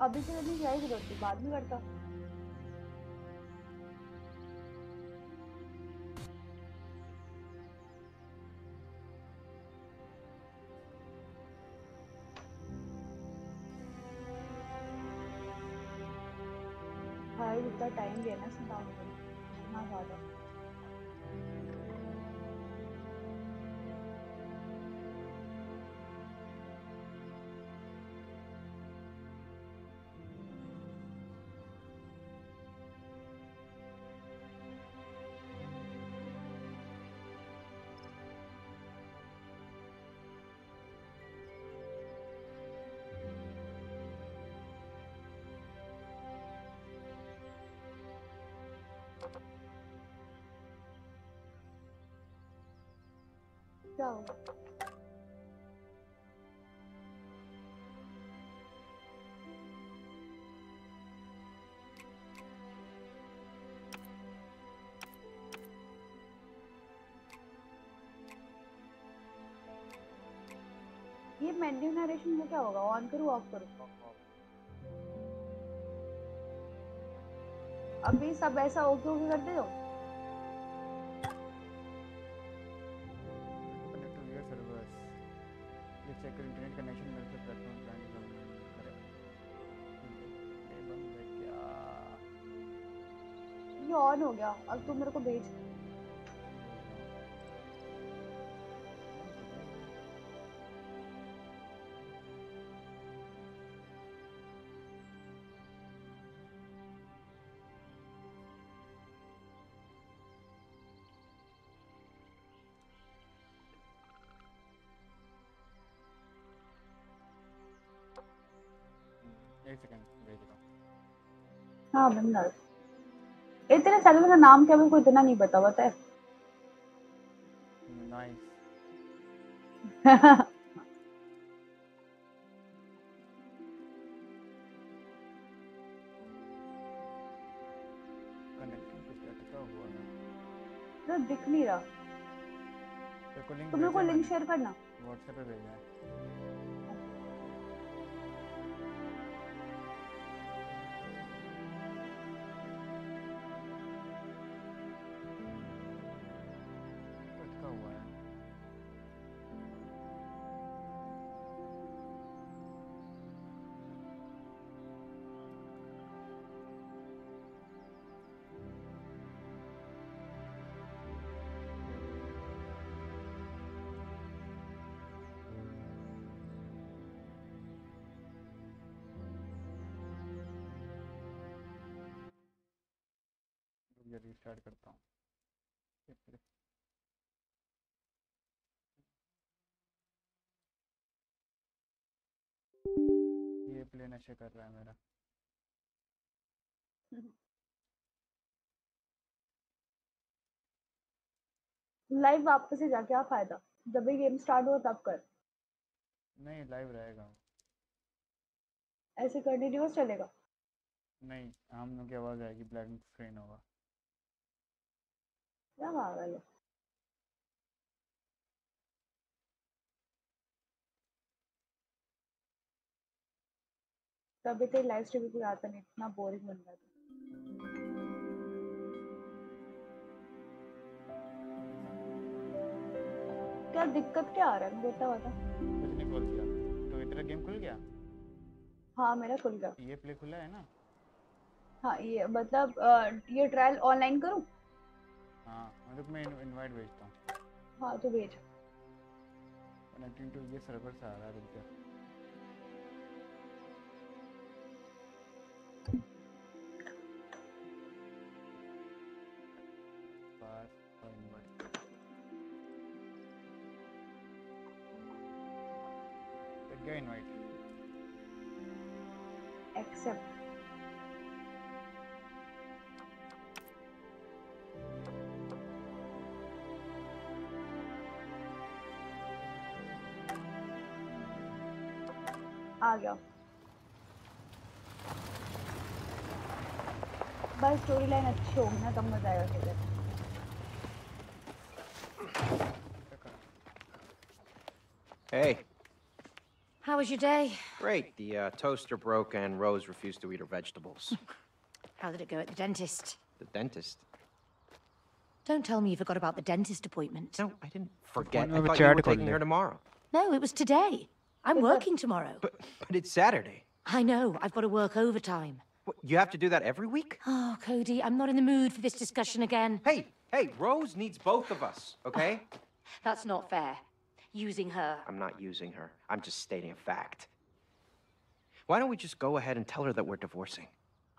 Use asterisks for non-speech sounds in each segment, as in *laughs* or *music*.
अभी से अभी क्या ज़रूरत थी बाद में करता क्या ये मेन्यू नरेशन में क्या होगा? ऑन करूँ ऑफ़ करूँ। अभी सब ऐसा ओके ओके कर दे दो गया। अब तू मेरे को भेज। एक सेकंड हूँ हाँ बंदा इतने सारे मेरा नाम क्या मेरे को इतना नहीं पता पता है? नाइस *laughs* तो दिख नहीं रहा। को मेरे को लिंक शेयर करना। व्हाट्सएप पे भेजना है रीस्टार्ट करता हूँ। ये प्ले नशे कर रहा है मेरा। लाइव वापस से जा क्या फ़ायदा? जब भी गेम स्टार्ट हो तब कर। नहीं लाइव रहेगा। ऐसे कंटिन्यूस चलेगा? नहीं हम लोग की आवाज़ आएगी ब्लैक स्क्रीन होगा। क्या पागल है तभी तो लाइव स्ट्रीम कोई आता नहीं इतना बोरिंग बन रहा था। क्या दिक्कत क्या आ रहा है? बता बता कुछ नहीं खोल दिया। तो तेरा गेम खुल गया? हाँ मेरा खुल गया। ये प्ले खुला है ना? हाँ ये मतलब ये ट्रायल ऑनलाइन करूँ? हाँ मतलब मैं इनवाइट भेजता हूँ। हाँ तो भेज। कनेक्टिंग टू ये सर्वर से आ रहा है रुक जा। गया इनवाइट एक्सेप्ट गया बस स्टोरी लाइन अच्छी होगी ना तब मजा आएगा खेलने में। क्या करा Hey, How was your day? Great. The uh, toaster broke and Rose refused to eat her vegetables. *laughs* How did it go at the dentist? the dentist. Don't tell me you forgot about the dentist appointment. No, I didn't forget. phone I में thought बच्चा you add were कर taking ले। her tomorrow. No, it was today. I'm Is that- uh, working tomorrow. But but it's Saturday. I know, I've got to work overtime. What, you have to do that every week? Oh, Cody, I'm not in the mood for this discussion again. Hey, hey, Rose needs both of us, okay? Oh, that's not fair. Using her. I'm not using her. I'm just stating a fact. Why don't we just go ahead and tell her that we're divorcing?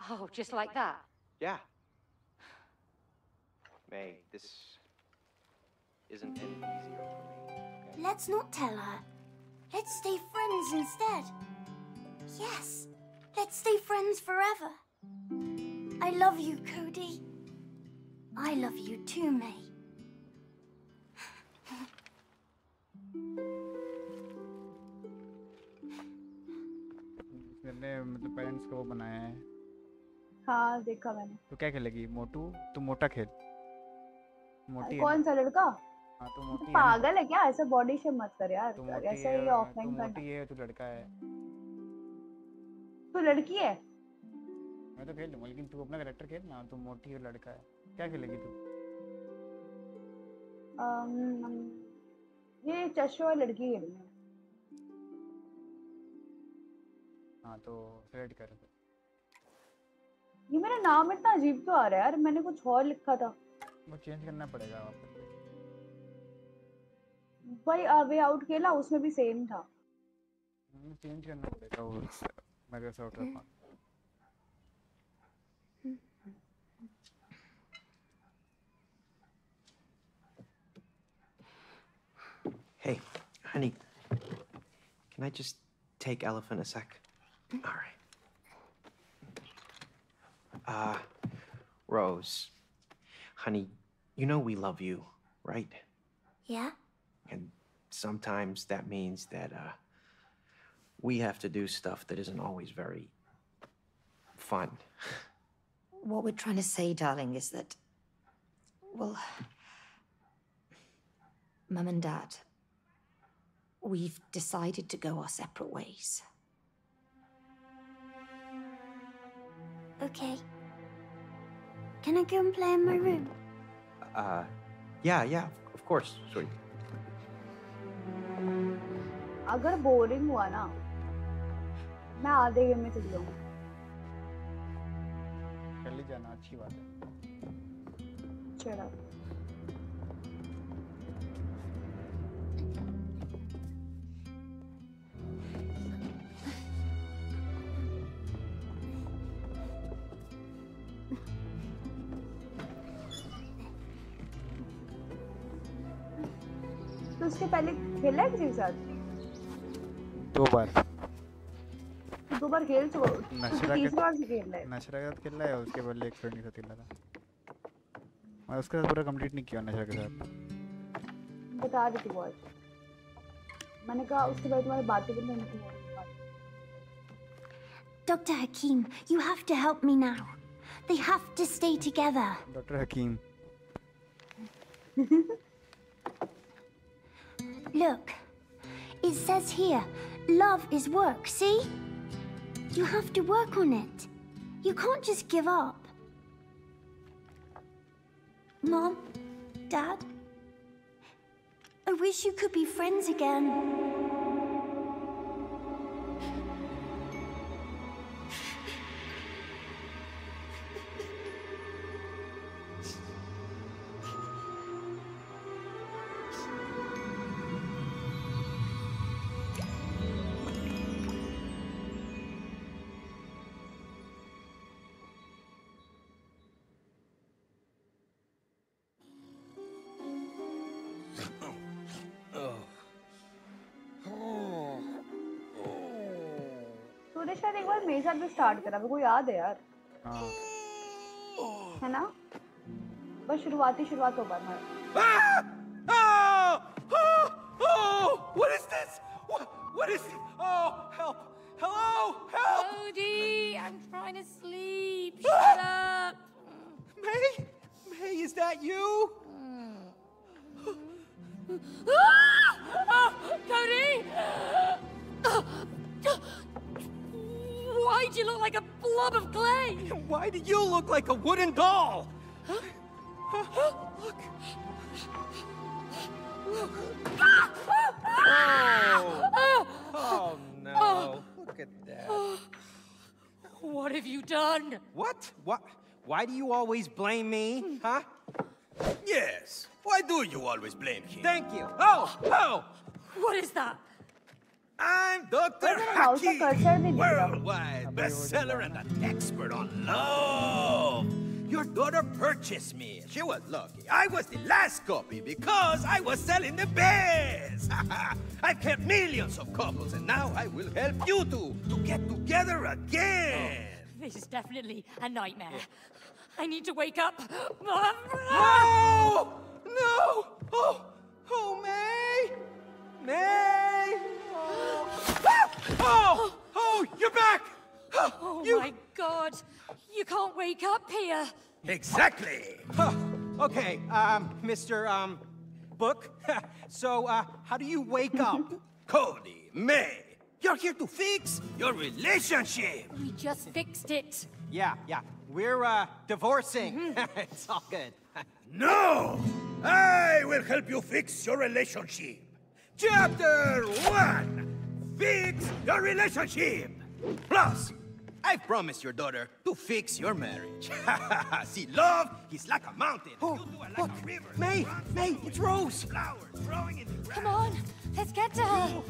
Oh, just like that. Yeah. May, this isn't any easier for me. okay? Let's not tell her. Let's stay friends instead. Yes, let's stay friends forever. I love you, Cody. I love you too, May. मैंने मतलब parents को वो बनाया है हाँ देखा मैंने तो क्या खेलेगी मोटू तू मोटा खेल मोटी है ना? कौन सा लड़का हाँ तो मोटी पागल है क्या? ऐसा बॉडी शेप मत कर यार। तू ऐसा ऑफलाइन करना मोटी है तू लड़का है। तू लड़की है? मैं तो खेल लूँगा लेकिन तू अपना कैरेक्टर खेल ना तू मोटी है लड़का है। क्या खेलेगी तू? ये चश्मे वाली लड़की खेलनी है। हाँ तो सेलेक्ट कर। ये मेरा नाम इतना अजीब क्यों आ रहा है यार? मैंने कुछ और लिखा था। वो चेंज करना पड़ेगा वापस भाई वे आउट खेला उसमें भी सेम था चेंज करना पड़ेगा वो मेरे से आउट रखा Hey, honey, can I just take Elephant a sec? All right. Uh, Rose, honey, you know we love you, right? Yeah? And sometimes that means that uh, we have to do stuff that isn't always very fun. What we're trying to say, darling, is that. Well. Mum and Dad. We've decided to go our separate ways. Okay. Can I go and play in my room? Uh, yeah, yeah, of course, sweet. अगर boring हुआ ना मैं आधे game में चली जाऊँगी। कर ली जाना अच्छी बात है। चढ़ा तो उसके पहले खेला है किसी के साथ? दो बार दो बार खेल चुका नशरा के बार से खेल रहा है नशरा के साथ खेला है उसके पहले एक फ्रेंड के साथ खेला था मैं उसके साथ पूरा कंप्लीट नहीं किया नशरा के साथ बता रही थी बहुत मैंने कहा उसके बाद तुम्हारी बातें भी नहीं की Dr. Hakim, you have to help me now. They have to stay together. Doctor Hakim Look, it says here, love is work, see? You have to work on it. You can't just give up. Mom, Dad, I wish you could be friends again. मेरे साथ भी start करा मेरे को याद है यार हाँ है ना बस शुरुआती शुरुआत हो पाना Ah! Oh! Oh! Oh! What is this? What, what is this? Oh, help! Hello! Help! Cody, I'm trying to sleep. Shut up. May? May, is that you? *gasps* Cody! Blob of clay! *laughs* Why do you look like a wooden doll? Look. Oh. *gasps* Oh no. Oh. Look at that. *gasps* What have you done? What? What? Why do you always blame me? Huh? Yes. Why do you always blame him? Thank you. Oh, oh! What is that? I'm Dr. Haki, worldwide bestseller and an expert on love. Your daughter purchased me. She was lucky. I was the last copy because I was selling the best. *laughs* I've helped millions of couples, and now I will help you two to get together again. Oh, *laughs* this is definitely a nightmare. I need to wake up. No! No! Oh, oh, May! May! Oh! Oh! Oh, you're back! Oh You- my god! You can't wake up here! Exactly. Okay, um, Mr. Um, Book. *laughs* so, uh, how do you wake up? *laughs* Cody, May, you're here to fix your relationship. We just fixed it. yeah, yeah. We're, uh, divorcing. *laughs* it's all good. No! I will help you fix your relationship. Chapter 1 Fix your relationship. Plus, I promised your daughter to fix your marriage. *laughs* See, love is like a mountain. Oh, you two are like look, a river. May, May, it's Rose. Flowers growing in the ground. Come on, let's get to her.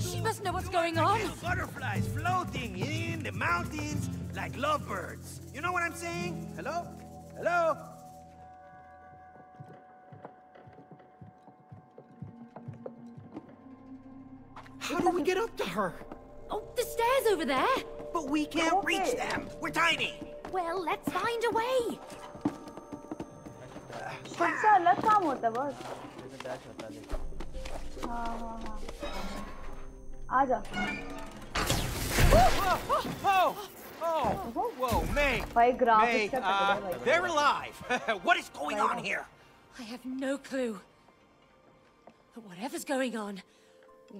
She must know what's going on. Little butterflies floating in the mountains like lovebirds. You know what I'm saying? Hello? Hello? How do we get up to her? Oh, the stairs over there. But we can't Okay. reach them. We're tiny. Well, let's find a way. खुद से अलग काम होता है बस जैसे dash होता है देख हाँ हाँ हाँ आ जा Oh, oh, oh, whoa, May. भाई May, ग्राफिक्स का uh, तगड़ा भाई they're alive. *laughs* what is going on here? I have no clue. But whatever's going on,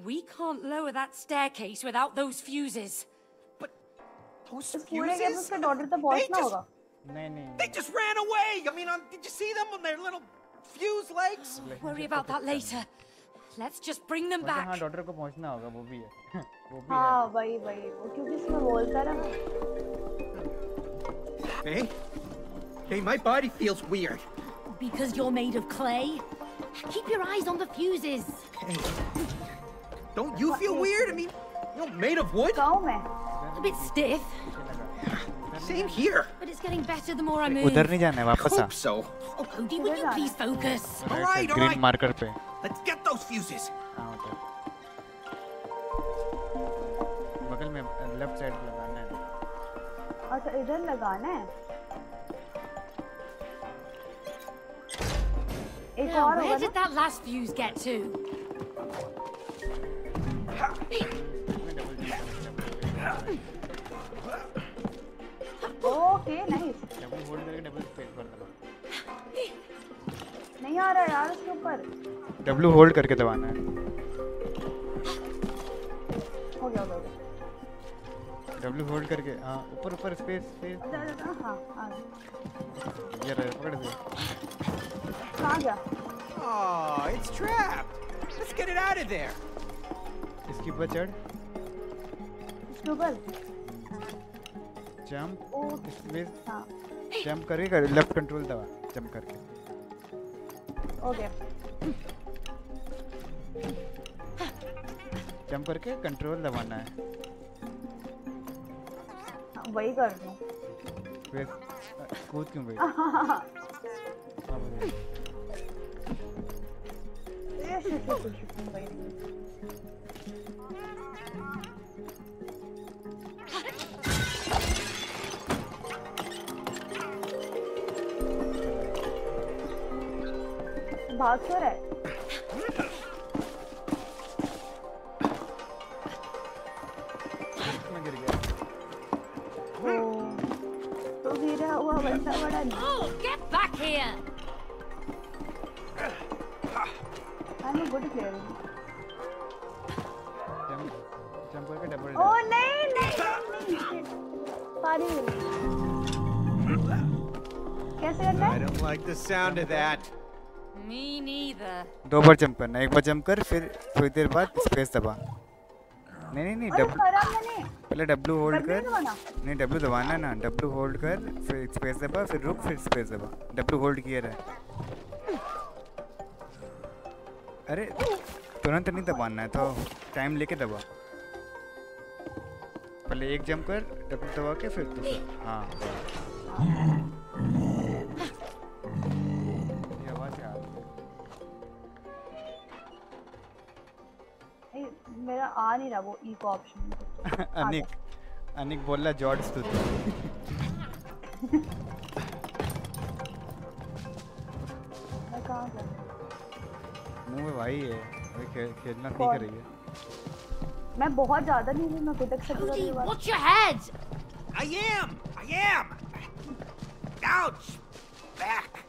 we can't lower that staircase without those fuses. But those इस पूरे game में fuses? उसके daughter तक They पहुंचना just, होगा नहीं नहीं they just ran away. I mean, um, did you see them on their little fuse legs? Worry about that later. Let's just bring them मतलब हाँ back. डॉक्टर को पहुंचना होगा वो भी है वो भी है हाँ वही वही वो क्योंकि इसमें बोलता है ना Hey, hey, my body feels weird. Because you're made of clay? Keep your eyes on the fuses. Hey, don't you feel weird? I mean, you know, made of wood. गाँव में A bit stiff, Same here. but it's getting better the more I move. उधर नहीं जाना है वापस आ Hope so. Oh, Cody, will you please focus? All right, all green right. Marker पे Let's get those fuses. हाँ उधर बगल में लेफ्ट साइड लगाना है अच्छा इधर लगाना है एक Now, और where होगा did that last fuse get to? Okay nice double hold करके डबल स्पेस कर दबा नहीं आ रहा यार उसके ऊपर। डब्ल्यू होल्ड करके दबाना है। हो गया हो गया, हो डब्ल्यू होल्ड करके हाँ ऊपर ऊपर स्पेस स्पेस जा, जा, जा, हाँ आ गया। ये रहे पकड़ दे। कहाँ गया? Oh, it's trapped. Let's get it out of there. इसके ऊपर चढ़। इसके ऊपर? जंप स्पेस हाँ। जंप करके कर लेफ़्ट कंट्रोल दबा जंप करके। ओके। जंप करके कंट्रोल दबाना है। हाँ, वही कर रहा हूँ। स्पेस कूद क्यों गई? भाग क्यों रहा है मैं गिर गया ओ तो गिरा हुआ बंदा बड़ा नहीं Oh, get back here! I am good player jump jump करके डबल ओ नहीं नहीं नहीं shit. पानी कैसे करना I है don't like the sound of that. दो बार जंप करना एक बार जंप कर फिर थोड़ी देर बाद स्पेस दबा। नहीं नहीं नहीं अरे डब्ल्यू पहले डब्ल्यू होल्ड कर। नहीं डब्ल्यू दबाना ना डब्ल्यू होल्ड कर फिर स्पेस दबा फिर रुक फिर स्पेस दबा। डब्ल्यू होल्ड किया रहे अरे तुरंत नहीं दबाना है तो टाइम लेके दबा। पहले एक जंप कर डब्ल्यू दबा के फिर दूसरा। हाँ मेरा आ नहीं रहा वो ई का ऑप्शन अनिक अनिक बोलला जॉर्ज स्तुति *laughs* मैं कहाँ गया मुँह में भाई है वही खे, खेलना सीख? रही है मैं बहुत ज़्यादा नहीं हूँ मैं खुदक सकती हूँ watch your head! I am! I am! Ouch! Back!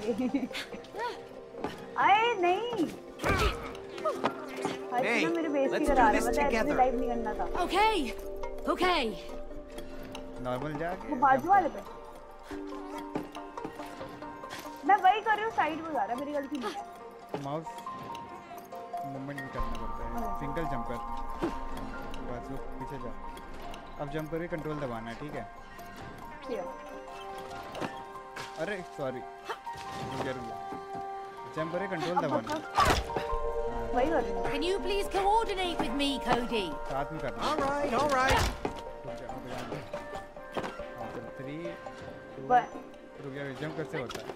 पे चढ़ चढ़ गई अरे नहीं Hey, मेरे बेइज्जती करा रहे पता है ऐसे लाइव नहीं करना था। Okay, okay. नॉर्मल जाके वो बाजू वाले पे। मैं वही कर रही हूँ साइड में जा रहा मेरी गलती नहीं माउस मूवमेंट भी करना पड़ता है। सिंगल जंप कर बस पीछे जा। अब जंप करके कंट्रोल दबाना है ठीक है? अरे सॉरी जा जा जंप करके कंट्रोल दबाना है वही कर रही हूँ Can you please coordinate with me, Cody? साथ में करना है All right, all right. रुक जा रुक जा हाँ, चल थ्री टू वन रुक जा जंप कैसे होता है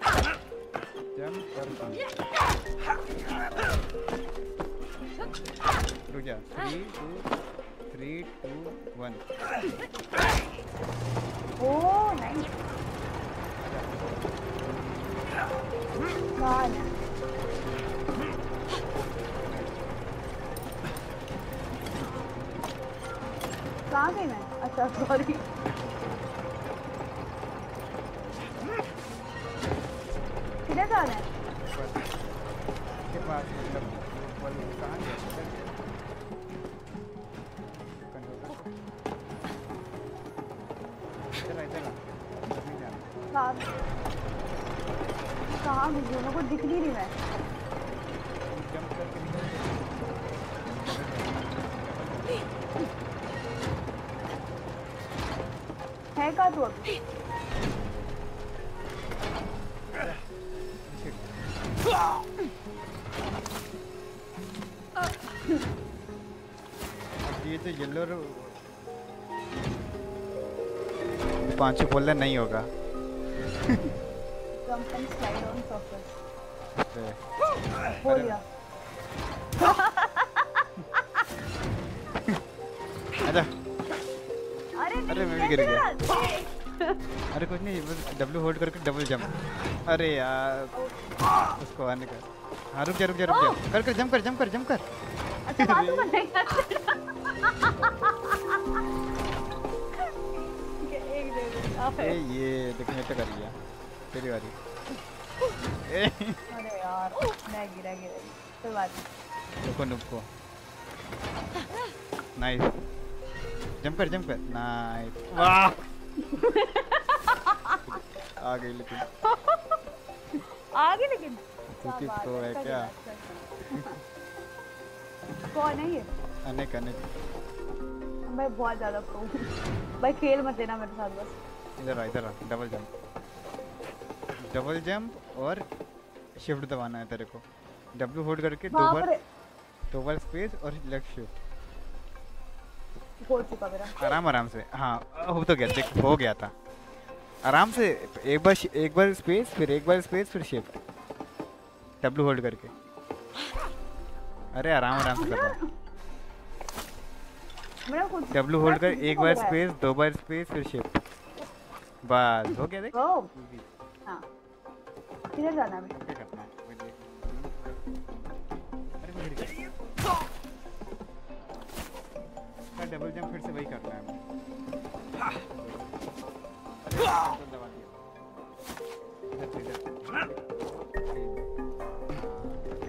जंप और रुक जा three two three two one oh nice God. कहाँ गई मैं अच्छा सॉरी किधर जाना है के कहाँ घुसी मेरे को दिख नहीं रही मैं है कहाँ तू अभी? ये जो येलो पाँचों बोल नहीं होगा। एंड स्लाइड ऑन सरफेस तो हो लिया आजा अरे अरे मैं भी गिर गया। अरे कुछ नहीं बस डब्ल्यू होल्ड करके डबल जंप अरे यार उसको आने का। हाँ रुक जा रुक जा रुक जा। कर कर जंप कर जंप कर जंप कर। अच्छा तो ये देख मैं तो कर लिया तेरी बारी। *laughs* अरे यार मैं गिरा गिरा कोई बात रुको नुको नाइस जंप कर जंप कर। नाइस वाह। *laughs* आ गई लेकिन। *laughs* आगे लेकिन? तू क्या की है क्या? कौन है ये? अनेक अनेक। मैं बहुत ज़्यादा प्रो हूँ। भाई खेल मत देना मेरे साथ बस। इधर आ इधर आ डबल जंप डबल जंप और शिफ्ट दबाना है तेरे को। डब्ल्यू होल्ड करके दो बार दो बार स्पेस और लेफ़्ट शिफ्ट हो आराम आराम से। हाँ हो तो गया। देख हो गया था। आराम से एक बार एक बार स्पेस फिर एक बार स्पेस फिर शिफ्ट डब्ल्यू होल्ड करके। अरे आराम आराम से करना। खुद डब्ल्यू होल्ड कर एक बार स्पेस दो बार स्पेस फिर शिफ्ट बस हो गया देख। किधर जाना है। क्या करना है डबल जंप फिर से वही करना है।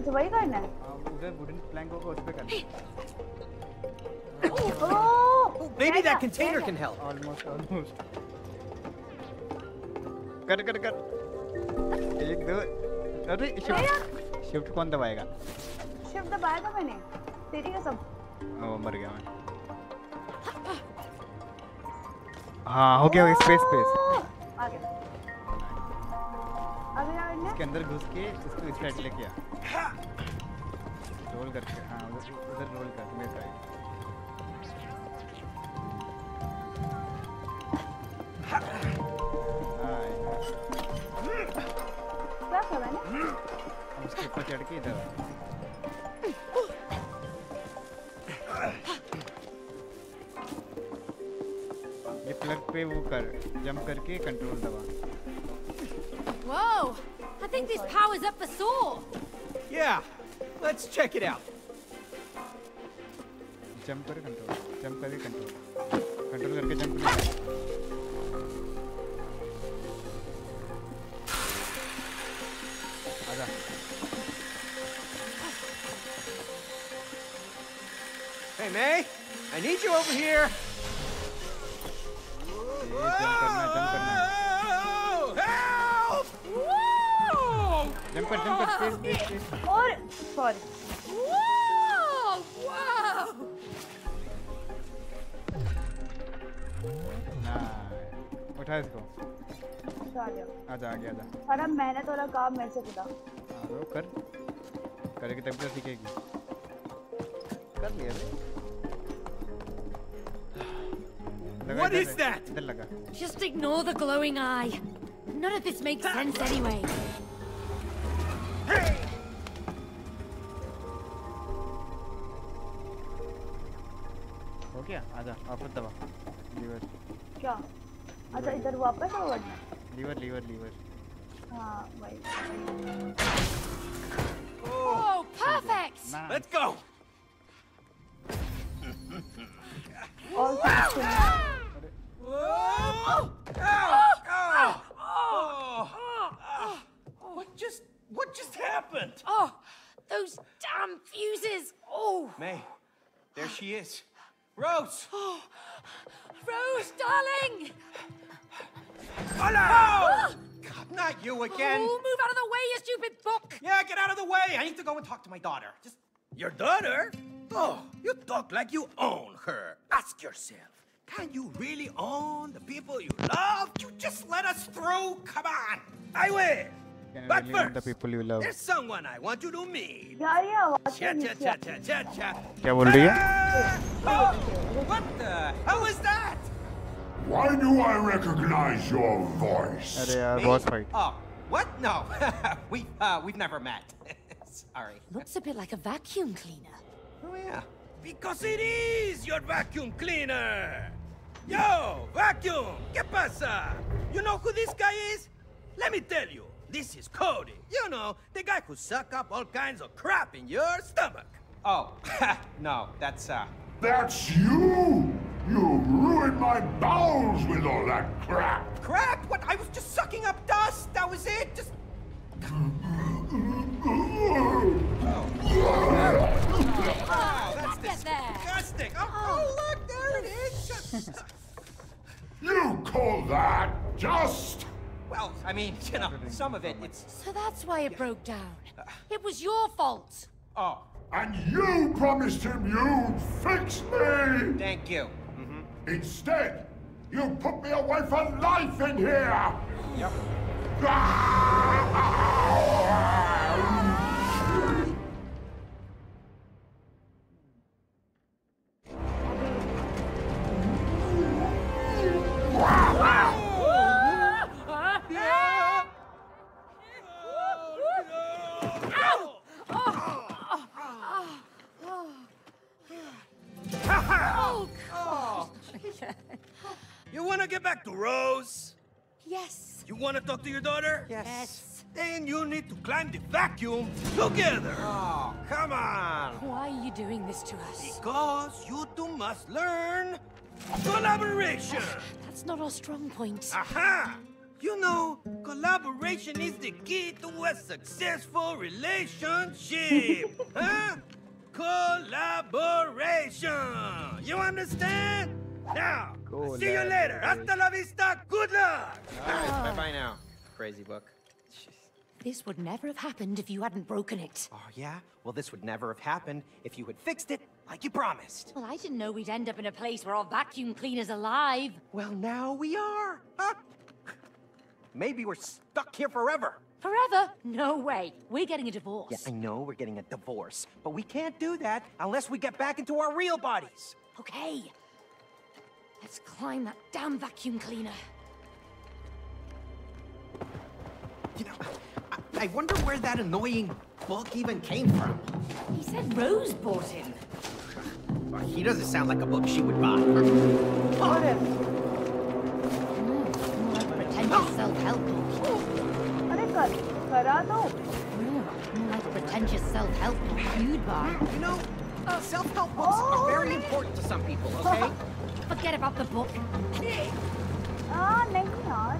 तो अच्छा वही करना है। हाँ, उधर वुडन प्लैंक होगा उस पे करना oh Maybe that container can help. Almost almost कर कर कर एक दो अरे शिफ्ट शिफ्ट कौन दबाएगा? शिफ्ट दबाया था मैंने तेरी कसम। ओ मर गया मैं। हाँ हो गया स्पेस स्पेस ओह, आ गया। अभी क्या करना है इसके अंदर घुस के इसको इस साइड लेके आ। रोल करके हाँ उधर उधर रोल कर मेरे साइड हाँ ऊपर चढ़ के इधर ये प्लग पे वो कर जंप करके कंट्रोल दबा Whoa! I think this power's up for Saw. Yeah, let's check it out. Jump करे कंट्रोल जंप करके कंट्रोल कंट्रोल करके jump Hey, May, I need you over here. ये जंप करना है जंप करना है Oh, help! जंप कर jump कर स्पेस स्पेस स्पेस और सॉरी Whoa! Whoa! ना उठा इसको आ गया आजा आगे आजा सारा मेहनत वाला काम मेरे से खुदा हाँ, तो कर करेगी तब तो सीखेगी कर लिया रे लगा What इधर is है, that? इधर लगा Just ignore the glowing eye. None of this makes sense anyway. हो गया आजा वापस दबा लीवर क्या अच्छा इधर वापस हो बढ़ना लीवर लीवर लीवर हाँ भाई Oh, perfect! ना Let's go! oh What just what just happened? Oh, those damn fuses. Oh. May, there she is. Rose. Oh, Rose, darling. Hola! Oh. God, not you again. Oh, move out of the way, you stupid book. Yeah, get out of the way. I need to go and talk to my daughter. Just your daughter? Oh, you talk like you own her. Ask yourself, can you really own the people you love? you just let us through. Come on. I will. Can you But really love the first, people you love? there's someone I want you to meet. यार ये आवाज Cha क्यों cha नीचे cha आ- cha cha cha. क्या बोल रही है Ah! Oh, What the hell is that? Why do I recognize your voice? अरे यार Me? Boss fight Oh, what? No, *laughs* we uh, we've never met. *laughs* Sorry. Looks a bit like a vacuum cleaner. Oh yeah. Because it is your vacuum cleaner. Yo, vacuum, ¿qué pasa? You know who this guy is? Let me tell you, this is Cody. You know, the guy who suck up all kinds of crap in your stomach. Oh, *laughs* no, that's uh. That's you! You ruined my bowels with all that crap! Crap! What? I was just sucking up dust. That was it. Just. *laughs* Oh, *laughs* that's Get there! disgusting. Oh, oh, oh look, there it is. Just- *laughs* You call that just? well, I mean, you know, some of it, it's. So that's why it broke down. Uh. It was your fault. Oh, And you promised him you'd fix me! thank you. Mm-hmm. Instead, you put me away for life in here! Yep. Ah! Oh, Oh, You wanna get back to Rose? yes. You wanna talk to your daughter? yes. Yes. then you need to climb the vacuum together. Oh, come on. Why are you doing this to us? Because you two must learn collaboration. That's not our strong point. Aha! You know, collaboration is the key to a successful relationship. *laughs* huh? Collaboration. You understand? Now, see you later. Hasta la vista. Good luck. All right, bye bye now. Crazy book. This would never have happened if you hadn't broken it. Oh, yeah? Well, this would never have happened if you had fixed it like you promised. Well, I didn't know we'd end up in a place where our vacuum cleaner's alive. Well, now we are. Huh? Maybe we're stuck here forever. Forever? No way. We're getting a divorce. Yeah, I know we're getting a divorce, but we can't do that unless we get back into our real bodies. Okay. Let's climb that damn vacuum cleaner. You know, I, I wonder where that annoying book even came from. He said Rose bought him. Well, he doesn't sound like a book she would buy. और More like a pretentious self-help book. अरे कर करा दो More, more like a pretentious self-help book you'd buy. You know, uh, self-help books are very important to some people, okay? *laughs* Forget about the book. हाँ नहीं यार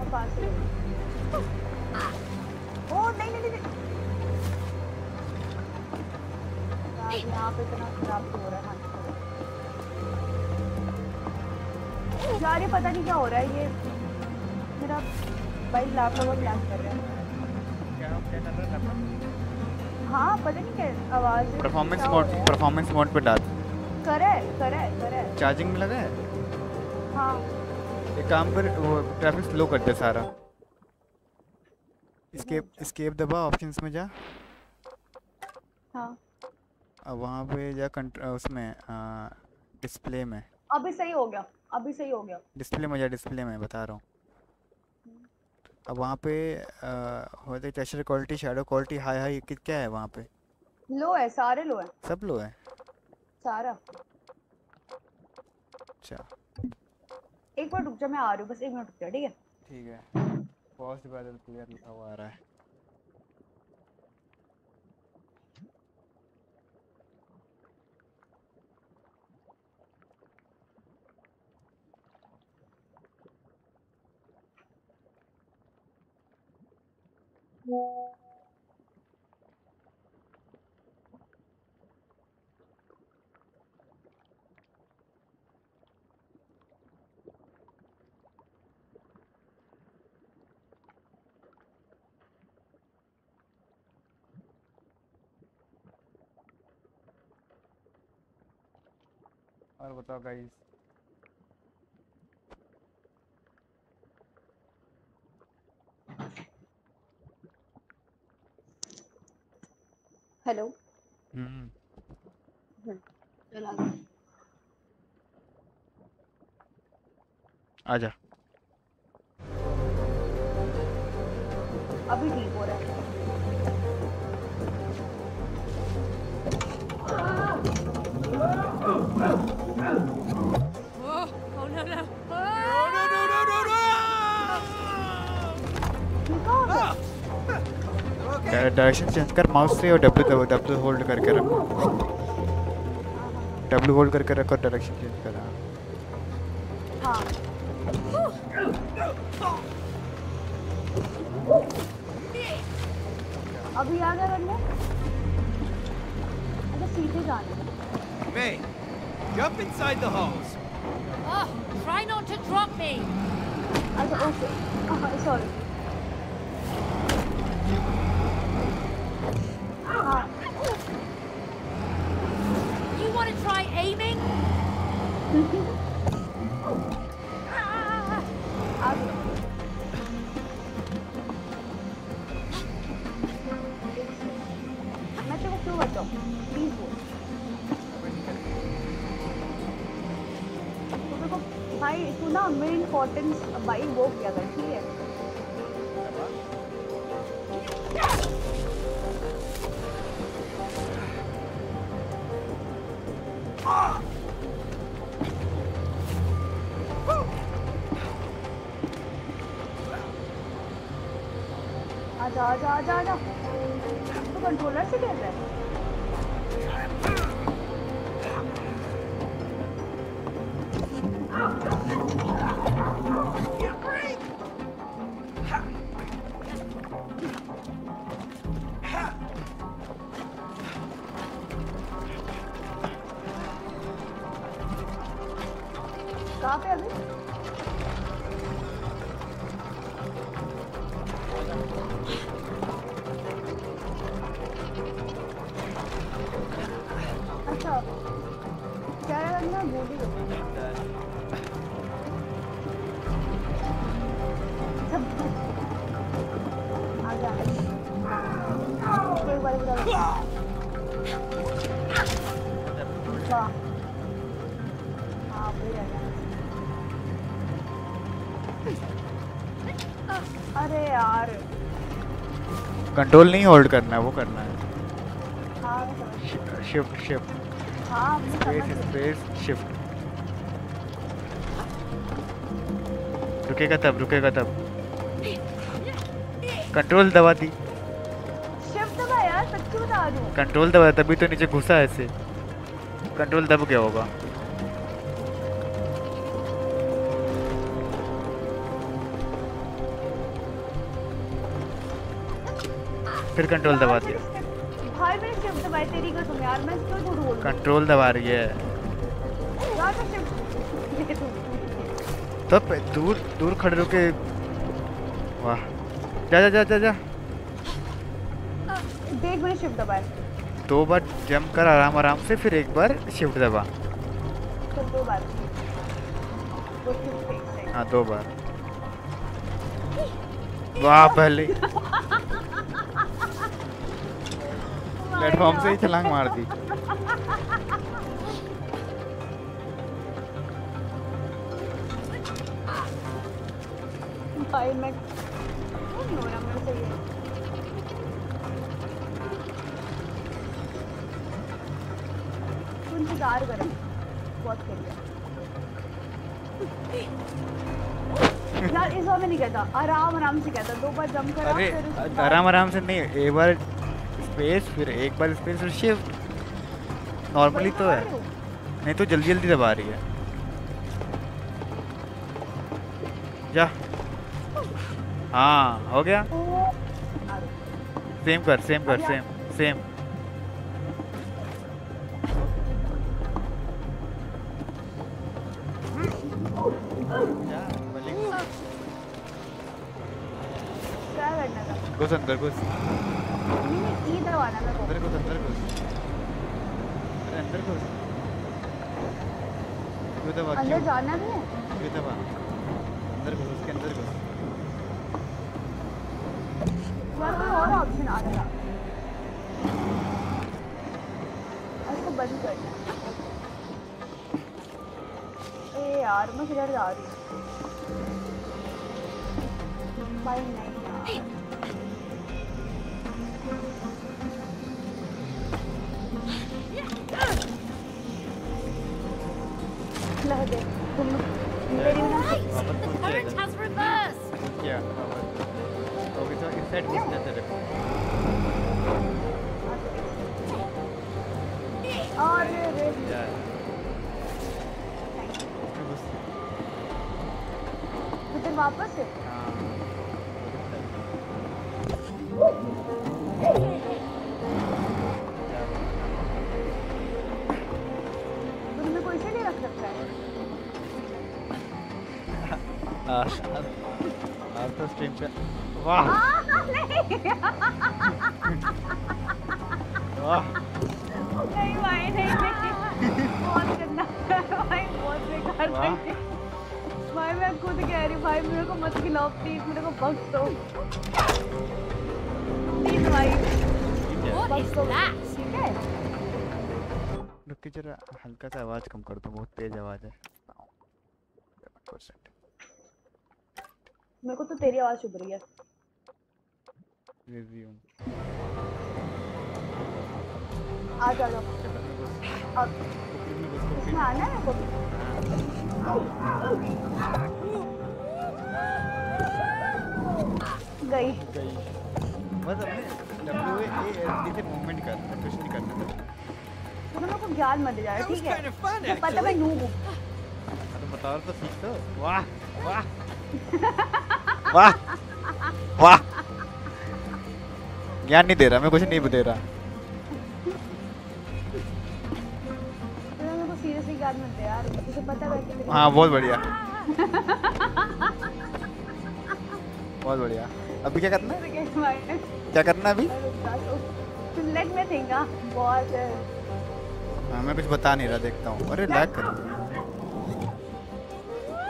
अब पास ही हो। ओ नहीं नहीं नहीं यार यहाँ पे इतना खराब हो रहा यार ये पता नहीं क्या हो रहा है ये। मेरा भाई है। क्या क्या कर रहा है हाँ पता नहीं क्या आवाज़ परफॉर्मेंस मोड परफॉर्मेंस मोड पे डाल। करे करे करे चार्जिंग में लगा है? हाँ। एक काम कर वो ट्रैफ़िक स्लो कर दे सारा। स्केप स्केप दबा ऑप्शंस में जा। हाँ। अब वहाँ पे जा कंट्र उसमें डिस्प्ले में। अभी सही हो गया अभी सही हो गया। डिस्प्ले में जा डिस्प्ले में बता रहा हूँ। अब वहाँ पे होता texture quality shadow quality high high क्या है वहाँ पे? लो है सारे लो है। सब लो है? सारा। अच्छा। एक मिनट रुक जा मैं आ रही हूँ बस एक मिनट रुक जा ठीक है? ठीक है। पॉज बादल क्लियर लिखा हुआ आ और बताओ गाइस हेलो हम्म। चला। गया आजा। अभी ठीक हो रहा है। Oh, oh no, no. No, no, no, no, no, no! ठीक गया डायरेक्शन चेंज कर माउस से और डब्ल्यू दबा डब्ल्यू होल्ड करके रख डब्ल्यू होल्ड करके रख डायरेक्शन चेंज कर हाँ हाँ अभी आ गया करने अच्छा सीधे जाना है May, Jump inside the hose. Oh, ah, try not to drop me. I also... Oh, sorry. आजा जा जा जा। तो कंट्रोलर से कंट्रोल नहीं होल्ड करना है वो करना है। Shift shift space space shift रुकेगा तब रुकेगा तब। कंट्रोल दबा दी। कंट्रोल दबा तभी तो नीचे घुसा ऐसे। कंट्रोल दब गया होगा। फिर कंट्रोल दबा दिया। भाई मैंने शिफ्ट दबाई तेरी कसम यार मैं क्यों झूठ बोल कंट्रोल दबा रही है। यार मैं शिफ्ट तू तो पे- दूर दूर खड़े रुके। वाह। जा जा जा जा जा। देख मैंने शिफ्ट दबाया दो बार जंप कर आराम आराम से फिर एक बार शिफ्ट दबा। चल दो बार। हाँ दो बार। वाह पहले *laughs* प्लेटफॉर्म से ही छलांग मार दी। भाई मैं इंतज़ार कर बहुत खेल यार इस बार में नहीं कहता आराम आराम से कहता दो बार जम करा आराम आराम से नहीं एक बार स्पेस फिर एक बार स्पेस फिर शिफ्ट नॉर्मली तो है. नहीं तो जल्दी जल्दी दबा रही है. जा. हाँ हो गया? सेम कर सेम कर सेम सेम घुस अंदर घुस नहीं नहीं ई दबाना मेरे को अंदर घुस अंदर घुस अरे अंदर घुस क्यों दबा अंदर जाना भी है? क्यों दबा अंदर घुस उसके अंदर घुस यार कोई और ऑप्शन आ रहा इसको बंद करना ए यार, मैं किधर जा रही आज तो स्ट्रीम पे वाह। वाह नहीं भाई नहीं बहुत बहुत बेकार भाई मैं खुद कह रही भाई मेरे को मत खिलाओ प्लीज़ मेरे को बख्श दो प्लीज़ भाई ठीक है जरा हल्का सा आवाज़ कम कर दो, बहुत तेज आवाज़ है। मेरे को तो तेरी आवाज़ चुभ रही है। रिज्यूम आ जा जाओ अब इसमें आना है को गई। गई बस हमने डब्ल्यू ए एस डी से मूवमेंट करना है कुछ नहीं करना। तो मेरे को ज्ञान मत दे जा That was ठीक है? पता मैं. नूब हूँ। तो बताओ तो सीख तो। वाह वाह। वाह वाह। ज्ञान नहीं दे रहा मैं कुछ नहीं दे रहा। है हाँ बहुत बढ़िया। बहुत बढ़िया। अभी क्या करना है? क्या करना अभी? लेट मी थिंक बहुत। हाँ मैं कुछ बता नहीं रहा देखता हूँ। अरे लैग कर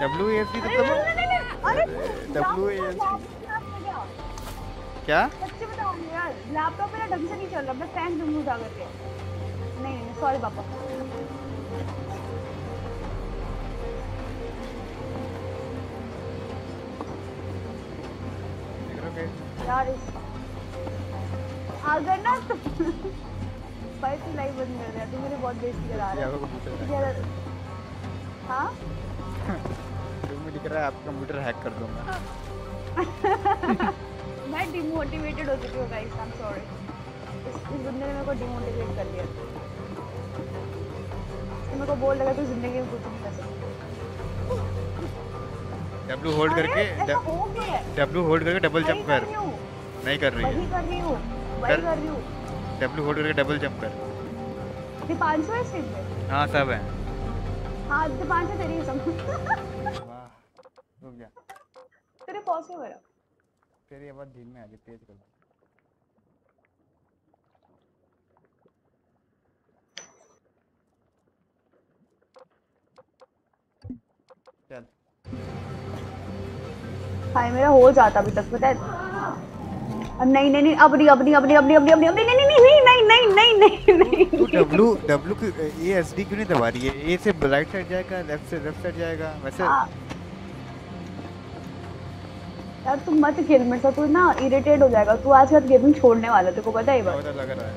डब्ल्यू एस अरे डब्ल्यू एस क्या सच्ची बताओ यार लैपटॉप मेरा ढंग से नहीं चल रहा मैं फ़ैन दूँगी उठा करके नहीं नहीं सॉरी पापा यार अगर ना तो भाई तू लाइव बंद कर दिया तू मेरी बहुत बेइज्जती करा रहा है। हाँ? *laughs* में दिख रहा है आपका कंप्यूटर हैक कर दूँगा। *laughs* मैं डिमोटिवेटेड हो चुकी हूँ गाइस आई एम सॉरी इस बंदे ने मेरे को डिमोटिवेट कर दिया इसने मेरे को बोल लगा तू ज़िंदगी में कुछ नहीं कर सकती। डब्ल्यू होल्ड करके हो है। डब्ल्यू होल्ड करके डबल जंप कर। हूँ। नहीं कर रही है। कर रही हूँ। कर। रही हूँ। डब्ल्यू होल्ड करके डबल जंप कर। दीपांशु है स्ट्रीम पे हाँ सब है। हाँ तेरी कसम वाह रुक जा क्यों करा तेरी आवाज़ धीमे आ गई तेज कर चल हाय मेरा हो जाता अभी तक पता है अब नहीं नहीं नहीं अब नहीं अब नहीं अब नहीं अब नहीं अब नहीं अब नहीं नहीं नहीं नहीं नहीं नहीं नहीं नहीं तू डब्ल्यू की ए एस डी क्यों नहीं दबा रही है ए से राइट साइड जाएगा लेफ़्ट से लेफ़्ट साइड जाएगा वैसे हाँ। यार तू मत खेल मेरे साथ तू ना इरिटेट हो जाएगा। तू आज बाद गेमिंग छोड़ने वाला तेरे को पता है ये बात? लग रहा है।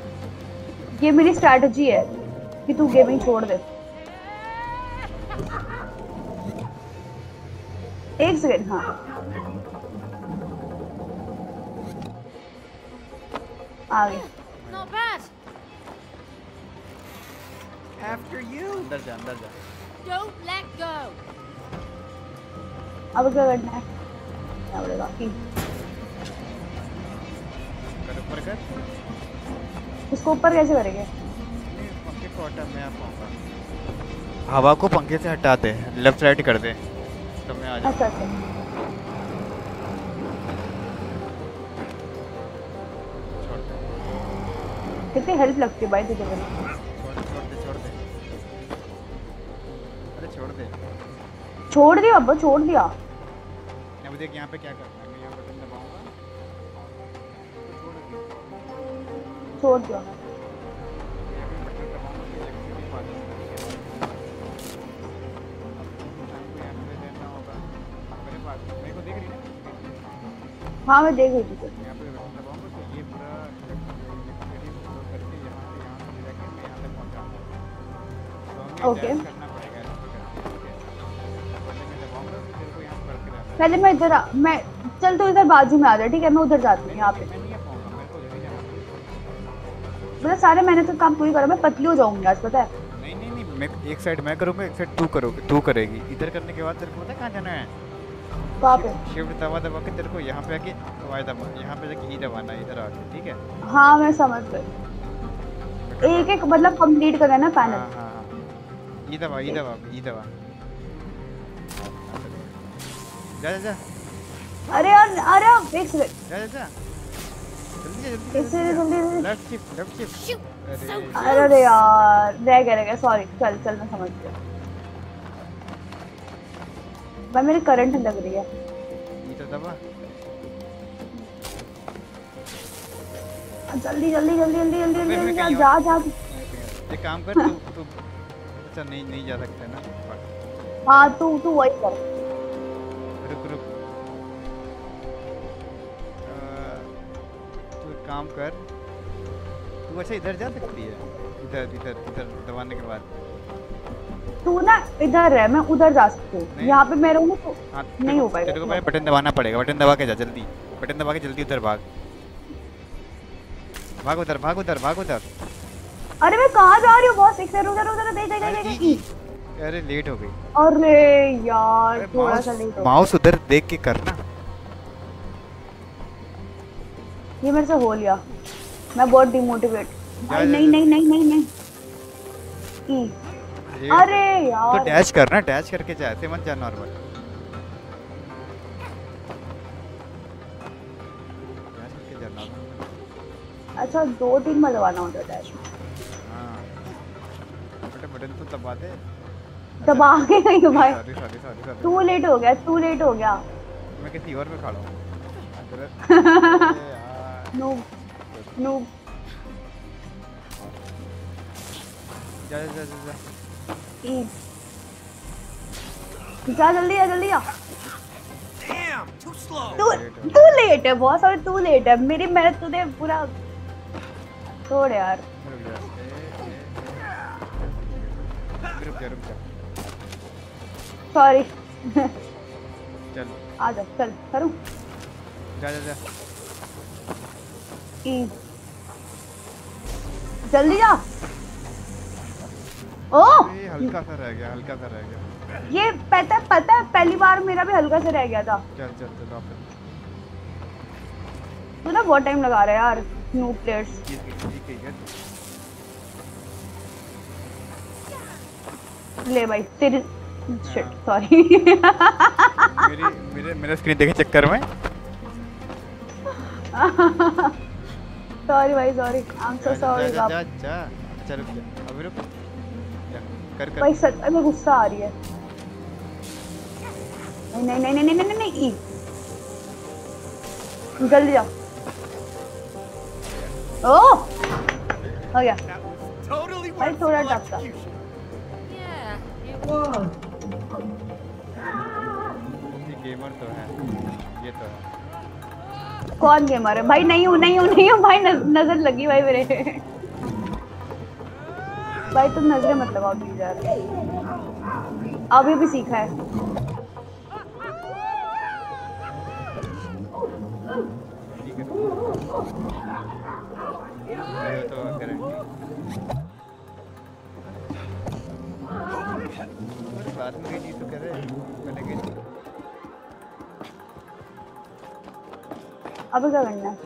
ये मेरी स्ट्रैटेजी है कि तू गेमिंग छोड़ दे। एक सेकंड हाँ। आ गई After you. अंदर जा अंदर जा। Don't let go. अब क्या करना है? क्या बोलेगा कर ऊपर कर? इसको ऊपर कैसे करेंगे? पंखे को हटा मैं आ पाऊँगा हवा को पंखे से हटा दे लेफ़्ट राइट कर दे तो मैं आ जाऊँ अच्छा अच्छा। छोड़ दे। कितनी हेल्प लगती है भाई तुझे छोड़ दे छोड़ दे। अरे छोड़ दे। छोड़ दिया अब छोड़ दिया। अब देख यहाँ पे क्या करना है मैं यहाँ बटन दबाऊँगा छोड़ रही है मैं देख रही थी तुझे। यहाँ पे बटन दबाऊँगा तो ये पूरा करके यहाँ से यहाँ से ले मैं यहाँ तक पहुँचा तो पहले मैं इधर मैं चल तू इधर बाजू में आ जा ठीक है? मैं उधर जाती हूँ यहाँ पे। मतलब सारे मैंने तो काम पूरी करा मैं पतली हो जाऊँगी आज पता है? नहीं नहीं नहीं मैं एक साइड मैं करूँगा एक साइड तू करोगे तू करेगी। इधर करने के बाद तेरे को पता है कहाँ जाना है? वहाँ पे? शिफ्ट दबा दबा के तेरे को यहाँ पे आके वाई दबा यहाँ पे जाके ई दबाना इधर आके ठीक है? हाँ मैं समझ गई। एक एक मतलब कंप्लीट करना है ना हाँ पैनल हाँ हाँ। ई दबा ई दबा ई दबा। जा जा जा। अरे यार अरे एक सेकंड जा जा जा। जल्दी जा जल्दी कैसे जल्दी जल्दी लेफ़्ट शिफ्ट लेफ़्ट शिफ्ट अरे यार रह गया रह गया। सॉरी चल चल मैं समझ गया। भाई मेरी करंट लग रही है। तो दबा। जल्दी जल्दी जल्दी जल्दी जल्दी जल्दी जा जा। एक काम कर तू तू अच्छा नहीं नहीं जा सकते ना। हाँ तू तू वही कर। काम कर। तू अच्छा इधर जा सकती है? इधर इधर इधर दबाने के बाद। तू ना इधर है मैं उधर जा सकती हूँ। यहाँ पे मैं रहूँगी तो हाँ नहीं हो पाएगा। तेरे को पहले बटन दबाना पड़ेगा। बटन दबा के जा जल्दी। बटन दबा के जल्दी उधर भाग। भाग उधर भाग उधर भाग उधर। अरे मैं कहाँ जा रही हूँ बॉस? एक सेकंड रुक रुक देख देख देख देख अरे लेट हो गई। अरे यार थोड़ा सा लेट माउस उधर देख के करना। ये मेरे से हो लिया। मैं बहुत डिमोटिवेट जा, नहीं नहीं नहीं नहीं नहीं। अरे तो डैश करना डैश करके जा ऐसे मत जा नॉर्मल अच्छा दो तीन बार दबाना होता है डैश में हाँ बटन तो दबा दे। दबा के गई हूँ भाई। Sorry sorry sorry sorry too late हो गया टू लेट हो गया। मैं किसी और में खड़ा हूँ। *laughs* *laughs* नूब नूब जा जा जा जा, जा जा जल्दी आ जल्दी आ. Damn, too slow. तू तू लेट है बहुत सारे तू लेट है. मेरी मेहनत तूने पूरा छोड़ यार. रुक जा ए, ए, रुक जा. रुक सॉरी चल. आ जा चल करूँ? जा जा जा। जल्दी जा। ओ! ये हल्का सा रह गया हल्का सा रह गया। ये पता पता है पहली बार मेरा भी हल्का से रह गया था। चल चल चल वापस तो ना बहुत टाइम लगा रहा है यार न्यू प्लेयर्स ठीक है ठीक है ले भाई तेरी शिट सॉरी मेरी मेरे मेरा स्क्रीन देखे चक्कर में। *laughs* सॉरी भाई sorry I am so sorry बाप. जा जा अच्छा रुक जा. अभी रुक. कर कर. भाई सच में गुस्सा आ रही है. नहीं नहीं नहीं नहीं नहीं नहीं नहीं. ई। जल्दी जा ओ! हो गया. भाई थोड़ा टफ था. गेमर तो है. ये तो है. कौन गेमर है? भाई, नहीं हूँ नहीं हूँ नहीं हूँ। भाई नज़र लगी भाई मेरे। भाई, तुम नज़रें मत लगाओ प्लीज़ यार। अभी भी सीखा है। है बाद में तो करे पहले गई अभी क्या करना है?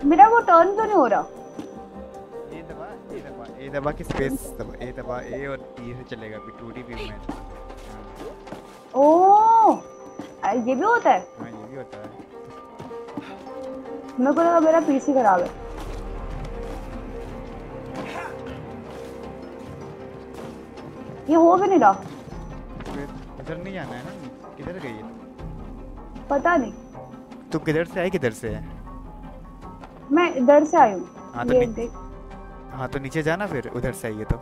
तो मेरा वो टर्न क्यों नहीं हो रहा। ए दबा ए दबा ए दबा की स्पेस दबा ए दबा ए और टी से चलेगा भी 2D व्यू में। ओ ये भी होता है? हाँ ये भी होता है। मेरे को लगा मेरा पीसी खराब है। ये हो भी नहीं रहा। इधर नहीं जाना है ना? किधर गई? है पता नहीं। तू किधर से आई किधर से? है मैं इधर से आई हाँ, हूँ तो देख। हाँ तो नीचे जाना फिर उधर से आई है तो।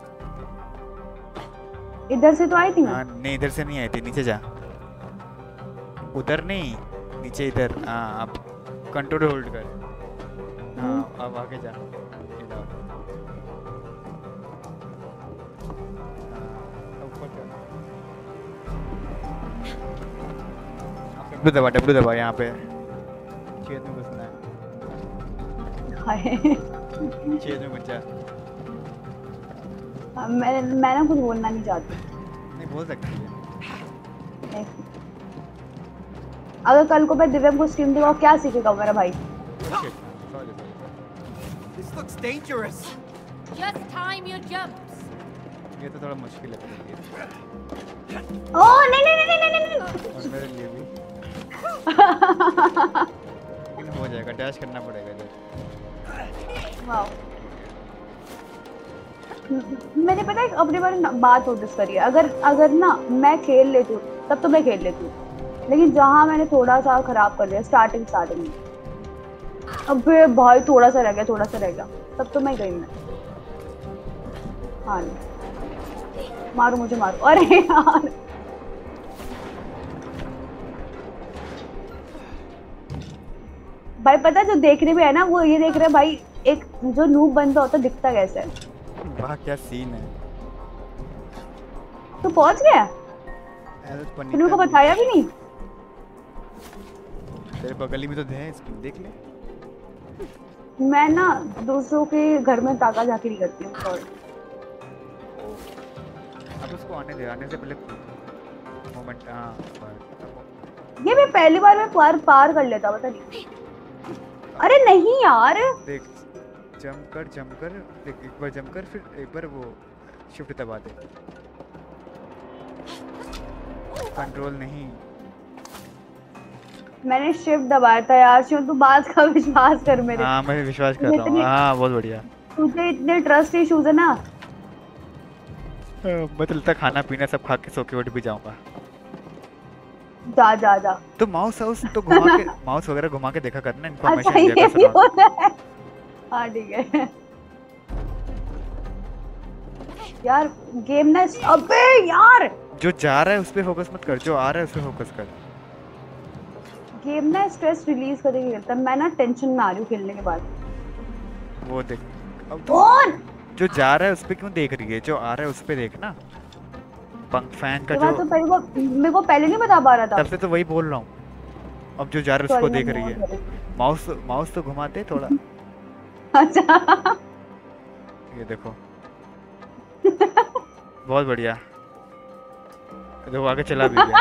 इधर से तो आई थी हाँ नहीं इधर से नहीं आई थी नीचे जा। उधर नहीं नीचे इधर। हाँ अब कंट्रोल होल्ड कर। हाँ अब आगे जा। डब्ल्यू दबा डब्ल्यू दबा यहाँ पे। छेद में घुसना है हाय। छेद में घुस जा मैं मैं ना कुछ बोलना नहीं चाहती। नहीं बोल सकती है। नहीं। अगर कल को मैं दिव्यम को स्ट्रीम दूँगा क्या सीखेगा मेरा भाई? Sorry This looks dangerous. Just time your jumps. ये तो थोड़ा मुश्किल है ओ नहीं नहीं नहीं नहीं नहीं नहीं। और मेरे लिए भी। *laughs* हो जाएगा डैश करना पड़ेगा इधर मैंने पता है अपनी बार ना- बात नोटिस करी है। अगर अगर ना मैं खेल लेती हूँ, तब तो मैं खेल लेती हूँ। लेकिन जहाँ मैंने थोड़ा सा खराब कर दिया स्टार्टिंग स्टार्टिंग में अबे भाई थोड़ा सा रह गया थोड़ा सा रह गया। तब तो मैं गई मैं। हाँ मारो मुझे, मारो। अरे यार। भाई पता है जो देखने में है ना वो ये देख रहे हैं भाई एक जो नूब बंदा होता दिखता कैसे? वाह क्या सीन है। तू पहुँच गया? तो तूने को बताया भी नहीं? तेरे बगल में तो है देख ले। मैं ना दूसरों के घर में ताका झाकी नहीं करती हूँ अब उसको आने दे आने से पहले मोमेंट हाँ ये मैं पहली बार में पार पार कर लेता पता नहीं। अरे नहीं यार। देख जंप कर जंप कर देख एक बार जंप कर फिर एक बार वो शिफ्ट दबा दे। कंट्रोल नहीं। मैंने शिफ्ट दबाया था यार शिव तू बात का विश्वास कर मेरे। हाँ मैं विश्वास कर रहा हूँ। हाँ बहुत बढ़िया। तुझे इतने ट्रस्ट इश्यूज़ है ना। मैं तो लगता खाना पीना सब खा के सो के उठ भी जाऊँगा। जा जा जा। तो माउस हाउस तो घुमा के *laughs* माउस वगैरह घुमा के देखा करना अच्छा इन्फॉर्मेशन ये दिया भी कर होता है। ठीक है। यार गेम ना अबे यार! जो जा रहा है उस पे फोकस मत कर जो आ रहा है उस पे फोकस कर। गेम ना स्ट्रेस रिलीज़ करने के खेलता मैं ना टेंशन में आ रही हूँ खेलने के बाद। वो देख। अब तो जो जा रहा है उस पे क्यों देख रही है? जो आ रहा है उस पे देख ना। पंख फ़ैन का जो तो पहले को मेरे को पहले नहीं बता पा रहा था। तब से तो वही बोल रहा हूँ। अब जो जा रहा उसको देख रही है। माउस माउस तो घुमाते थोड़ा। *laughs* अच्छा। ये देखो। बहुत बढ़िया। देखो आगे चला भी गया।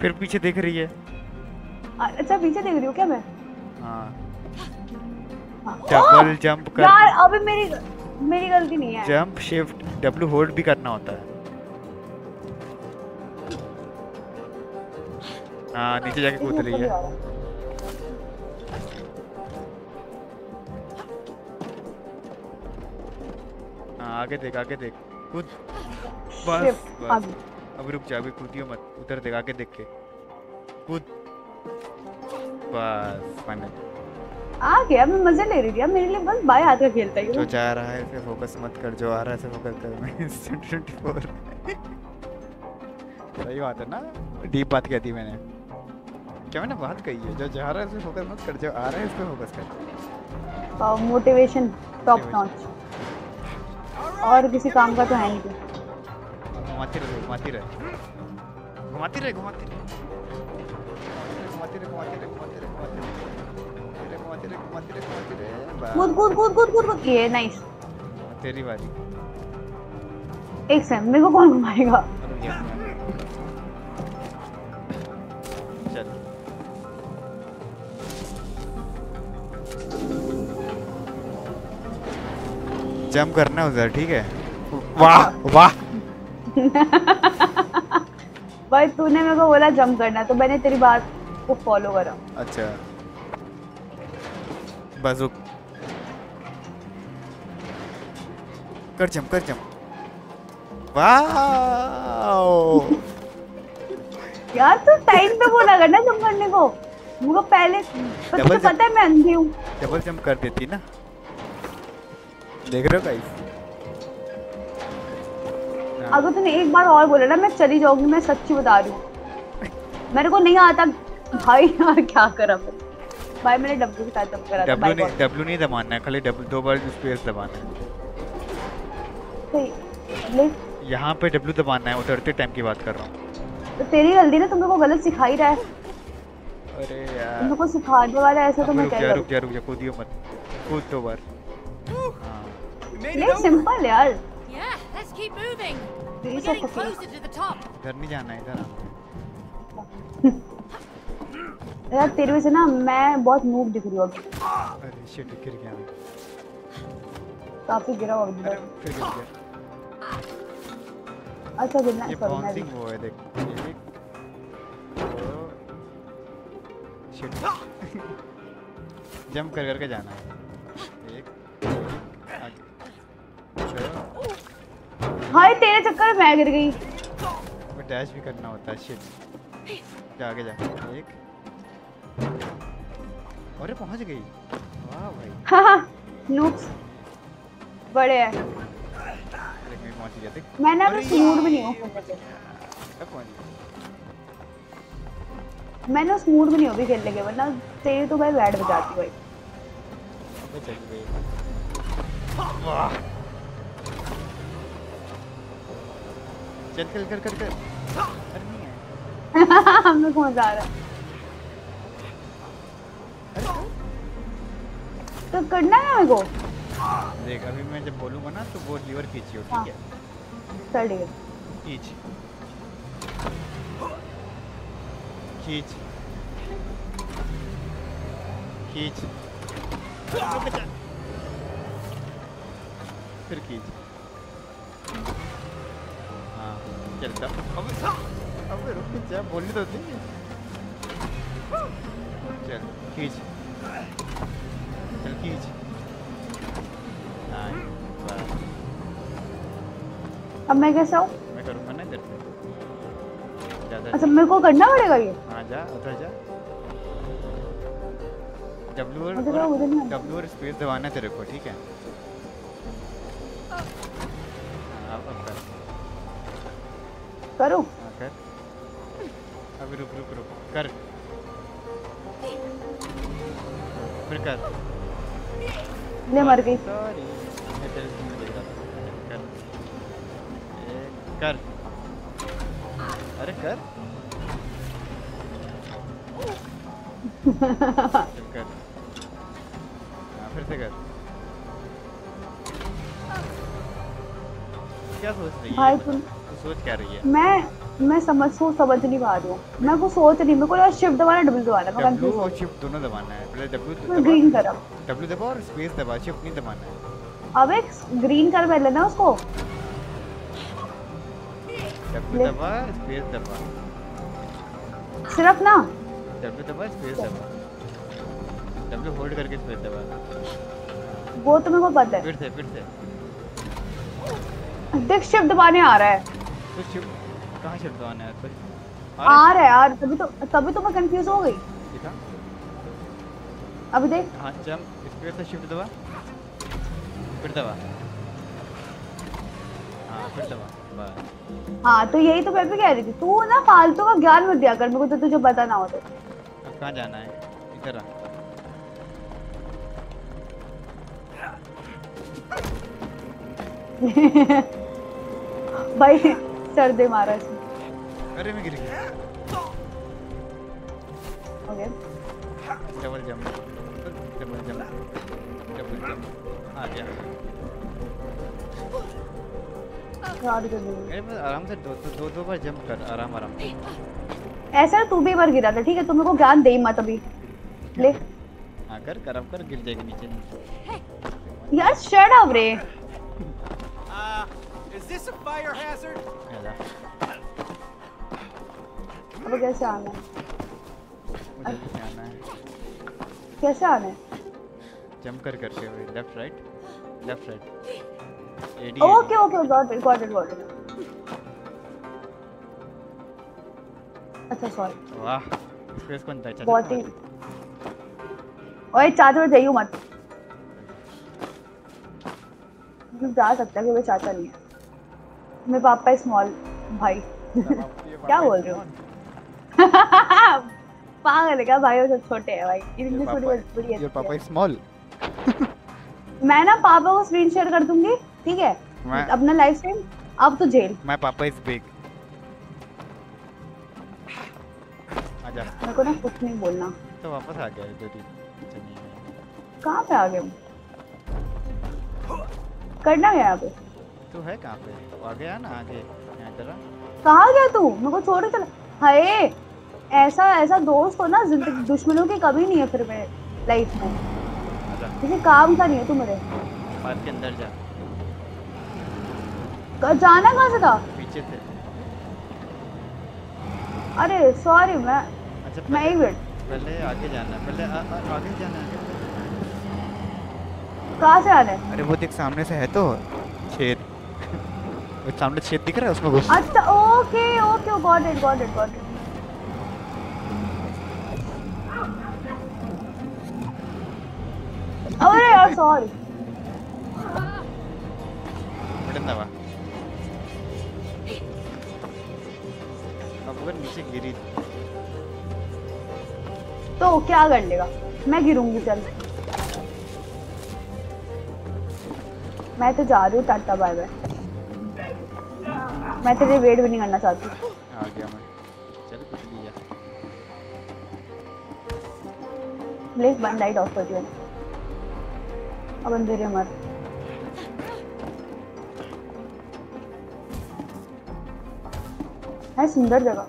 फिर पीछे देख रही है। अच्छा पीछे देख रही हूँ क्या मैं? हाँ। हाँ। डबल जंप कर। यार अभी मेरी मेरी गलती नहीं है। जंप शिफ्ट डब्ल्यू होल्ड भी करना होता है। हाँ नीचे जाके कूद रही है। हाँ आगे देख आगे देख। कूद। बस बस। अब रुक जा अभी कूदियो मत। उधर देख आगे देख के। कूद। बस फाइनल। आ गया मैं मज़े ले रही थी। अब मेरे लिए बस बाएँ हाथ का खेलता ही जो जा रहा है उसे फोकस मत कर जो आ रहा है फोकस कर। मैं 24 सही बात है ना? डीप बात कहती मैंने। क्या मैंने बात कही है? जो जा रहा है उसे फोकस मत कर जो आ रहा है उस पे फोकस कर। मोटिवेशन टॉप नॉच और किसी काम का तो है नहीं। घुमाती रहे घुमाती रहे। घुमाती रहे घुमाती रहे। घुमाती रहे घुमाती रहे। कूद कूद कूद कूद कूद कूद। ये नाइस तेरी बारी। एक सेकंड मेरे को कौन घुमाएगा? चल। जंप करना है उधर ठीक है? वाह वाह। *laughs* भाई तूने मेरे को बोला जंप करना तो मैंने तेरी बात को फॉलो करा। अच्छा। बस रुक कर जंप कर जंप वाह यार तू टाइम पे बोला करना जंप करने को। मुझको पहले तुझे पता है मैं अंधी हूँ। डबल जंप कर देती ना। देख रहे हो गाइस अगर तूने एक बार और बोला ना मैं चली जाऊँगी मैं सच्ची बता रही हूँ। मेरे को नहीं आता भाई यार क्या करा मैं। भाई मैंने डब्ल्यू के साथ जंप करा था डब्ल्यू नहीं डब्ल्यू नहीं दबाना है खाली डब्ल्यू दो बार स्पेस दबाना है। यहाँ पे डब्ल्यू दबाना है उतरते टाइम की बात कर रहा हूँ। तो तेरी गलती ना तुम मेरे को गलत सिखा ही रहा है। अरे तुम यार। मेरे को सिखाने वाला है ऐसा तो मैं क्या जा करूँ रुक जा रुक जा कूदियो मत। कूद दो बार। हाँ ले सिंपल यार। Yeah, let's keep moving. We're getting okay. closer to the top. इधर नहीं जाना है इधर आ। *laughs* यार तेरी वजह से ना मैं बहुत नूब दिख रही हूँ अभी अरे शिट गिर गया मैं काफ़ी गिरा हुआ अभी अरे फिर गिर गया अच्छा गिरना ये बाउंसिंग वो है देख। शिट जंप कर करके जाना है। एक हाय तेरे चक्कर में मैं गिर गई। डैश भी करना होता है शिट जा आगे जा। एक अरे पहुँच गई। वाह भाई। हाँ नूब्स बड़े हैं। अरे मैं पहुँच गया देख। मैं ना बस मूड में नहीं हूँ। पहुँच गया। मैं ना मूड में नहीं हूँ अभी खेलने के वरना तेरी तो भाई बैट बजाती भाई। अबे चल गई। वाह चल चल कर कर कर अरे नहीं है। *laughs* हमें कौन जा रहा है? तो करना है मेरे को? देख अभी मैं जब बोलूँगा ना तो वो लीवर खींचियो हाँ। ठीक है। चल ठीक है खींच। खींच। खींच। फिर खींच। हाँ चलता। अबे अबे रुक जा बोलने तो दी चल। खींच चल खींच अब मैं कैसे आऊँ? मैं करूँगा ना इधर से। ज़्यादा अच्छा मेरे को करना पड़ेगा ये? हाँ जा उधर जा। डब्ल्यू और डब्ल्यू और स्पेस दबाना तेरे को ठीक है? हाँ, अब अब कर। करूँ? हाँ कर। अभी रुक रुक रुक। कर। फिर कर। ले मर गई। मैं तेरे से कर कर। अरे कर। कर। हाँ फिर से कर। क्या सोच रही है? भाई तुम सोच क्या रही है? मैं मैं समझ सोच समझ नहीं पा रही हूँ। मैं कुछ सोच नहीं मेरे को यार शिफ्ट दबाना डबल दबाना मैं कंफ्यूज और शिफ्ट दोनों दबाना है। पहले डब्ल्यू मैं ग्रीन करा। डब्ल्यू दबा और स्पेस दबा शिफ्ट नहीं दबाना है। अब एक ग्रीन कर पहले ना उसको। डब्ल्यू दबा स्पेस दबा सिर्फ़ ना। डब्ल्यू दबा स्पेस दबा डब्ल्यू होल्ड करके स्पेस दबा वो तो मेरे को पता है। फिर से फिर से। देख शिफ्ट दबाने आ रहा है। तो शिफ्ट कहाँ शिफ्ट दबाना है? तो आ रहा है? यार तभी तो तभी तो मैं कंफ्यूज हो गई। दिखा? अभी देख। हाँ जंप स्पेस से शिफ्ट दबा। फिर दबा। हाँ फिर दबा। बस। हाँ तो यही तो मैं भी कह रही थी। तू ना फालतू का ज्ञान मत दिया कर मेरे को तो तुझे पता ना हो तो। कहाँ जाना है? इधर आ। *laughs* भाई सर दे मारा अरे मैं गिर गया। Okay double jump. Double jump. Double jump. आ गया। अरे बस आराम से दो दो दो, दो बार जंप कर आराम आराम। ऐसा तू भी बार गिरा था ठीक है? तू मेरे को ज्ञान दे ही मत अभी। ले। हाँ कर कर अब कर गिर जाएगी नीचे। नीचे यार शट अप रे। Uh, is this a fire hazard? आजा अब कैसे आना है मुझे आना है। कैसे आना है जंप कर करते हुए left right left right AD okay okay got it got it got it अच्छा सॉरी वाह स्पेस कौन था? चाचा बहुत ही ओए चाचा में जाइयो मत। तू जा सकता है कि वो चाचा नहीं है। मेरे पापा स्मॉल भाई। क्या बोल रहे हो? पागल है क्या भाई? वो सब छोटे हैं भाई। इनकी छोटी बड़ी योर अच्छी पापा है। इज़ स्मॉल मैं ना पापा को स्क्रीन शेयर कर दूँगी ठीक है? मैं अपना लाइव स्ट्रीम अब तो jail. My papa is big आजा। मेरे को ना कुछ नहीं बोलना। तो वापस आ गया इधर ही। चलिए कहाँ पे आ गए हम? करना यहाँ पे? तू है कहाँ पे? आ गया ना आगे। यहाँ जरा कहाँ गया तू? मेरे को छोड़ के चला। हाय! ऐसा ऐसा दोस्त हो ना ज़िंदगी दुश्मनों के कभी नहीं है फिर मेरे लाइफ में। किसी काम का नहीं है तू मेरे। पार्क के अंदर जा। क- जाना कहाँ से था? पीछे से। अरे सॉरी मैं अच्छा मैं पहले, मिनट पहले आगे जाना पहले आ, आ, आगे जाना है। कहाँ से आना है? अरे वो देख सामने से है तो छेद। वो *laughs* सामने छेद दिख रहा है उसमें घुस। अच्छा okay okay got it got it got it अरे यार सॉरी ಬಿಡಂದವ अब वो नीचे गिरी। तो क्या कर लेगा मैं गिरूँगी चल। मैं तो जा रही हूँ टाटा बाय बाय मैं तेरे वेट भी नहीं करना चाहती। आ गया मैं। चल कुछ लिया प्लीज़ बंद लाइट ऑफ़ कर दिया अब अंधेरे मर है सुंदर जगह।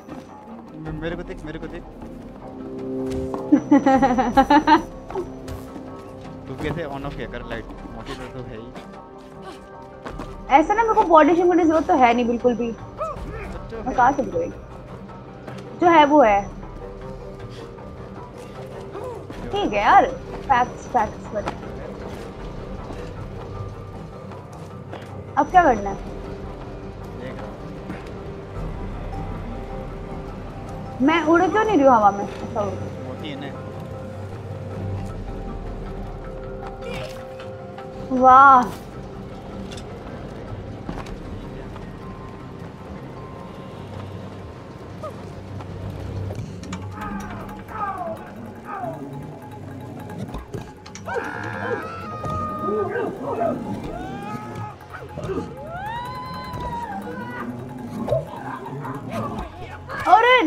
मेरे को देख मेरे को देख। *laughs* तू कैसे ऑन ऑफ़ किया कर लाइट मोटी तो, है ही। ऐसा ना मेरे को बॉडी शेमिंग की ज़रूरत तो है नहीं बिल्कुल भी। मैं कहाँ चली गई जो है वो है। ठीक है यार। फैक्ट्स फैक्ट्स बट अब क्या करना है? मैं उड़ क्यों नहीं रही हूँ हवा में? अच्छा है ना। वाह।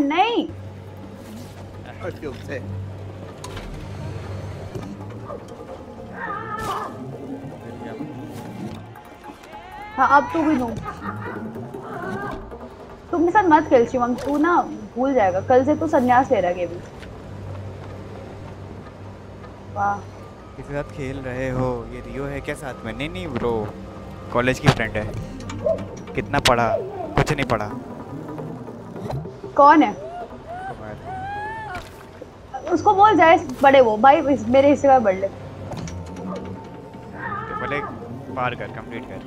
नहीं. हाँ अब तू भी नो तू मेरे साथ मत खेल शिवम। तू ना भूल जाएगा। कल से तू संन्यास ले रहा गेम वाह। किसी साथ खेल रहे हो? ये रियो है क्या साथ में? नहीं नहीं ब्रो। कॉलेज की फ्रेंड है। कितना पढ़ा? कुछ नहीं पढ़ा। कौन है? उसको बोल जाए बड़े वो भाई इस, मेरे हिस्से का बढ़ ले। तो पहले पार कर कंप्लीट कर।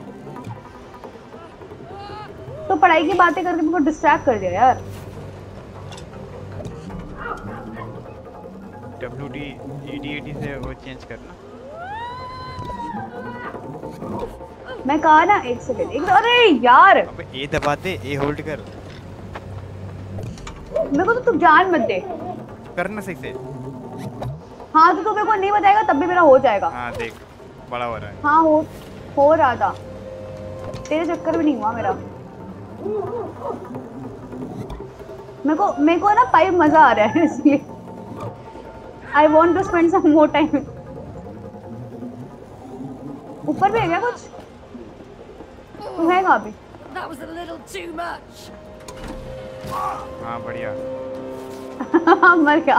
तो पढ़ाई की बातें करके को डिस्ट्रैक्ट कर दिया यार। W D E D D से वो चेंज करना। मैं कहा ना एक सेकंड एक अरे यार! अबे ए दबा दे ए होल्ड कर। मेरे को तो तू जान मत दे। करना सही से। हाँ तो तू मेरे को नहीं बताएगा तब भी मेरा हो जाएगा। हाँ देख बड़ा हो रहा है। हाँ हो हो रहा था। तेरे चक्कर में नहीं हुआ मेरा। मेरे को मेरे को ना पाइप मज़ा आ रहा है इसलिए। I want to spend some more time ऊपर भी है क्या कुछ? तू है कहाँ पे? That was a little too much. हाँ बढ़िया। *laughs* मर गया।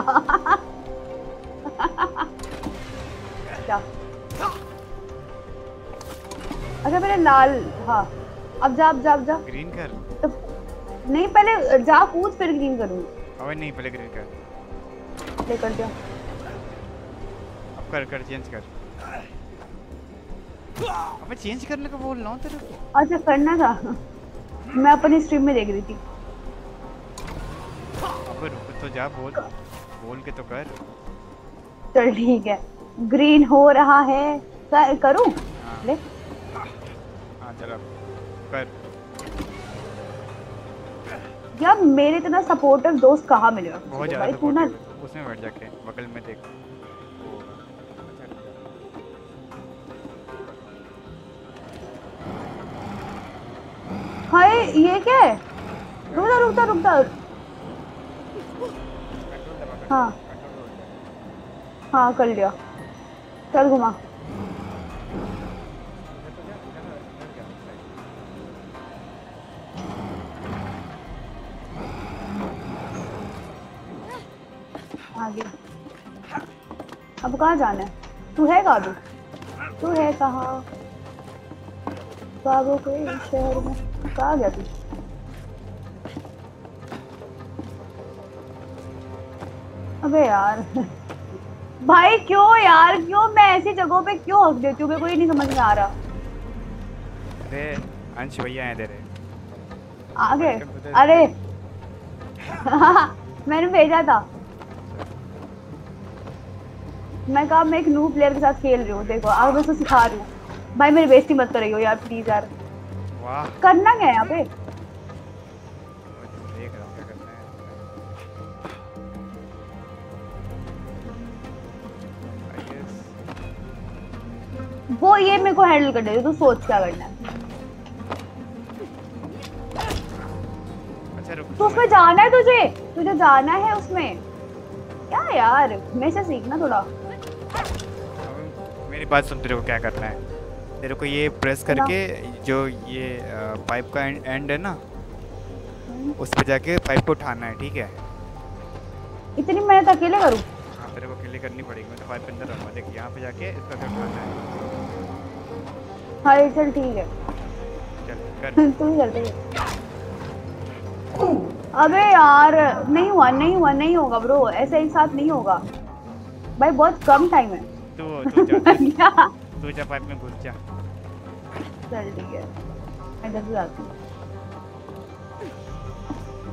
अच्छा पहले लाल हाँ। अब जा अब जा अब जा। ग्रीन कर। तो नहीं पहले जा कूद फिर ग्रीन करूँगी अबे नहीं पहले ग्रीन कर। ले कर दिया। अब कर कर चेंज कर। अबे चेंज करने को बोल रहा हूँ तेरे को। अच्छा करना था। मैं अपनी स्ट्रीम में देख रही थी। अबे रुक तो जा बोल। बोल के तो कर। चल ठीक है। ग्रीन हो रहा है कर, करूँ? हाँ। ले। हाँ चलो। कर। यार मेरे इतना सपोर्टिव दोस्त कहाँ मिलेगा बहुत भाई ज़्यादा तू ना उसमें बैठ जाके बगल में देख। हाय ये क्या है? रुक जा रुक जा रुक जा। हाँ। हाँ कर लिया। चल घुमा। आगे। अब कहाँ जाना है? तू है कहाँ तू है कहाँ? बाबू के शहर में। कहाँ गया तू? अबे यार। भाई क्यों यार? क्यों मैं ऐसी जगहों पे क्यों हक देती हूँ? मेरे को ये नहीं समझ में आ रहा। अरे अंश भैया हैं तेरे। आगे। अरे। *laughs* मैंने भेजा था। मैं कहा मैं एक न्यू प्लेयर के साथ खेल रही हूँ देखो अब मैं उसको सिखा रही हूँ। भाई मेरी बेइज्जती मत करियो यार प्लीज़ यार। वाह। करना क्या है यहाँ पे? वो ये मेरे को हैंडल कर दे तू सोच क्या करना है। अच्छा तो उसमें जाना है तुझे तुझे जाना है उसमें। क्या यार मेरे से सीखना थोड़ा। मेरी बात सुन तेरे को क्या करना है? तेरे को ये प्रेस करके जो ये पाइप का एंड है ना उस पे जाके पाइप को उठाना है ठीक है? इतनी मेहनत अकेले करूँ? हाँ तेरे को अकेले करनी पड़ेगी मैं तो पाइप के अंदर रहूँगा। देख यहाँ पे जाके इसका उठाना है? हाँ चल ठीक है। चल कर। *laughs* तू ही कर दे अबे यार नहीं हुआ नहीं हुआ नहीं होगा ब्रो ऐसे एक साथ नहीं होगा। भाई बहुत कम टाइम है। तू तू जा तू *laughs* जा पाइप में घुस जा। चल ठीक है। मैं इधर से जाती हूँ।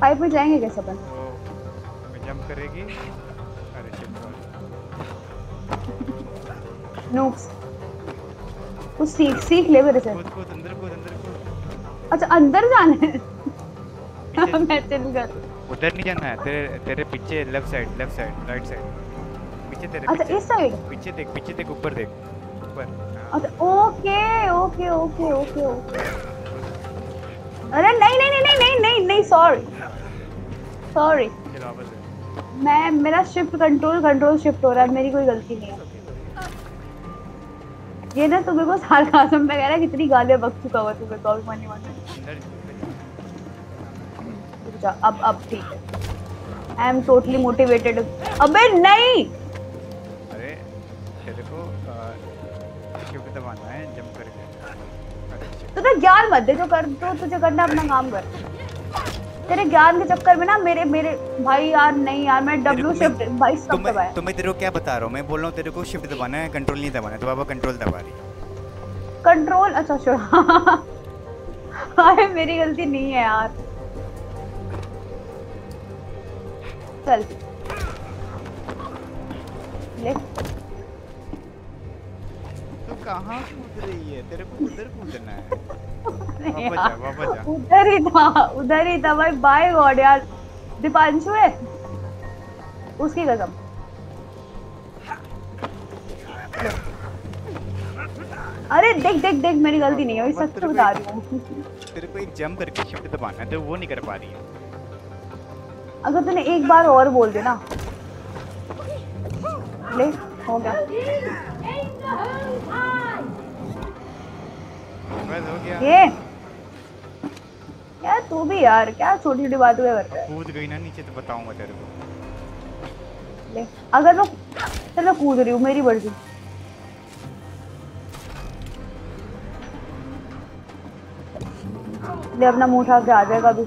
पाइप में जाएँगे कैसे अपन? जंप करेगी। अरे शिट नूब्स कुछ सीख सीख ले मेरे से। अच्छा अंदर जाना है। मैं चल गया उधर नहीं जाना है तेरे तेरे पीछे left side left side right side पीछे तेरे अच्छा इस साइड पीछे देख पीछे देख ऊपर देख ऊपर। हाँ, अच्छा okay okay okay okay okay अरे नहीं नहीं नहीं नहीं नहीं नहीं सॉरी सॉरी। मैं मेरा शिफ्ट कंट्रोल कंट्रोल शिफ्ट हो रहा है मेरी कोई गलती नहीं है। ये ना तुम्हें को सार्काज्म में कह रहा है कितनी गालियाँ बक चुका हुआ तुम्हें को अभी मनी? मनी अब अब ठीक है। आई एम टोटली मोटिवेटेड अबे नहीं! अरे तेरे को शिफ्ट दबाना है जंप करके। अरे shit. तुझे ज्ञान मत दे जो कर तो तुझे करना अपना काम कर। तेरे ज्ञान के चक्कर में ना मेरे मेरे भाई यार नहीं यार मैं डब्ल्यू शिफ्ट भाई सब तो दबाया तो मैं तेरे को क्या बता रहा हूँ? मैं बोल रहा हूँ तेरे को शिफ्ट दबाना है कंट्रोल नहीं दबाना है तो बाबा कंट्रोल दबा रही कंट्रोल अच्छा छोड़। *laughs* अरे मेरी गलती नहीं है यार। चल। ले। तू कहाँ कूद रही है? तेरे को उधर कूदना है। उधर ही था उधर ही था भाई बाय गॉड यार दीपांशु है उसकी कसम अरे देख देख देख मेरी गलती नहीं है मैं सच बता रही हूँ तेरे को एक जंप करके शिफ्ट दबाना है तो वो नहीं कर पा रही है अगर तूने एक बार और बोल दे ना ले हो हो गया ये। यार तू भी यार क्या छोटी छोटी बातों में करता है? कूद गई ना नीचे तो बताऊँगा तेरे को। ले अगर मैं चल मैं कूद रही हूँ मेरी मर्ज़ी। ले अपना मुँह उठा के आ जाएगा अभी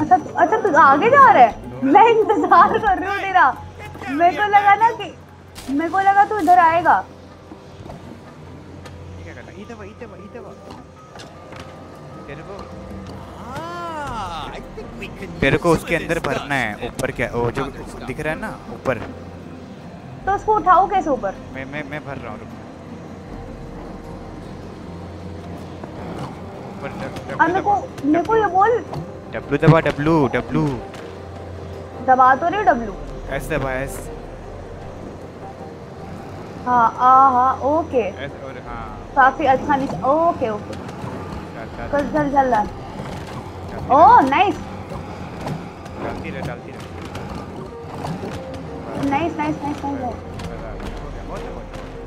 अच्छा अच्छा तू आगे जा रहा है? मैं इंतज़ार कर रही हूँ तेरा। मेरे को लगा ना कि मेरे को लगा तू इधर आएगा। ये क्या करना इधर वा इधर वा इधर वा तेरे को use उसके अंदर भरना है ऊपर क्या वो जो दिख रहा है ना ऊपर। तो उसको उठाओ कैसे ऊपर? मैं मैं मैं भर रहा हूँ ऊपर अब मेरे को मेरे को ये बोल। डब्लू दबा डब्लू डब्लू दबा तो रही डब्लू एस दबा एस हाँ आ हाँ ओके। एस और हाँ। काफ़ी अच्छा नीचे ओके ओके। चल चल। रहा। नाइस। डालती रहे डालती रहे। नाइस नाइस नाइस नाइस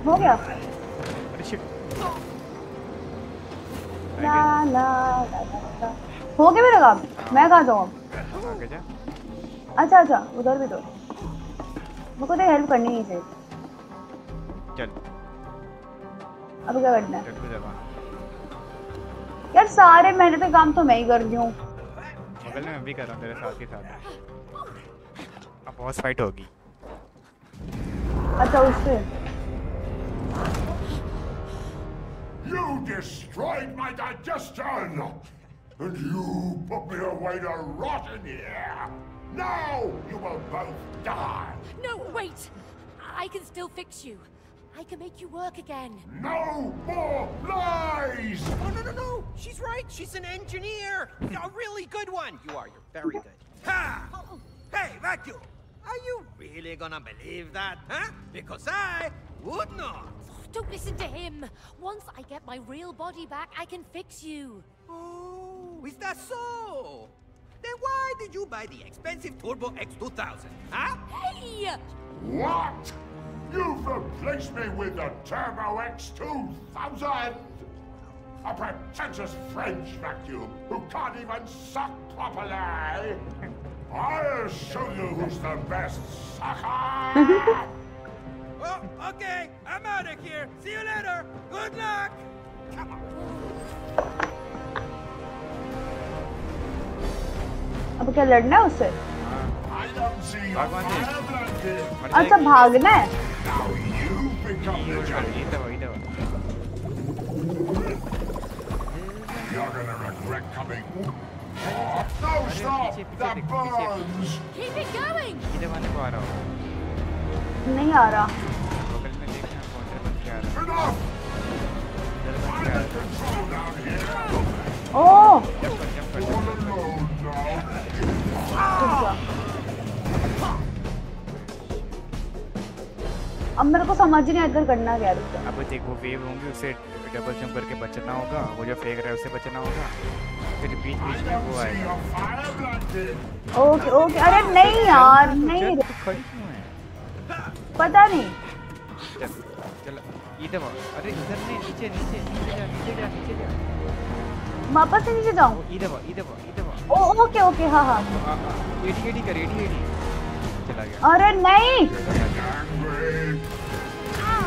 हो गया अरे शिट। ला ला ला ला। हो गया मेरा काम? मैं कहाँ जाऊँ अच्छा अच्छा उधर भी तो। मेरे को तो हेल्प करनी ही चाहिए चल। अब क्या करना है? यार सारे मेहनत के काम तो मैं ही कर रही हूँ। बगल में मैं भी कर रहा हूँ तेरे साथ ही साथ अब बॉस फाइट होगी। अच्छा उससे। You destroyed my digestion! And you put me away to rot in here! Now you will both die! No, wait! I can still fix you. I can make you work again. No more lies! Oh, no, no, no! She's right! She's an engineer! A really good one! You are, you're very good. Ha! Oh, oh. Hey, Vacuum! Are you really gonna believe that, huh? Because I would not! Oh, don't listen to him. Once I get my real body back, I can fix you. Oh, is that so? then why did you buy the expensive Turbo X2000? Huh? Hey! What? You've replaced me with the Turbo X2000? A pretentious French vacuum who can't even suck properly. *laughs* I'll show you who's the best sucker. *laughs* Oh, okay. I'm out of here. See you later. Good luck. Come on. अब क्या लड़ना है उससे अच्छा। भागना है. Oh, हूँ नहीं आ रहा में देखना कौन सा बन के आ रहा! है. जा। अब मेरे को समझ नहीं इधर करना क्या है, रुक अब देख वो वेव होंगी उसे डबल जंप करके बचना होगा वो जो फेंक रहा है उसे बचना होगा। फिर बीच बीच में वो आएगा. ओके ओके अरे नहीं यार नहीं पता नहीं। चल चल दबा। अरे इधर नहीं नीचे नीचे नीचे जा नीचे जा नीचे जा। वापस से नीचे जाऊँ? वो ये दबा ये दबा ये ओ ओके ओके हाँ हाँ। एडी एडी कर एडी एडी चला गया। अरे नहीं!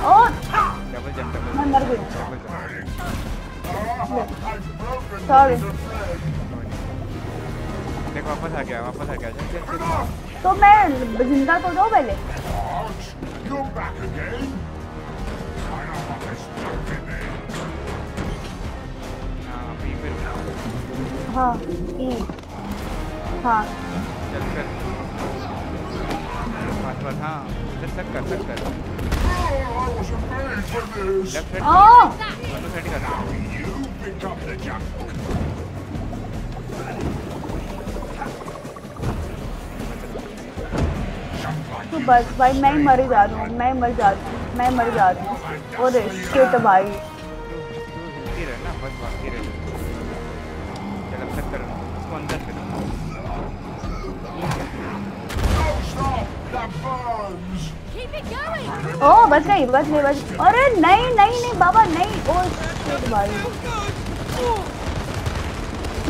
ओ डबल जंप डबल मैं मर गई। Thread. देख वापस आ गया वापस आ गया। चल चल चल तो मैं ज़िंदा तो जाऊँ पहले? हाँ ई हाँ। चल कर बस बस हाँ इधर तक कर तक कर. लेफ़्ट साइड दोनों साइड कर तो बस भाई मैं मर जा रहा हूँ मैं मर जा रही हूँ मैं मर जा रही हूँ। और शिट भाई। तू तू हिलती रहे ना बस भागती रहे। ओ बच गई बच गई बच अरे नहीं नहीं नहीं बाबा नहीं। ओ शिट भाई।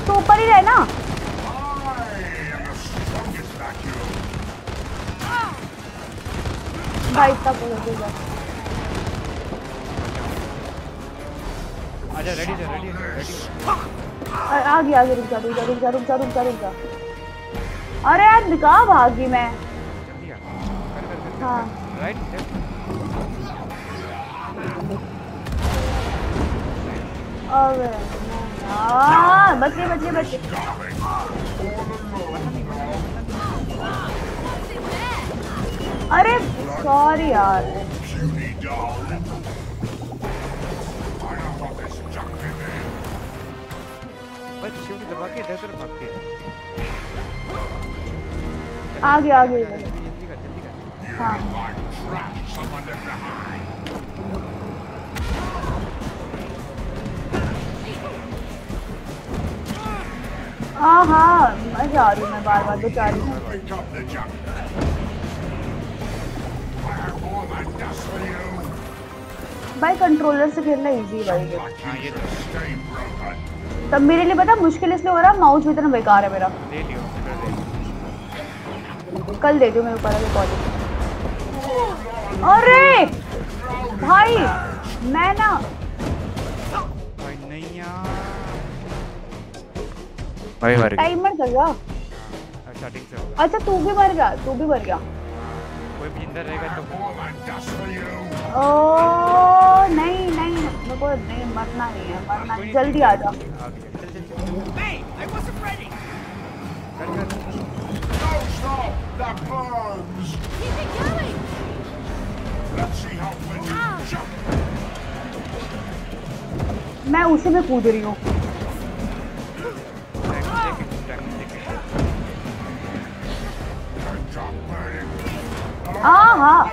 तो ऊपर ही रहे ना. भाई इतना पकड़ दे आजा रेडी जा रेडी रेडी आ गया रुक जा रुक जा रुक जा रुक जा रुक जा रुक जा। अरे यार कहाँ भागी मैं। हाँ। राइट लेफ़्ट अबे बच गई बच गई बच अरे सॉरी यार. बस दबा के इधर भागते हैं आगे आगे। हाँ. हाँ मैं जा रही हूँ मैं बार बार बेचारी हूँ. भाई कंट्रोलर से खेलना इजी भाई. तब मेरे लिए पता मुश्किल इसलिए हो रहा माउस भी इतना बेकार है मेरा कल दे दो मेरे ऊपर आगे कॉलेज अरे भाई मैं ना भाई नहीं यार भाई मर टाइमर कर रहा स्टार्टिंग से होगा अच्छा तू भी मर गया तू भी मर गया कोई भी ज़िंदा रहेगा तो. ओ नहीं नहीं मेरे को नहीं मरना नहीं है मरना नहीं जल्दी आ जा गया Hey, I wasn't ready. कर कर stop! That burns. Keep it going! मैं उसे में कूद रही हूँ। हाँ, हाँ।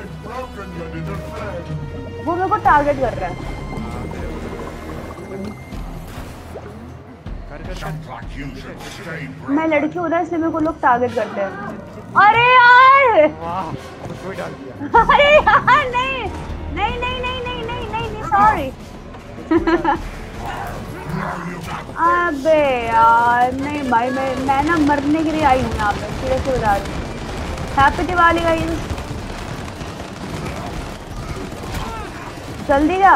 वो मेरे को टारगेट कर रहा है। मैं लड़की हूँ ना, इसलिए मेरे को लोग टारगेट करते हैं। अरे यार! अरे यार, नहीं नहीं नहीं नहीं नहीं नहीं नहीं नहीं सॉरी अबे यार, नहीं भाई, मैं मैं ना मरने के लिए आई हूँ यहाँ पे सीरियस बता रही हूँ। हैप्पी दिवाली का जल्दी जा।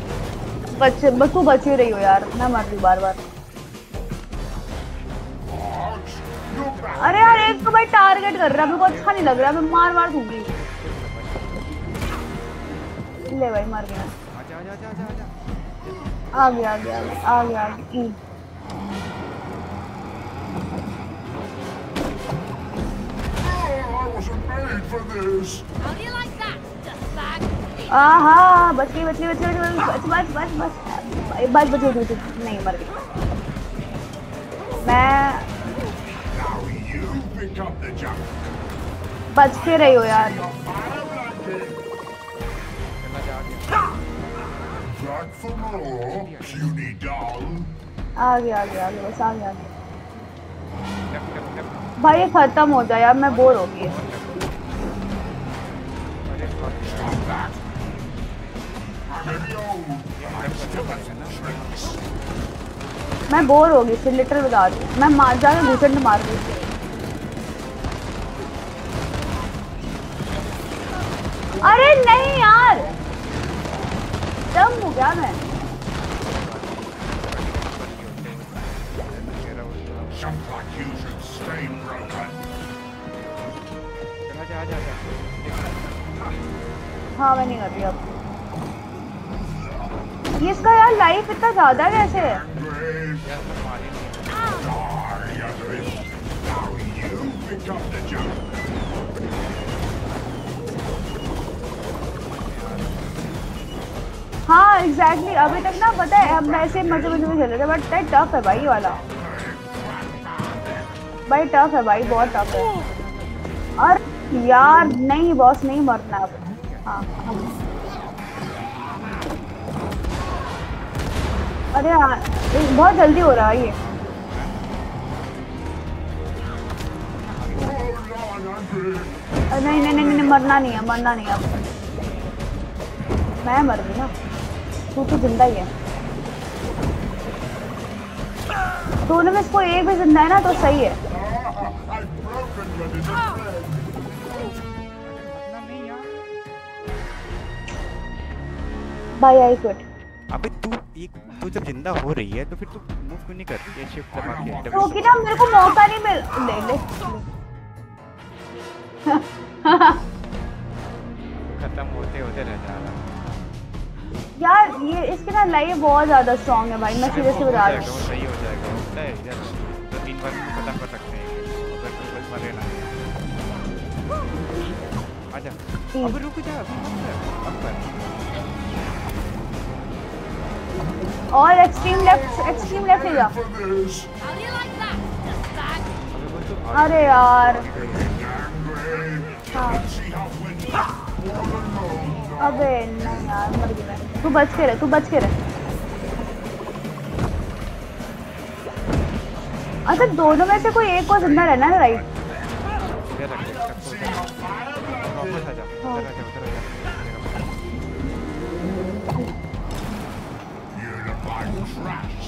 बच बस तू बच ही रही हो यार मैं मर रही बार बार. अरे यार एक तो भाई टारगेट कर रहा है मेरे को अच्छा नहीं लग रहा मैं मार मार दूँगी ले भाई मर गया आजा आजा आजा आजा आजा आ गया आ गया आ गया आ। Oh, I wasn't made for this. How do you like that, dustbag? आहा बच बच बच बच बच बच बच बच बच बच बच नहीं, मर गई मैं. बच के रही हो यार. आ गया आ गया आ गया बस आ गया भाई खत्म हो जाए यार, मैं बोर हो गई मैं बोर होगी फिर लिटर बता दी। मैं मार जा रहा मार रही अरे नहीं यार! दम हो गया मैं। हाँ मैं नहीं कर रही अब। ये इसका यार लाइफ इतना ज़्यादा कैसे है. हाँ एग्जैक्टली exactly. अभी तक ना पता है हम ऐसे मज़े मज़े में खेल रहे थे बट टफ है भाई वाला भाई टफ है भाई, बहुत टफ है और यार, नहीं बॉस नहीं मरना अब हाँ हम अरे बहुत जल्दी हो रहा है ये। नहीं नहीं नहीं नहीं, मरना नहीं है, मरना नहीं है अब। मैं मर गई ना। तू तो ज़िंदा ही है। दोनों में कोई एक भी ज़िंदा है ना तो सही है। भाई आई क्विट अबे तू एक तू जब ज़िंदा हो रही है तो फिर तू मूव क्यों नहीं कर रही है? शिफ्ट दबा के क्योंकि ना मेरे को मौका नहीं मिल ले ले, खत्म होते होते रह जा रहा। यार ये इसकी ना लाइफ बहुत ज़्यादा स्ट्रांग है भाई मैं सीरियसली बता हो रही हूँ। सही हो जाएगा होता है यार। तो तीन बार खत्म कर सकते हैं। अगर तू बस मरे ना। आजा। अब रुक जा अभी मत कर अब कर। और एक्सट्रीम लेफ़्ट एक्सट्रीम लेफ़्ट ले जाओ अरे यार। हाँ। अबे नहीं यार मर गया तू बच के रह तू बच के रह। अच्छा दोनों में से कोई एक को ज़िंदा रहना है right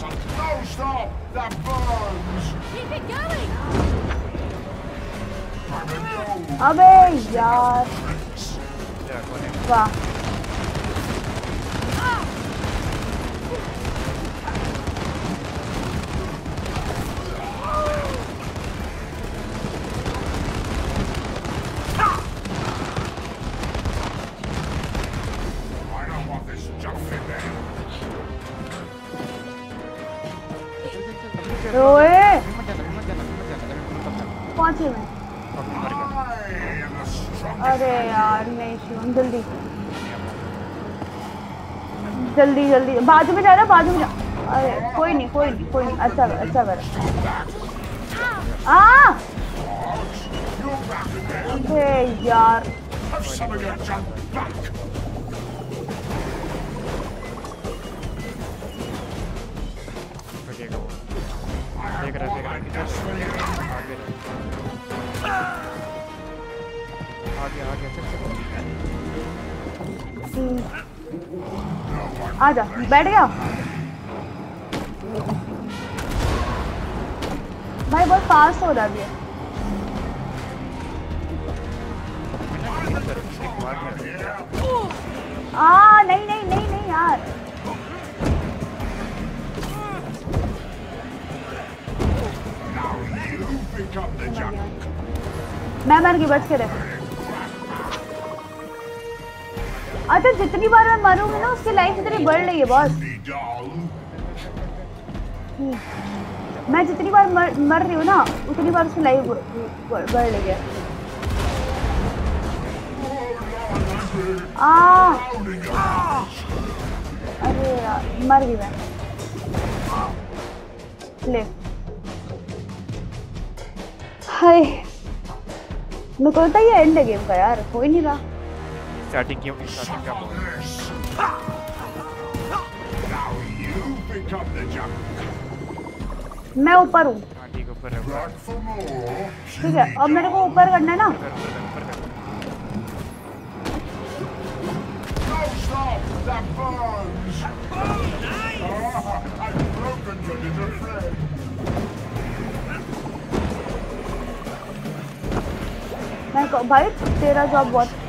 No, stop! That burns! Keep it going! I'm in. Amazing! Yeah, go ahead. Fuck. जल्दी जल्दी जल्दी बाजू में जा रहा बाजू में जा अरे कोई नहीं कोई नहीं कोई नहीं अच्छा कर अच्छा कर. अरे यार आगे आगे आगे चल चल आ जा, बैठ गया। भाई, बहुत फास्ट हो रहा है आ, नहीं नहीं नहीं नहीं यार. मैं मर गई, बच के रहे। अच्छा जितनी बार मैं मरूँगी ना उसकी लाइफ इतनी बढ़ रही है बॉस। मैं जितनी बार मर, मर रही हूँ ना उतनी बार उसकी लाइफ बढ़ रही है। आ अरे यार मर गई मैं। ले। हाय। मेरे को ये एंड है गेम का यार ही नहीं रहा। स्टार्टिंग की स्टार्टिंग का मैं ऊपर हूँ। ठीक है ठीक अब मेरे को ऊपर करना है ना? भाई तेरा जॉब बहुत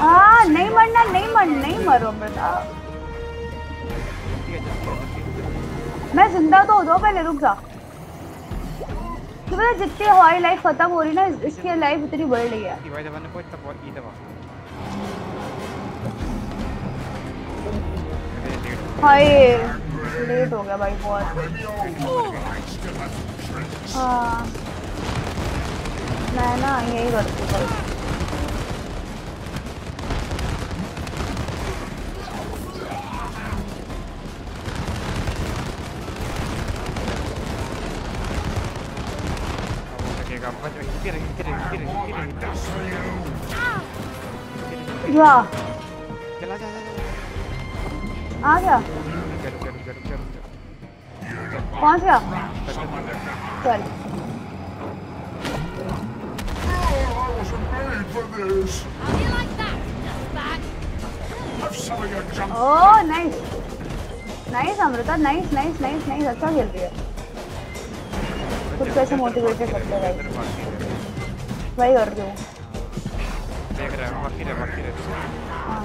हाँ नहीं मरना, नहीं मर, नहीं मरो बेटा। मैं ज़िंदा तो हो जाओ, पहले रुक जा। तो जितनी हमारी लाइफ खत्म हो रही ना इसकी लाइफ इतनी बढ़ रही है। हाय लेट हो गया भाई बहुत। Maybe all I still have some tricks. हाँ मैं ना यही करती हूँ भाई लगेगा बच इधर इधर इधर इधर That's for you. जा चला जा जा जा आ गया चलो चलो चलो चलो पहुंच गया चल Oh, I wasn't made for this. How do you like that, bag? Have some of your junk. Oh nice nice Amrita nice nice nice nice अच्छा खेल रही है। खुद को ऐसे मोटिवेटेड करते रहे वही कर रही हूँ। देख रहा है बाकी रहे बाकी रहे। हाँ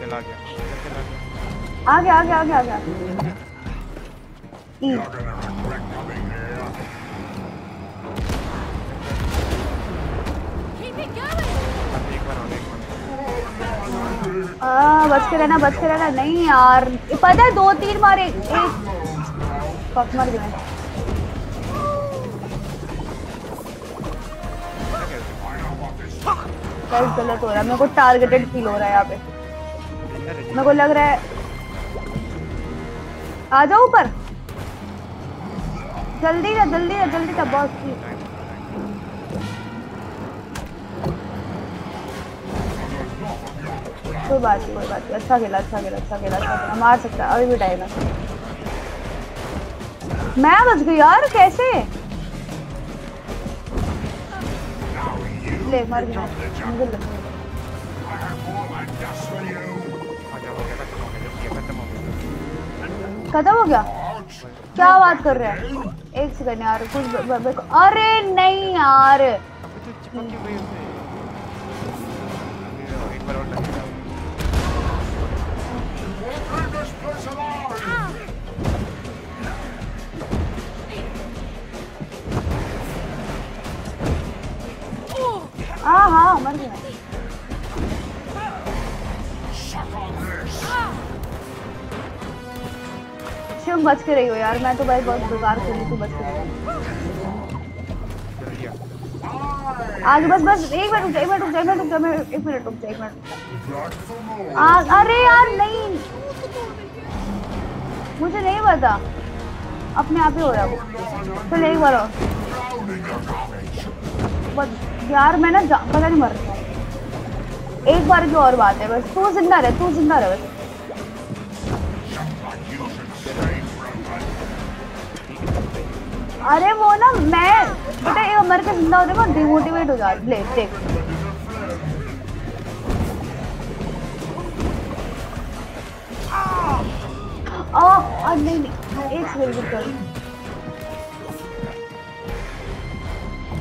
चला गया चला गया। आ गया आ गया आ गया आ गया। You're gonna regret coming here. बच के रहना बच के रहना। नहीं यार पता है, दो, तीन बार एक एक फक मर गया। गलत हो रहा है। मेरे को टारगेटेड फील हो रहा है यहाँ पे। मेरे को लग रहा है आ जाओ ऊपर। जल्दी जा जल्दी जा जल्दी जा प्लीज़ कोई बात नहीं, कोई बात नहीं। अच्छा खेला अच्छा खेला अच्छा खेला अच्छा खेला। मार सकता अभी भी टाइम है। मैं बच गई यार, कैसे? ले, मर गया। खत्म हो गया. क्या बात कर रहे हैं? एक सेकंड यार, कुछ अरे नहीं यार। हाँ हाँ मर गया. शिव बच के रही हो यार, मैं तो भाई बहुत बेकार खेली, तू बच के रही आगे बस बस, एक मिनट रुक जा, एक मिनट रुक जा, एक मिनट रुक जा, मैं- एक मिनट रुक जा, एक मिनट अरे यार, नहीं। मुझे नहीं पता। अपने आप ही हो रहा है चल, एक बार और। बस। यार, मैं ना जा- पता नहीं मर रही एक बार की और बात है, बस तू ज़िंदा रहे, तू ज़िंदा रहे बस। अरे वो ना मैं बेटा ये मर के ज़िंदा होते मैं डिमोटिवेट हो जा ले, देख। आ नहीं नहीं, एक सेकंड कर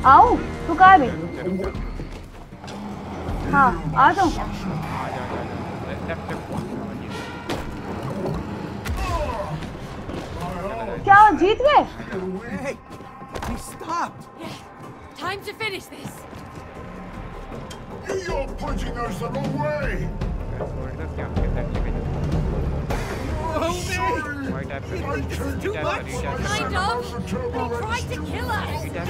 आओ। तू कहाँ है अभी हाँ आ जाओ क्या जीत गए. Time to finish this. You're pointing us the लेके जा वाइट टैप कर Too much. Kind of. They tried to kill us. कर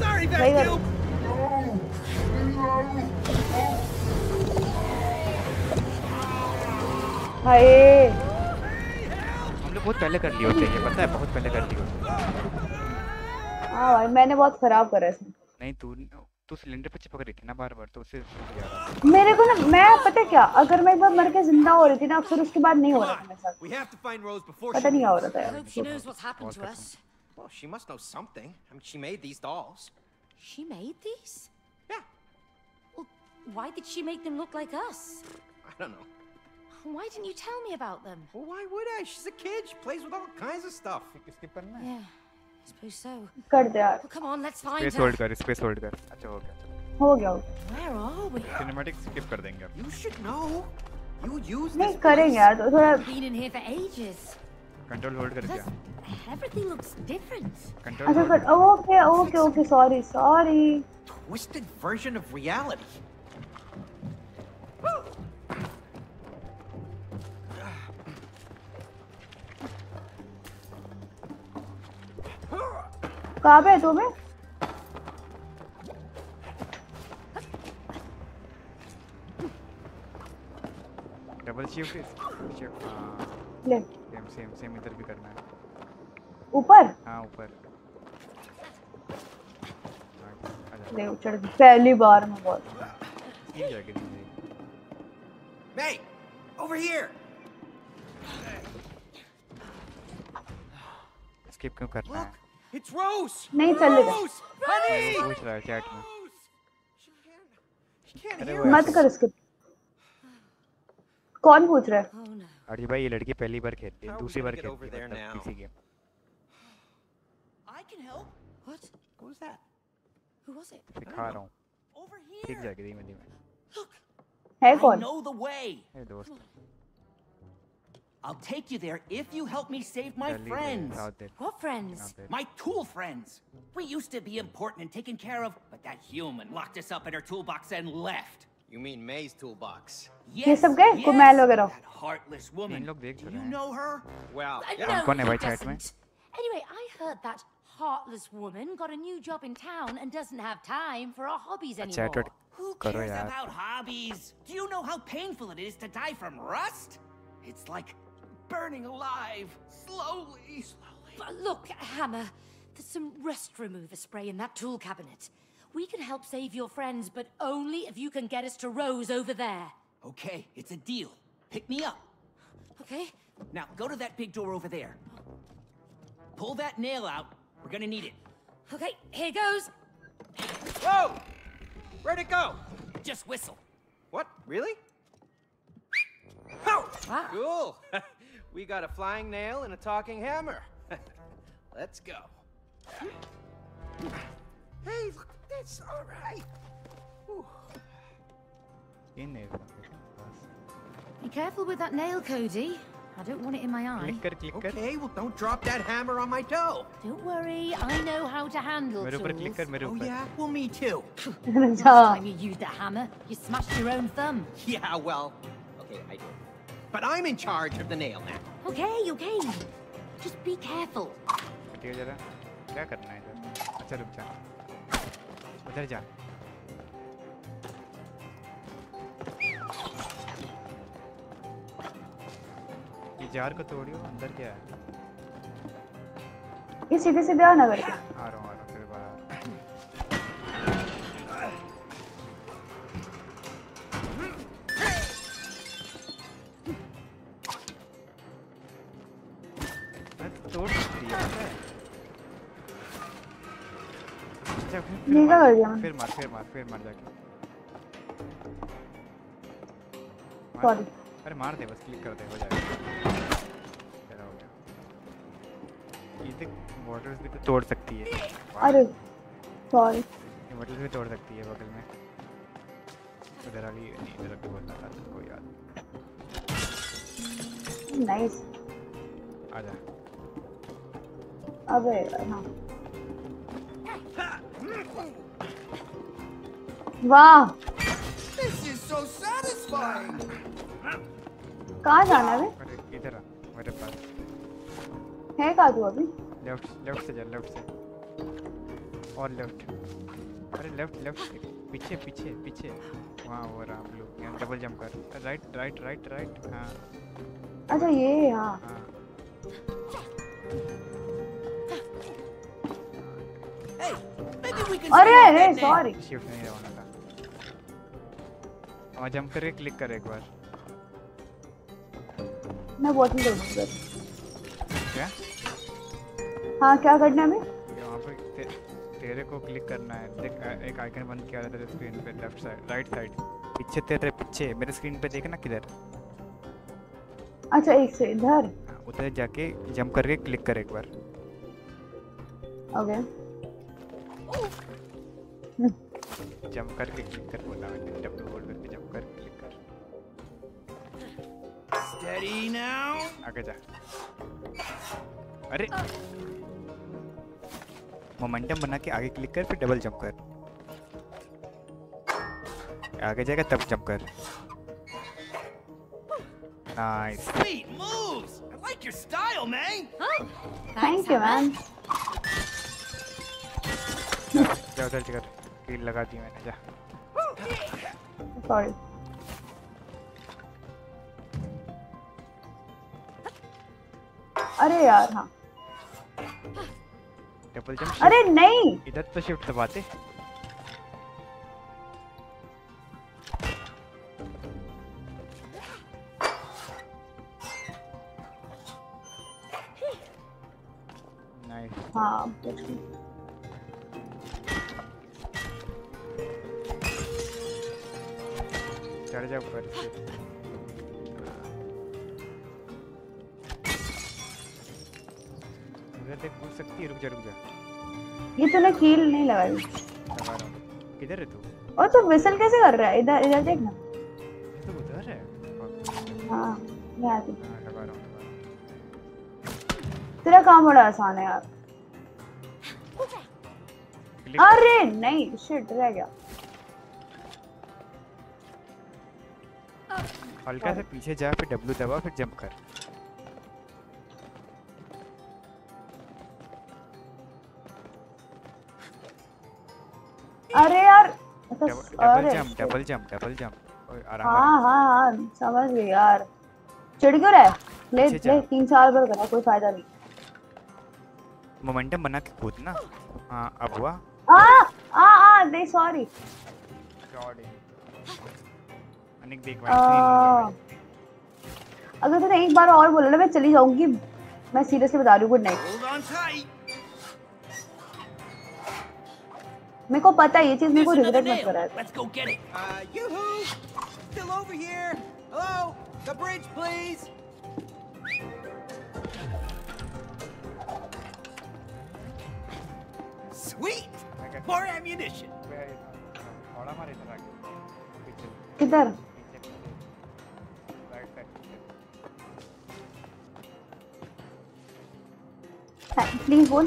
Sorry, Wait a- Vacuum. Hi हम लोग बहुत पहले कर लिए होते हैं ये पता है बहुत पहले कर लिए होते हैं। हाँ भाई मैंने बहुत खराब करा है इसमें नहीं तू तू सिलेंडर पे चिपक रही थी ना बार बार तो उससे सूझ गया था। मेरे को ना मैं पता है क्या अगर मैं एक बार मर के जिंदा हो रही थी ना फिर उसके बाद नहीं हो रहा था मेरे साथ We have to find Rose before पता she नहीं क्या हो रहा था I यार hope she knows what's happened to us. Well, she must know something. I mean, she made these dolls. She made these? Yeah, Well, why did she make them look like us? I don't know. Why didn't you tell me about them? Well, why would I? She's a kid. She plays with all kinds of stuff. skip करना है Yeah, I suppose so. कर दे यार Well, come on, let's find space. Hold कर space hold कर अच्छा हो गया हो गया हो? सिनेमैटिक स्किप कर देंगे अब You should know. You use नहीं करेंगे. यार तो थोड़ा Been in here for ages. Control hold कर दिया everything looks different. कंट्रोल अच्छा okay okay okay sorry sorry Twisted version of reality. कहाँ पे है तू बे डबल शिफ्ट शिफ्ट हाँ। ले। सेम सेम सेम इधर भी करना है। ऊपर? हाँ ऊपर। ले गई। पहली बार में बहुत ये जाके दी May, over here. स्किप क्यों करना है? Look, it's Rose. नहीं चलेगा पूछ रहा है चैट में. मत कर इसके कौन पूछ रहा है Oh. अरे भाई ये लड़की पहली बार खेलती है दूसरी बार खेलती है मतलब? किसी game I can help. What? What was that? Who was it? सिखा रहा हूँ here. जाएगी धीमे धीमे है कौन. ए दोस्त I'll take you there if you help me save my चल ही friends. आओ देर What friends? आओ देर My tool friends. We used to be important and taken care of, but that human locked us up in her toolbox and left. You mean May's toolbox? Yes, सब गए? yes, Kumail वगैरह? That heartless woman. इन लोग देख Do तो you रहे हैं know her? Well, Uh, yeah. no, कौन है he भाई chat में? doesn't. Anyway, I heard that heartless woman got a new job in town and doesn't have time for our hobbies अच्छा anymore. तो Who करो cares यार about hobbies? Do you know how painful it is to die from rust? It's like burning alive, slowly, slowly. But look, Hammer, there's some rust remover spray in that tool cabinet. We can help save your friends, but only if you can get us to Rose over there. Okay, it's a deal. Pick me up. Okay? Now, go to that big door over there. Pull that nail out. We're gonna need it. Okay, here goes. Whoa! Where'd it go? Just whistle. What? Really? Oh, Wow. cool. *laughs* We got a flying nail and a talking hammer. *laughs* Let's go. Hey, look, that's all right. Be careful with that nail, Cody. I don't want it in my eye. Okay, well don't drop that hammer on my toe. Don't worry, I know how to handle it. Oh yeah? Well, me too. *laughs* Last time you used that hammer, you smashed your own thumb. Yeah, well, okay, I do. But I'm in charge of the nail now. Okay, okay. Just be careful. हटियो जरा क्या करना है इधर अच्छा रुक जा उधर जा ये जार को तोड़ियो अंदर क्या है ये सीधे सीधे आ ना करके आ रहा हूँ ये क्या मार कर दिया फिर मार फिर मार फिर मार जाके सॉरी अरे मार दे बस क्लिक कर दे हो जाएगा चलो हो गया ये देख बॉर्डर्स भी तो तोड़ सकती है अरे सॉरी ये बॉटल्स भी तोड़ सकती है बगल में उधर वाली नहीं इधर भी बोलना था कोई याद नाइस आजा अबे हाँ वाह! कहाँ जाना है इधर आ मेरे पास। है कहाँ तू अभी? लेफ़्ट लेफ़्ट से जा लेफ़्ट से। और लेफ़्ट। अरे लेफ़्ट लेफ़्ट से। पीछे पीछे पीछे। वहाँ वो रहा ब्लू यहाँ डबल जंप कर। राइट राइट राइट राइट हाँ। अच्छा ये हाँ। हाँ। अरे अरे सॉरी शिफ्ट नहीं दबाना था वहाँ जंप करके क्लिक कर एक बार। मैं बोतल दे दूँगा क्या? हाँ क्या करना है अभी ये वहाँ पे ते, तेरे को क्लिक करना है। देख एक आइकन बंद किया रहता है स्क्रीन पे लेफ़्ट साइड राइट साइड पीछे तेरे पीछे मेरे स्क्रीन पे देखना किधर। अच्छा एक से इधर। हाँ, उधर जाके जंप करके क्लिक कर एक बार। ओके जंप करके क्लिक कर बोला मैंने डब्ल्यू होल्ड करके जंप कर क्लिक कर Steady now. आगे जा अरे मोमेंटम बना के आगे क्लिक कर फिर डबल जंप कर आगे जाएगा तब जंप कर nice Sweet moves! I like your style, man! Thank you man जा उधर कर कील लगा दी मैंने जा। सॉरी अरे यार हाँ। डबल जंप अरे नहीं! इधर तो शिफ्ट दबाते। हाँ। देख है रुक जा रुक जा। ये तूने कील नहीं लगाई। लगा रहा हूँ। किधर है तू? और तू विसल कैसे कर रहा है? इधर इधर देख ना। तो उधर है। हाँ मैं आती हाँ लगा रहा हूँ लगा रहा हूँ। तेरा काम बड़ा आसान है यार। अरे नहीं शिट रह गया। हल्का से पीछे जा फिर डब्ल्यू दबा फिर जंप कर। Double jump double jump double jump आराम हाँ हाँ हाँ समझ गई यार। चिढ़ क्यों रहा है? ले ले तीन साल भर करा कोई फ़ायदा नहीं। मोमेंटम बना के कूदना हाँ अब हुआ। आ आ आ दे सॉरी अनिक देख भाई अगर तूने एक बार और बोला ना मैं चली जाऊँगी। मैं सीरियसली बता रही हूँ गुड नाइट मेरे को पता है ये चीज़ मेरे को रिग्रेट मत. करा. Uh. Sweet! More ammunition. किधर प्लीज़ बोल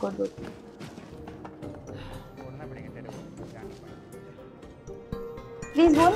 गुड गुड गुड प्लीज़ बोल।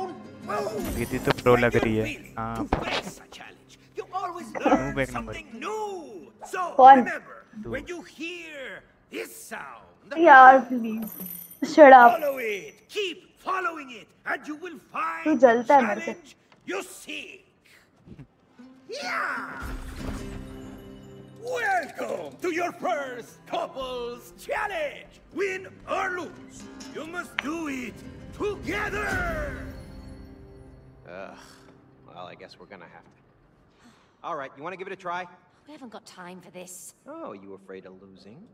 leave us alone? दीदी तो प्रो लग रही है Willing हाँ to face a challenge. You always learn back number. something new. So Fun. remember, when you hear this sound, यार please shut up follow it. Keep following it, and you will find तू जलता है मेरे से। challenge you seek. Yeah. Welcome to your first couples challenge. Win or lose, you must do it together. Ugh. Well, I guess we're gonna have to. All right, you want to give it a try? We haven't got time for this. Oh, you afraid of losing?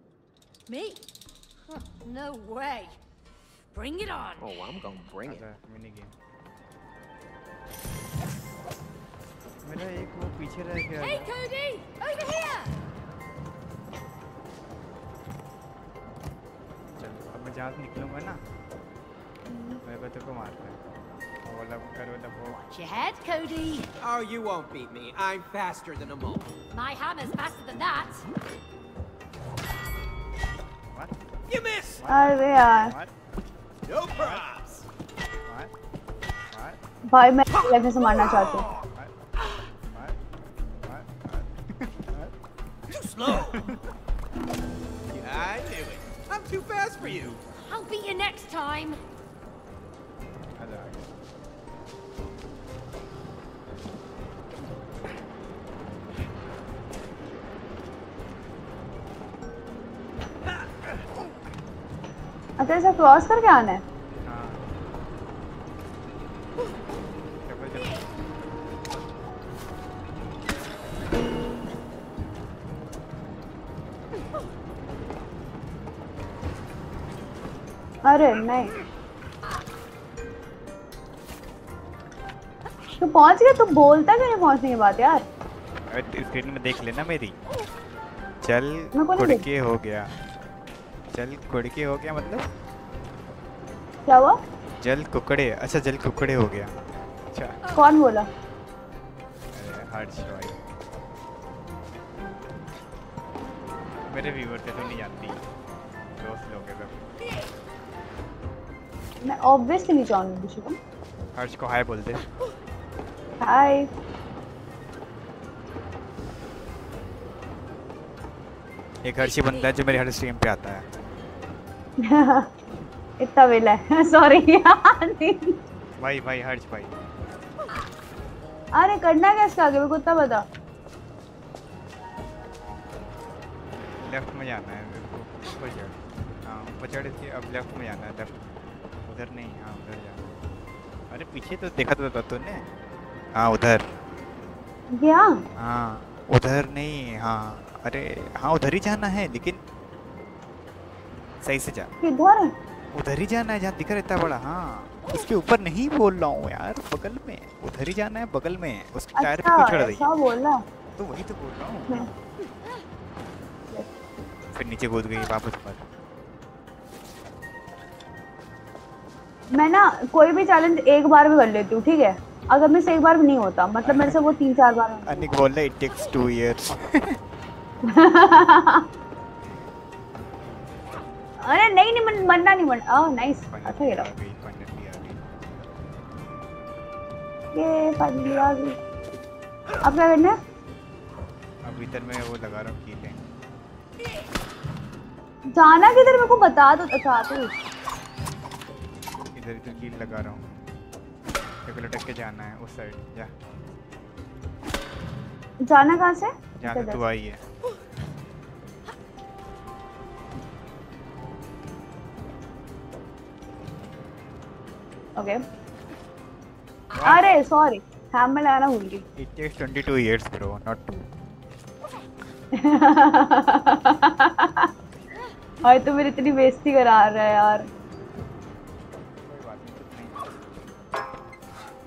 Me? Huh, no way. Bring it on. Oh, I'm gonna bring it. आजा mini game मेरा एक वो पीछे रह गया Hey, है। Cody! Over here! चल अब मैं जहाँ से निकलूंगा ना मेरे को तेरे को मारना है वो वाला कर वाला वो Watch your head, Cody. Oh, you won't beat me. I'm faster than a mole. My hammer's faster than that. what You miss. अरे यार what No props. what what भाई मैं लगने से मारना चाहती हूँ what what what Too slow. Yeah, I knew it. I'm too fast for you. I'll beat you next time. आजा आजा अच्छा ऐसा क्रॉस करके आना है। अरे नहीं। तू पहुँच गया तू बोलता क्यों नहीं पहुँचने की बात यार? स्क्रीन में देख लेना मेरी। चल को हो गया। चल कुड़के हो गया मतलब? क्या हुआ? जल कुकड़े अच्छा जल कुकड़े हो गया। अच्छा। कौन बोला? हर्ष भाई। मेरे व्यूअर थे तो नहीं जानती दोस्त लोग हैं सब। मैं ऑब्वियसली नहीं चाहूँगी किसी को। हर्ष को हाय बोल दे हाय एक हर्षी बंदा है जो मेरे हर स्ट्रीम पे आता है। *laughs* इतना वेला है। *laughs* सॉरी भाई भाई हर्ष भाई। अरे करना क्या इसका आगे? मेरे को इतना बता लेफ़्ट में जाना है मेरे को चढ़ हाँ चढ़ के अब लेफ़्ट में जाना है लेफ़्ट उधर नहीं हाँ उधर जाना अरे पीछे तो देखा तो था तूने। हाँ उधर। क्या हाँ उधर नहीं हाँ। अरे हाँ उधर ही जाना है लेकिन सही से जा। किधर उधर ही जाना है जहाँ दिख रहा इतना बड़ा हाँ। उसके ऊपर नहीं बोल रहा हूँ यार बगल में। उधर ही जाना है बगल में। उसके टायर पे अच्छा चढ़ रही है बोला। तो वही तो बोल रहा हूँ। फिर नीचे कूद गई वापस पर। मैं ना कोई भी चैलेंज एक बार भी कर लेती हूँ ठीक है? अगर मेरे से एक बार भी नहीं होता मतलब मेरे से वो तीन चार बार अनिक बोल रहा इट टेक्स टू इयर्स अरे नहीं नहीं मन, मरना नहीं मरना ओह नाइस अच्छा खेला ये फाइनली आ गई अब क्या करना है? अब इधर में वो लगा रहा हूँ कीलें जाना किधर मेरे को बता दो अच्छा तो इधर इधर कील लगा रहा हूँ। तेरे को लटक के जाना है उस साइड जा। जाना कहाँ से? जहाँ इधर से तू आई है। ओके अरे सॉरी हैमर लगाना भूल गई. It takes 22 years bro not two. *laughs* और तू मेरी इतनी बेइज्जती करा रहा है यार.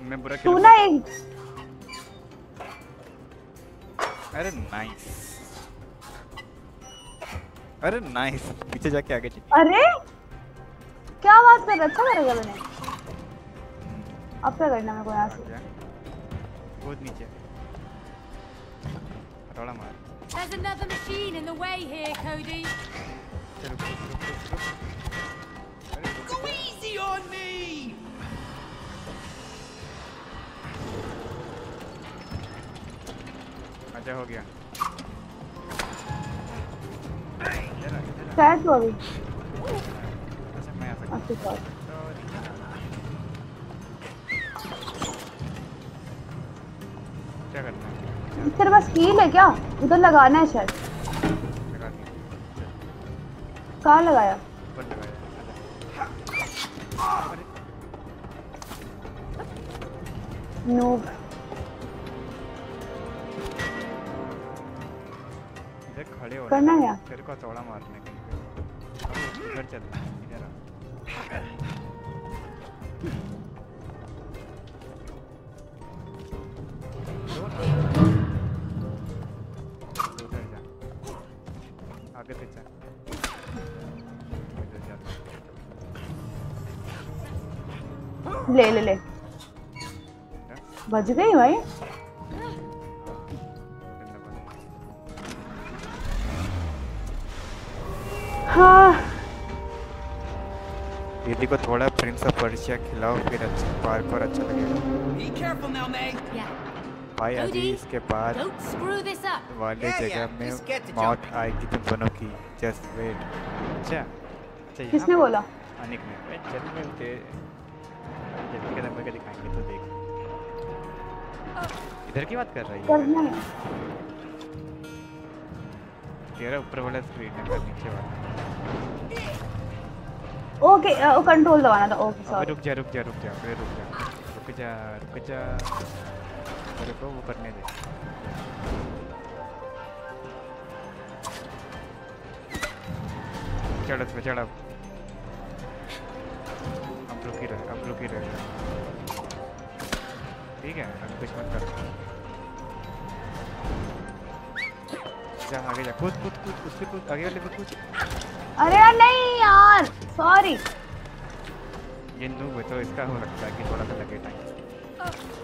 मैं बुरा तू ना एक अरे नाइस अरे नाइस पीछे जाके आगे चल अरे क्या बात कर रहा अच्छा करेगा मैंने अब क्या करना मेरे को यहाँ से जा कूद नीचे थोड़ा मार There's another machine in the way here, Cody. चल रुक रुक रुक रुक रुक अरे रुक Go easy on me! अच्छा हो गया इधर आ, इधर आ। शायद तो अभी अच्छा मैं आ सकता हूँ क्या करना है? तेरे पास कील है क्या? उधर लगाना है शायद। कहाँ लगाया? खड़े हो करना क्या? तेरे को चौड़ा मारने के लिए। इधर चल इधर आ। आगे ले ले ले। बज गई भाई। हाँ। दीदी को थोड़ा प्रिंस ऑफ़ पर्शिया खिलाओ फिर अच्छा पार्क और अच्छा लगेगा। भाई अभी इसके बाद. वाले Yeah, जगह yeah, में मौत आएगी तुम दोनों की। जस्ट वेट अच्छा अच्छा किसने बोला? अनिक ने चल मैं ते जल्दी कदम करके दिखाएँगे तो देख। इधर की बात कर रही है? करना तेरा ऊपर वाला स्क्रीन है मेरा नीचे वाला। ओके कंट्रोल दबाना था। ओके सॉरी रुक जा रुक जा रुक जा रुक जा रुक जा रुक जा। मेरे को वो करने दे। चढ़ उस पे चढ़ अब। अब रुक रहे अब रुक रहे। ठीक है अब कुछ मत कर। जा आगे जा कूद कूद कूद उस पे कूद आगे वाले पे कूद। अरे यार नहीं यार सॉरी ये है तो इसका हो सकता है कि थोड़ा सा लगे टाइम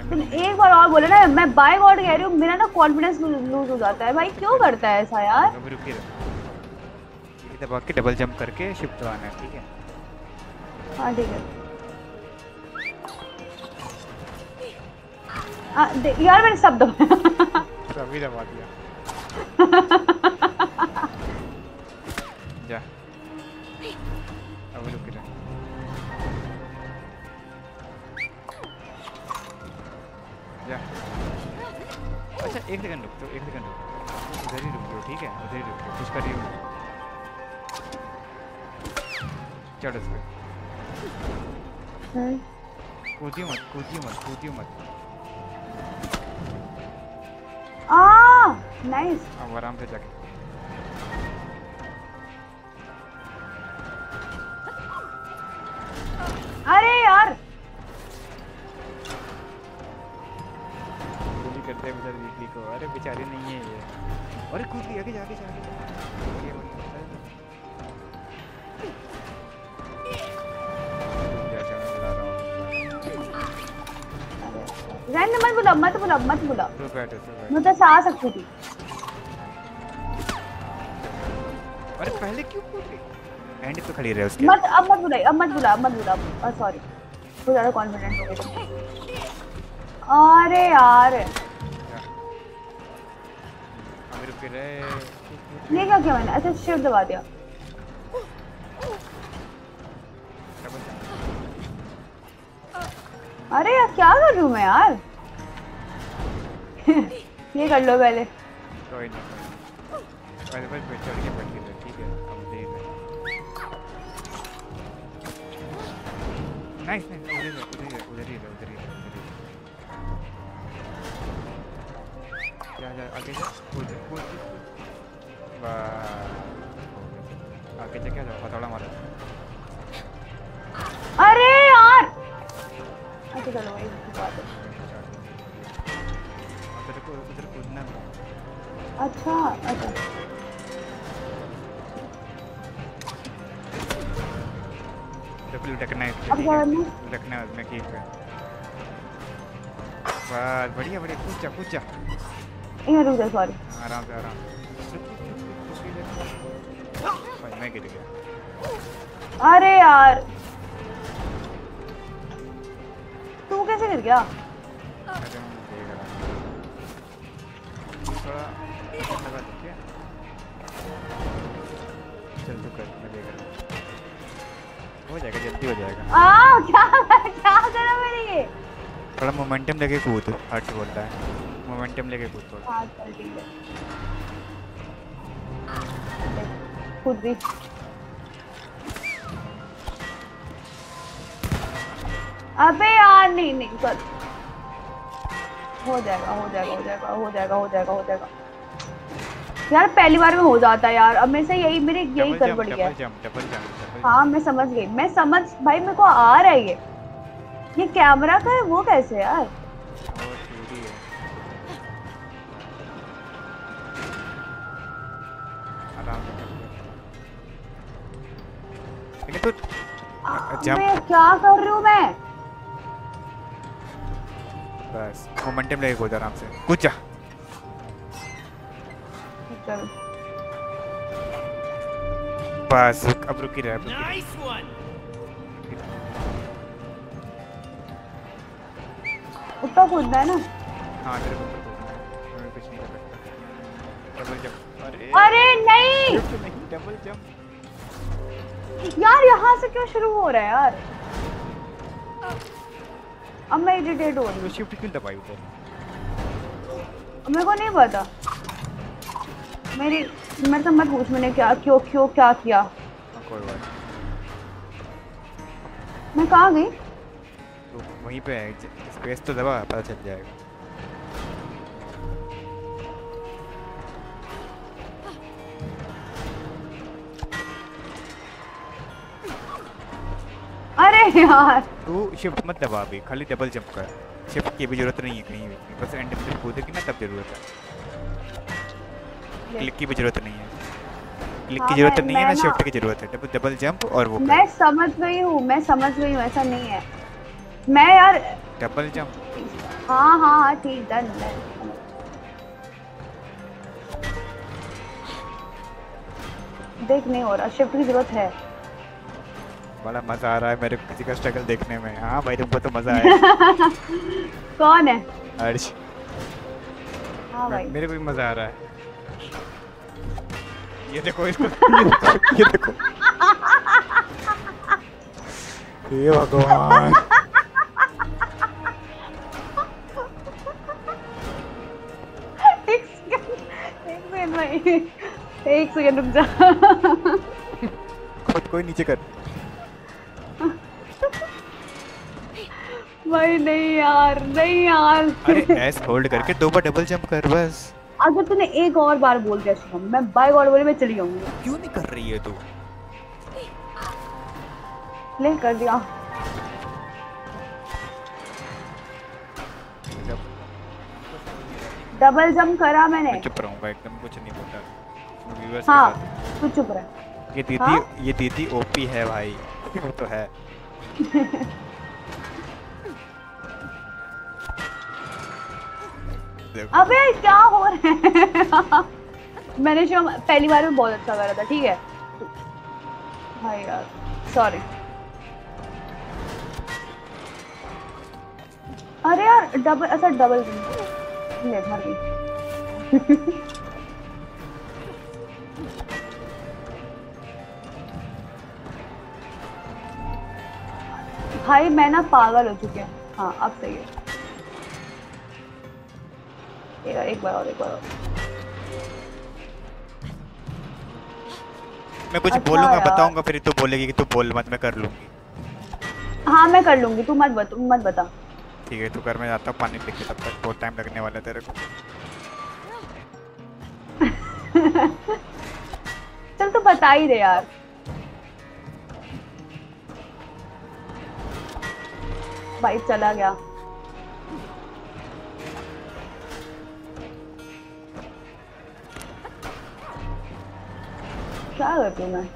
तुम एक बार और बोले ना मैं बाय गॉड कह रही हूँ मेरा ना कॉन्फिडेंस लूज हो जाता है। भाई क्यों करता है ऐसा यार? ये दबा के डबल जंप करके शिफ्ट आना है ठीक है? हाँ ठीक है। हाँ, दे- यार मैंने सब दबाया। तो अभी दबा दिया। *laughs* जा। अभी रुक अच्छा एक सेकंड रुक तो एक सेकंड रुक उधर ही रुक जाओ ठीक है? उधर ही रुक जाओ कुछ करिए मत चढ़ उस पे। हम्म, कूदियो मत कूदियो मत कूदियो मत। आ नाइस अब आराम से जाके। अरे यार! करते हैं बेचारे दीदी को। अरे बेचारे नहीं है ये। अरे कूद गई आगे जा आगे जा आगे जा। बढ़िया, बढ़िया, चल, चल। रुक जा, चल, मैं बुला रहा हूँ। रहने मत बुला मत बुला मत बुला रुक बैठ मैं तो आ सकती थी। अरे पहले क्यों कूद गई? एंड पे खड़ी रहे उसके मत अब मत बुलाई अब मत बुला अब मत बुला सॉरी बहुत ज़्यादा कॉन्फिडेंट हो गई अरे यार। मेरे पे रहे। ये क्या किया मैंने? अच्छा शिव दबा दिया। अरे यार क्या कर रही हूँ मैं यार? *laughs* ये कर लो पहले। कोई नहीं पहले बैठ के बैठ ठीक है? नाइस नाइस जा जा आगे जा कूद कूद। बस आगे जा क्या जा हथौड़ा मारा। अरे यार! अच्छा चलो वही बात है। को उधर कूदना। अच्छा अच्छा। है इसके, अब ठीक है? बस बढ़िया बढ़िया। कूद जा। ये रुक जा सॉरी आराम से आराम भाई मैं गिर गया। अरे यार। तू कैसे गिर गया? है चल तू कर मैं देख रहा हूँ। जाएगा जल्दी हो जाएगा। आ क्या क्या करा मैंने ये थोड़ा मोमेंटम लेके कूद हट बोलता है। मोमेंटम लेके कूद थोड़ा। हाँ चल ठीक है। खुद भी अबे यार नहीं नहीं कर हो जाएगा हो जाएगा हो जाएगा हो जाएगा हो जाएगा हो जाएगा। यार पहली बार में हो जाता है यार। अब मेरे से यही मेरी यही कर पड़ी है। डबल हाँ मैं समझ गई। मैं समझ भाई मेरे को आ रहा है ये। ये कैमरा का है वो कैसे यार? जंप। मैं क्या कर रही हूँ मैं? बस मोमेंटम लेके कूद आराम से। कूद जा। चल। बस अब रुकी रहे रहे। Nice ऊपर कूदना है ना? हाँ तेरे को ऊपर कूदना है। मैं कुछ नहीं कर सकता। डबल जंप अरे! अरे नहीं! नहीं डबल जंप यार यहाँ से क्यों शुरू हो रहा है यार? अब मैं इरिटेट हो रही तो शिफ्ट क्यों दबाई उधर मेरे को नहीं पता। मेरी मेरे से मत पूछ मैंने क्या क्यों क्यों क्या किया। हाँ कोई बात मैं कहाँ गई? तो वहीं पे है स्पेस तो दबा पता चल जाएगा। अरे यार। तू शिफ्ट मत दबा अभी खाली डबल जंप कर। शिफ्ट की भी ज़रूरत नहीं है कहीं भी। बस एंड में कूदेगी ना तब ज़रूरत है। क्लिक की भी ज़रूरत नहीं है। क्लिक हाँ, की ज़रूरत मैं- नहीं है ना ना- शिफ्ट की ज़रूरत है। डबल डबल जंप और वो मैं समझ गई हूँ मैं समझ गई हूँ ऐसा नहीं है। मैं यार डबल जंप हाँ हाँ हाँ ठीक डन डन देख नहीं हो रहा शिफ्ट की ज़रूरत है। बड़ा मज़ा आ रहा है मेरे को किसी का स्ट्रगल देखने में। हाँ भाई तुमको तो मज़ा आया। *laughs* कौन है? अर्श। हाँ भाई। मेरे को भी मज़ा आ रहा है। ये देखो *laughs* इसको ये देखो, ये भगवान। एक सेकंड एक सेकंड भाई। एक सेकंड रुक जा। खुद कोई नीचे कर। भाई नहीं यार नहीं यार। अरे एस होल्ड करके दो बार डबल जंप कर बस। अगर तूने एक और बार बोल दिया शुभम मैं बाइक और बोले मैं चली जाऊँगी। क्यों नहीं कर रही है तू? ले कर दिया। डबल जंप करा मैंने। मैं चुप रहूँगा एकदम कुछ नहीं बोलता। व्यूअर्स हाँ तू चुप रह। ये दीदी हाँ? ये दीदी ओपी है भाई *laughs* वो तो है। *laughs* अबे, क्या हो रहा है? *laughs* मैंने शो पहली बार में बहुत अच्छा करा था, ठीक है? भाई यार सॉरी अरे यार डबल अच्छा डबल ले गई। *laughs* भाई, मैं ना पागल हो चुके हैं। हाँ अब सही है। एक, एक बार और एक बार और मैं कुछ अच्छा बोलूँगा बताऊँगा फिर तू बोलेगी कि तू बोल मत मैं कर लूँगी। हाँ मैं कर लूँगी तू मत बता मत बता। ठीक है तू कर मैं जाता हूँ पानी लेके तब तक बहुत टाइम लगने वाला है तेरे को। *laughs* चल तू बता ही दे यार। भाई चला गया। करती हूँ मैं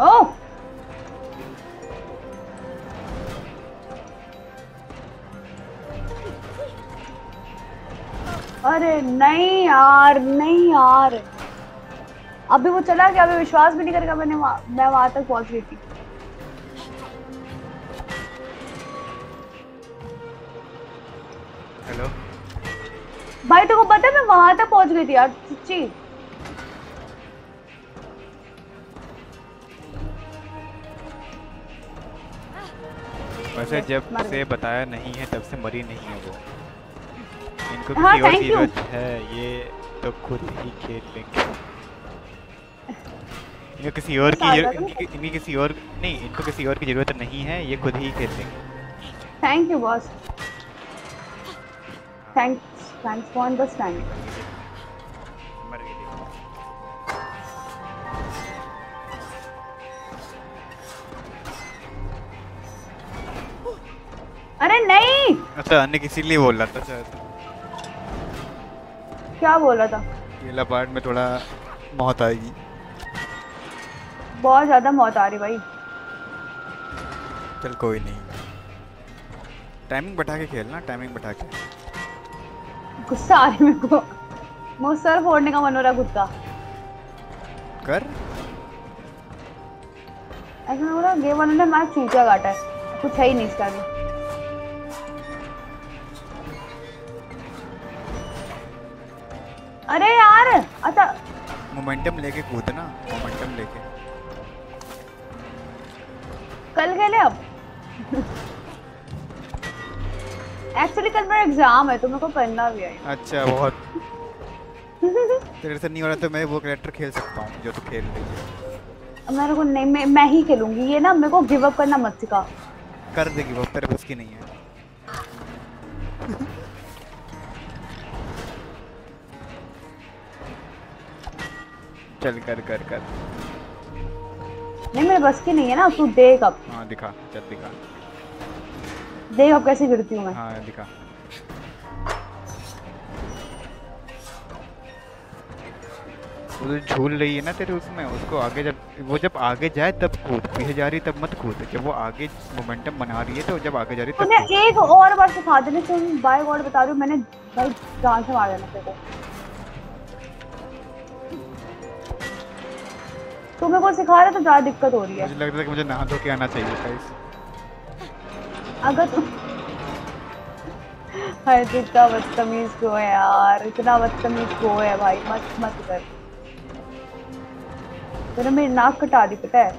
ओह अरे नहीं यार नहीं यार। अभी वो चला गया अभी विश्वास भी नहीं करेगा मैंने वहाँ- मैं वहाँ तक पहुँच गई थी। हेलो भाई तेरे को पता है मैं वहाँ तक पहुँच गई थी यार सच्ची। वैसे जब से बताया नहीं है तब से मरी नहीं है वो। इनको हाँ, है ये तो खुद ही खेल लेंगे। इनको किसी और की। इनकी, इनकी किसी और नहीं इनको किसी और की ज़रूरत नहीं है ये खुद ही खेल लेंगे thank you boss thanks thanks for understanding अरे नहीं! अच्छा अन्य किसी लिए बोल रहा था क्या बोला था? केला पार्ट में थोड़ा मौत आएगी। बहुत ज़्यादा मौत आ रही भाई। चल कोई नहीं। टाइमिंग बैठा के खेलना टाइमिंग बैठा के। गुस्सा आ रही मेरे को। मुझे सर फोड़ने का मन हो रहा खुद का। कर। ऐसा हो रहा गेम वालों ने मैच चूचा काटा है। कुछ है ही नहीं इसका भी। अरे यार अच्छा। मोमेंटम लेके कूदना मोमेंटम लेके। कल खेले अब? एक्चुअली कल मेरा एग्ज़ाम है तो मेरे को पढ़ना भी है। अच्छा बहुत। तेरे से नहीं हो रहा तो मैं वो कैरेक्टर खेल सकता हूँ जो तू खेल रही है। मेरे को नहीं मैं, मैं ही खेलूँगी ये ना मेरे को गिव अप करना मत सिखा। कर देगी वो तेरे बस की नहीं है। चल कर कर कर। नहीं मेरे बस की नहीं है ना तू देख अब। हाँ दिखा चल दिखा। देख अब कैसे गिरती हूँ मैं। हाँ दिखा। वो जो झूल रही है ना तेरे उसमें उसको आगे जब वो जब आगे जाए तब कूद। पीछे जा रही तब मत कूद। जब वो आगे मोमेंटम बना रही है तो जब आगे जा रही है तब एक और बार सिखा देने तुम बाय गॉड बता रही हो मैंने भाई जान से मार देना तेरे को। तू मेरे को सिखा रहा तो ज़्यादा दिक्कत हो रही है। मुझे लग रहा था कि मुझे नहा धो के आना चाहिए था इस। अगर तू हाय इतना बदतमीज क्यों है यार? इतना बदतमीज क्यों है भाई? मत मत कर। तूने मेरी नाक कटा दी पता है?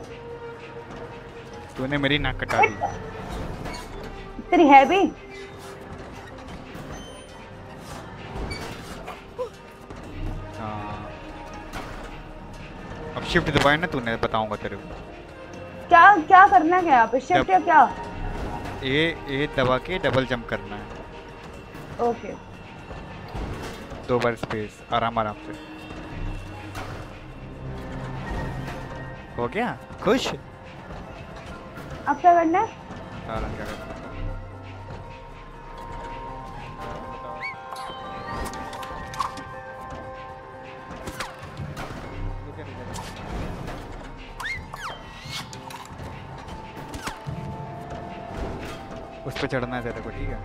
तूने मेरी नाक कटा दी। तेरी है भी? शिफ्ट दबाया ना तूने बताऊँगा तेरे को। क्या क्या करना है क्या यहाँ पे? शिफ्ट या क्या? ए ए दबा के डबल जंप करना है। ओके दो बार स्पेस आराम आराम से। हो गया? खुश? अब क्या करना है? पे चढ़ना है तेरे को ठीक है?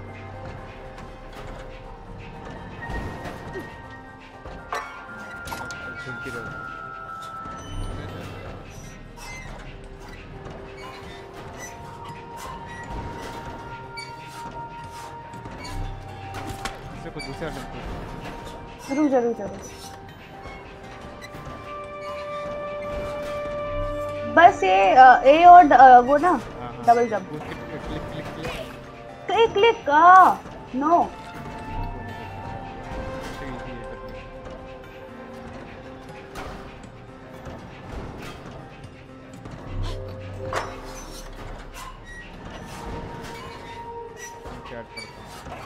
रुक जा रुक जा बस ये ए और वो ना हाँ हाँ। डबल जंप क्लिक क्लिक आ नो तो easy है करना चैट करता हूँ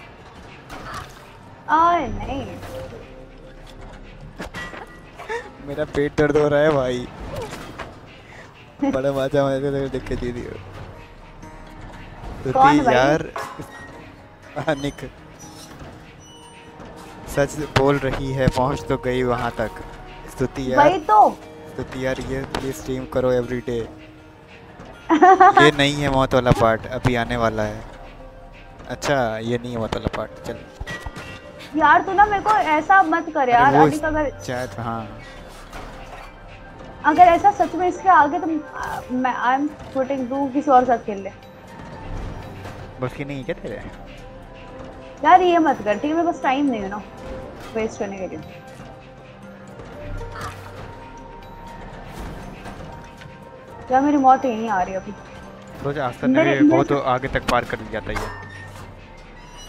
आ नहीं। मेरा पेट दर्द हो रहा है भाई। बड़ा मज़ा मज़ा देख के दी दी कौन तो भाई? यार अनिक सच बोल रही है पहुँच तो गई वहाँ तक। स्तुति वही यार तो। स्तुति यार ये ये स्ट्रीम करो एवरीडे *laughs* ये नहीं है मौत वाला पार्ट अभी आने वाला है। अच्छा ये नहीं है मौत वाला पार्ट चल। यार तू ना मेरे को ऐसा मत कर यार वो अनिक अगर चैट हाँ। अगर ऐसा सच में इसके आगे तो मैं आई एम पुटिंग तू किसी और साथ खेल ले। बस की नहीं क्या तेरे? यार ये मत कर ठीक है मेरे पास टाइम नहीं है ना। वेस्ट करने के लिए। यार मेरी मौत यहीं आ रही है अभी। रोज आस्था ने मेरे- भी मेरे बहुत आगे तक पार कर लिया था ये।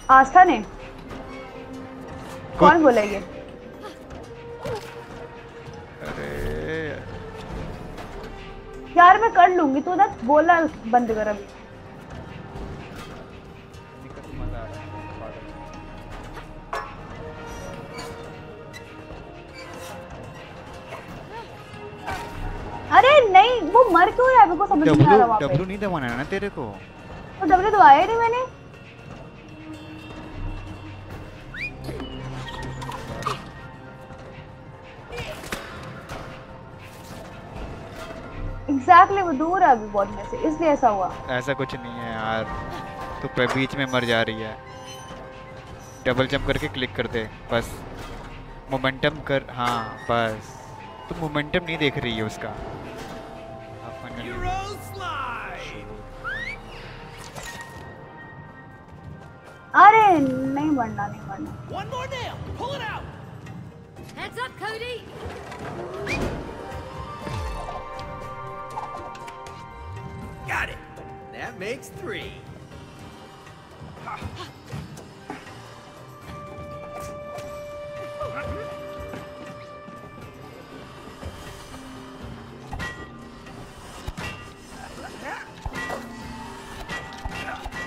आस्था ने? कौन बोला ये? अरे। यार मैं कर लूँगी तू ना बोला बंद कर अभी अरे नहीं वो मर क्यों रहा है? मेरे को समझ नहीं आ रहा वहाँ पे। डब्लू नहीं दबाना है ना तेरे को? तो डब्ल्यू दबाया नहीं मैंने। एग्जैक्टली वो दूर है अभी बहुत में से इसलिए ऐसा हुआ। ऐसा कुछ नहीं है यार तू पे बीच में मर जा रही है। डबल जंप करके क्लिक कर दे बस। मोमेंटम कर हाँ बस। तू मोमेंटम नहीं देख रही है उसका। अरे नहीं मरना नहीं मरना One more nail! Pull it out! Heads up, Cody! Got it! That makes three. *laughs* *laughs*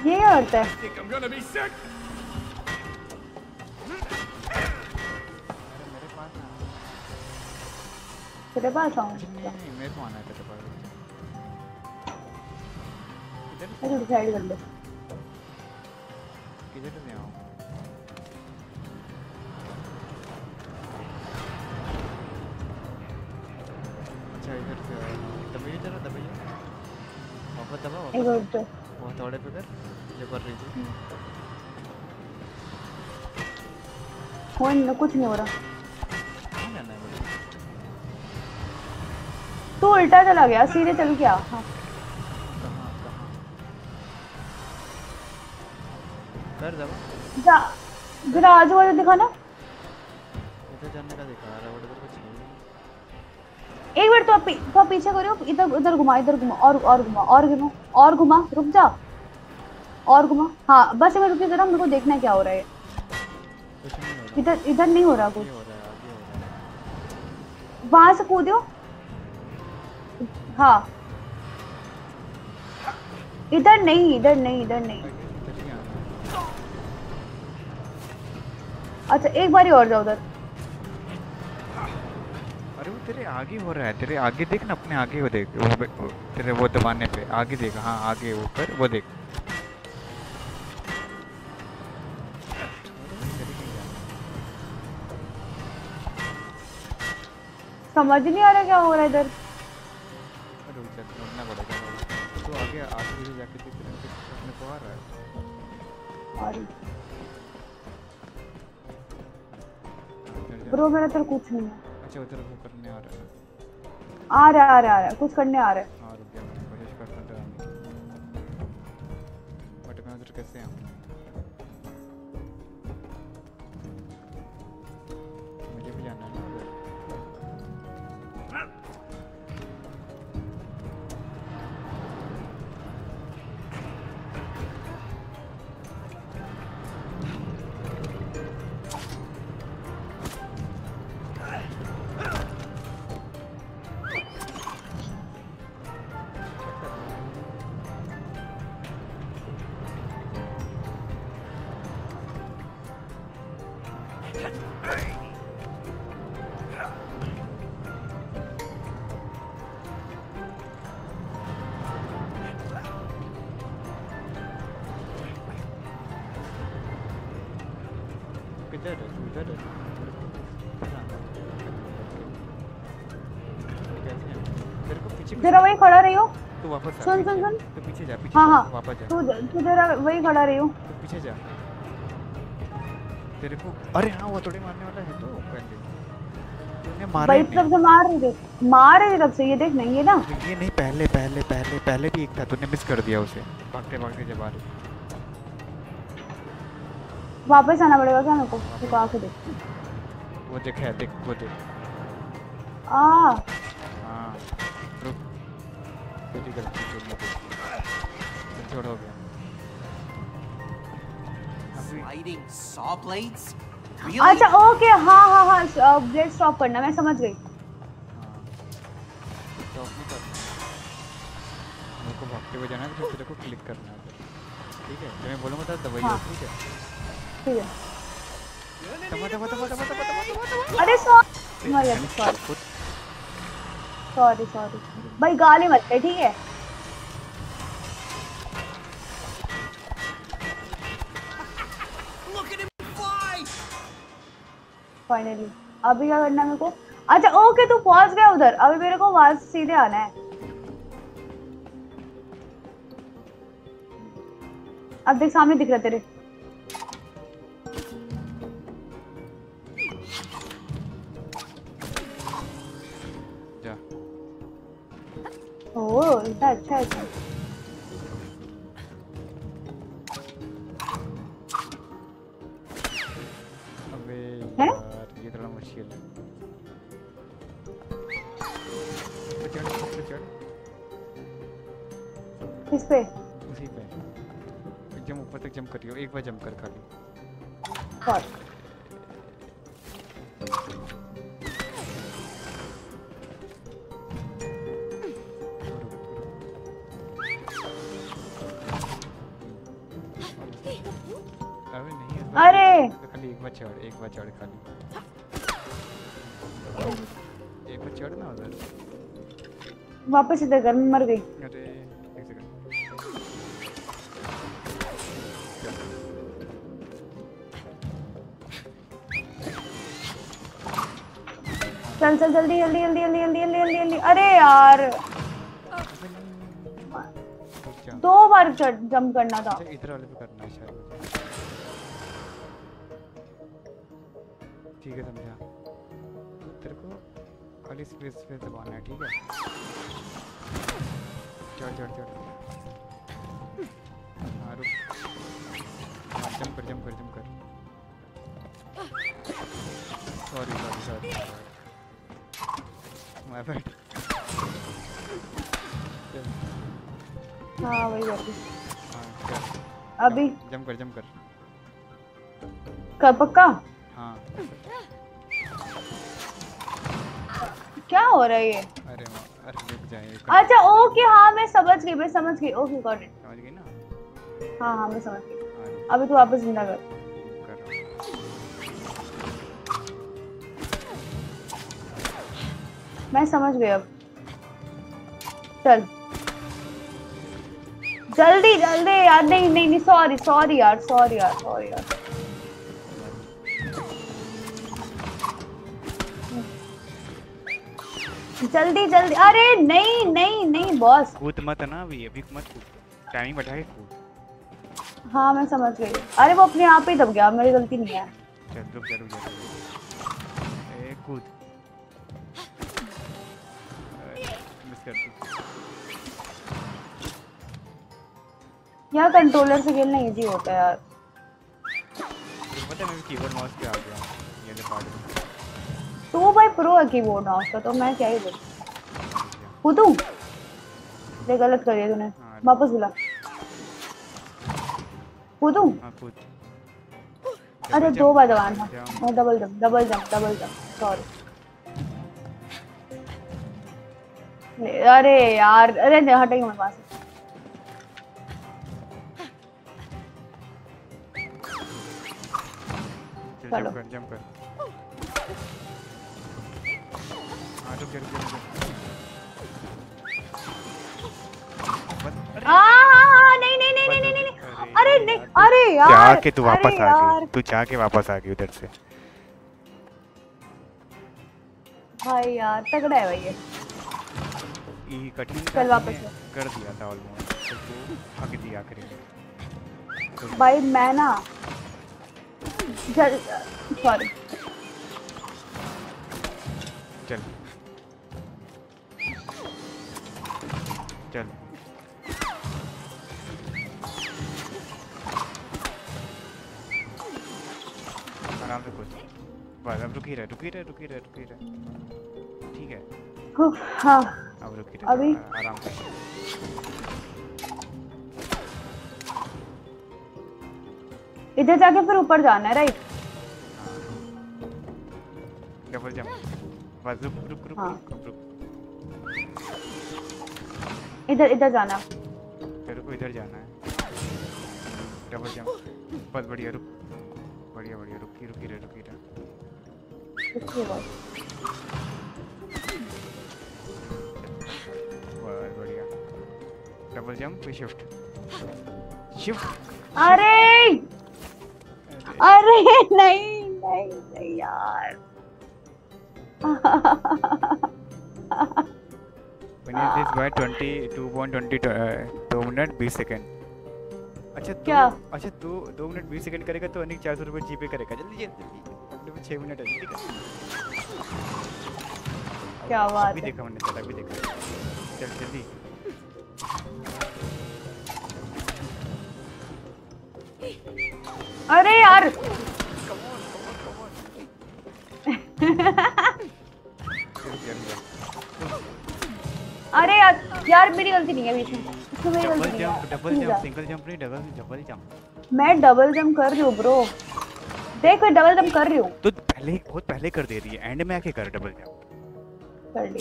ये क्या करता है? तेरे पास आऊँ? नहीं मेरे को आना है तेरे पास। मैं डिसाइड कर ले। किधर से आऊँ? अच्छा इधर से दबाइए जरा दबाइए। वापस दबा एक वापस वो थोड़े पे कर जो कर रही थी। हो न- कुछ नहीं हो रहा। है तू उल्टा चला गया सीधे चल गया हाँ। कर दबा जा जरा आजू बाजू दिखा ना इधर जाने का दिखा रहा है उधर कुछ नहीं। एक मिनट तो आप पी- तो आप पीछे करो इधर उधर घुमा इधर घुमा और और घुमा और घुमा और घुमा रुक जा। और घुमा। हाँ बस मैं रुकी जरा मेरे को देखना क्या हो रहा है। हो इधर इधर नहीं हो रहा कुछ? हो है हो है। वहाँ से कूदो हाँ। इधर नहीं इधर नहीं इधर नहीं। ही अच्छा एक बारी और जाओ उधर। अरे वो तेरे आगे हो रहा है तेरे आगे देख ना अपने आगे वो देख वो तेरे वो दबाने पे आगे देख हाँ आगे ऊपर वो देख। समझ नहीं आ रहा क्या हो रहा है इधर? रुक जा रुकना पड़ेगा। तो आगे आगे भी जाके देख रहे हैं अपने को आ रहा है। और हाँ, इधर जा। ब्रो मेरा तो कुछ नहीं है। अच्छा उधर वो करने आ रहा है। आ रहा आ रहा आ रहा है। कुछ करने आ रहा है। वही खड़ा रही हो तू वापस सुन, सुन, सुन। तू पीछे जा पीछे हाँ हाँ। वापस जा। तू तू जरा वही खड़ा रही हो तू पीछे जा। तेरे को अरे हाँ वो थोड़ी मारने वाला है तो पहले तूने मारा भाई ही तरफ़ से मार रही थी मार रही थी तब से ये देख नहीं ये ना। ये नहीं पहले पहले पहले पहले भी एक था तूने मिस कर दिया उसे। भागते भागते जब आ रही। वापस आना पड़ेगा क्या मेरे को? रुको आके देखती हूँ। वो देख है देख वो देख। आ गलती हो गया अच्छा ओके हाँ हाँ हाँ ब्लेड स्टॉप uh, करना मैं समझ गई। जाना है। तो तेरे को क्लिक करना है ठीक है तो मैं बोलूँगा तो दवाई हाँ। ठीक है ठीक है अरे सॉरी मर गया सॉरी सॉरी सॉरी भाई गाली मत दे, ठीक है! फाइनली अभी क्या करना मेरे को? अच्छा ओके तू पहुँच गया उधर। अभी मेरे को वहाँ सीधे आना है। अब देख, सामने दिख रहा तेरे। अच्छा अच्छा वापस इधर घर में मर गई। अरे एक सेकंड चल चल जल्दी जल्दी जल्दी जल्दी जल्दी जल्दी जल्दी जल्दी। अरे यार। दो बार जंप करना था। अच्छा इधर वाले पे करना है शायद। ठीक है समझा। खाली स्पेस पे दबाना है ठीक है? चढ़ चढ़ चढ़। हाँ रुक। हाँ जंप कर जंप कर जंप कर। Sorry sorry sorry my bad हाँ वही हाँ अभी। जंप कर जंप कर। कर पक्का? हाँ। क्या हो रहा है ये? अरे अरे अच्छा ओके हाँ मैं समझ गई मैं समझ गई। Okay got it. समझ गई ना? हाँ हाँ मैं समझ गई। हाँ अभी तू वापस ज़िंदा कर। मैं समझ गई अब। चल। जल्दी जल्दी यार नहीं नहीं नहीं सॉरी सॉरी यार सॉरी यार सॉरी यार। जल्दी जल्दी। अरे नहीं नहीं नहीं बॉस कूद मत ना अभी अभी मत कूद। टाइमिंग बढ़ा के कूद। हाँ मैं समझ गई। अरे वो अपने आप ही दब गया मेरी गलती नहीं है। चल रुक जा रुक जा ए कूद। मिस कर दी। यार कंट्रोलर से खेलना इजी होता है यार। पता है मैं कीबोर्ड माउस पे आ गया ये ले पार्ट तू भाई प्रो है कीबोर्ड माउस का तो मैं क्या ही बोलूँ? कूदूं ले गलत कर दिया तूने। हाँ। वापस बुला। कूदूं हाँ? अरे दो बार दबाना। था double jump double jump double jump sorry अरे यार अरे नहीं, हटेंगे मेरे पास। चल, चलो। जंप कर। हाँ रुक रुक रुक जा। अरे! आ हाँ नहीं नहीं नहीं नहीं नहीं नहीं। नहीं। अरे नहीं अरे यार जाके तू वापस आ गई। तू जाके वापस आ गई उधर से। भाई यार तगड़ा है भाई ये। ये कठिन चल वापस कर दिया था ऑलमोस्ट तो तू दिया में तो भाई मैं ना सॉरी चल। आराम से कुछ बस अब रुकी रहे रुकी रहे रुकी रहे रुकी रहे। ठीक है। हाँ। अब रुकी रहे अभी? आराम से। इधर जाके फिर ऊपर जाना है राइट डबल जंप बस रुक रुक रुक हाँ। रुक रुक। इधर इधर जाना। तेरे को इधर जाना है। डबल जंप बस बढ़िया रुक। बढ़िया बढ़िया। रुकी रुकी रहे रुकी रहे बढ़िया। डबल जंप शिफ्ट शिफ्ट अरे! अरे नहीं नहीं नहीं यार। Finish this by 22.20 दो मिनट 20 सेकंड अच्छा दो क्या? अच्छा दो दो मिनट 20 सेकंड करेगा तो अनिक चार सौ रुपये जीपे करेगा। जल्दी जल्दी छः मिनट है क्या बात अभी देखा मैंने चल अभी देखा। चल जल्दी। अरे यार! अरे यार यार मेरी गलती नहीं है बीच में। Double jump double jump single jump नहीं डबल डबल जंप मैं डबल जंप कर रही हूँ ब्रो देख मैं डबल जंप कर रही हूँ। तो पहले बहुत पहले कर दे रही है। एंड में आके कर डबल जंप कर ली।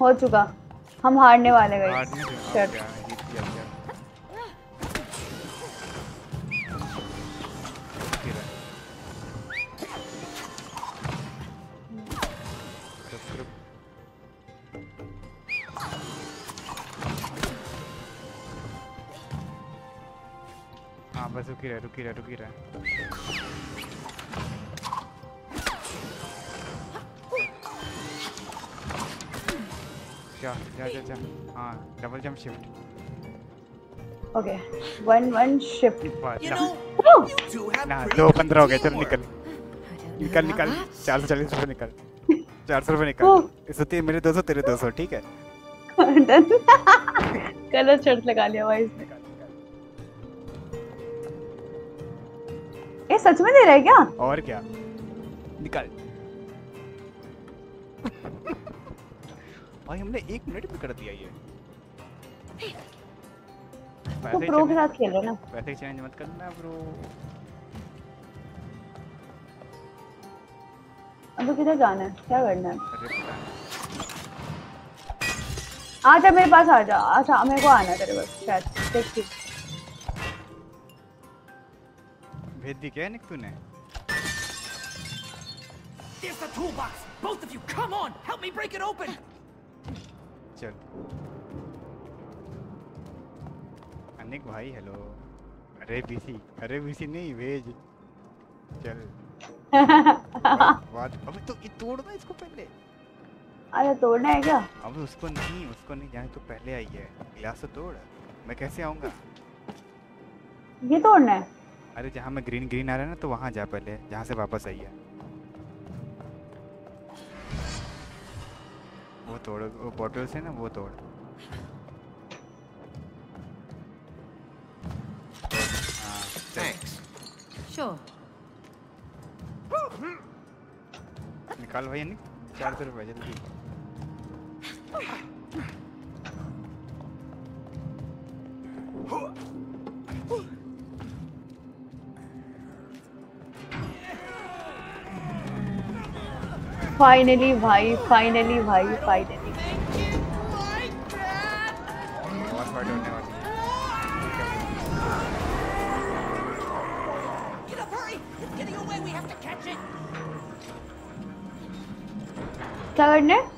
हो चुका। हम हारने वाले गए हाँ रुकी रहे रुकी रहे रुकी रहे जा जा जा जा हाँ double jump shift okay one one shift ना दो पंद्रह हो गए चल निकल निकल निकल. चार सौ चालीस रुपये निकल चार सौ रुपये निकल इस होती मेरे दो सौ तेरे दो सौ ठीक है गलत शर्त लगा लिया भाई इसने ये सच में दे रहा है क्या? और क्या? निकल। भाई हमने एक मिनट में कर दिया ये। तो प्रो के साथ खेल रहे ना। पैसे चेंज मत करना ब्रो अब तो किधर जाना है? क्या करना है? आजा मेरे पास आ जा अच्छा मेरे को आना तेरे पास। शायद देखती भेज दी क्या निक तूने? There's the toolbox! Both of you, come on! Help me break it open! चल। अनिक भाई हेलो अरे बीसी अरे बीसी नहीं भेज। चल। *laughs* बात अबे तो ये तोड़ना इसको पहले। अरे तोड़ना है क्या? अब उसको नहीं उसको नहीं जाने तो पहले आई है। गिलास तो तोड़। मैं कैसे आऊँगा? ये तोड़ना है? अरे जहाँ मैं ग्रीन ग्रीन आ रहा है ना तो वहाँ जा पहले जहाँ से वापस आई है। वो तोड़ वो बॉटल से ना वो तोड़। हाँ. Sure. निकाल भाई निक चार सौ रुपये जल्दी। फाइनली भाई फाइनली भाई फाइनली क्या करना है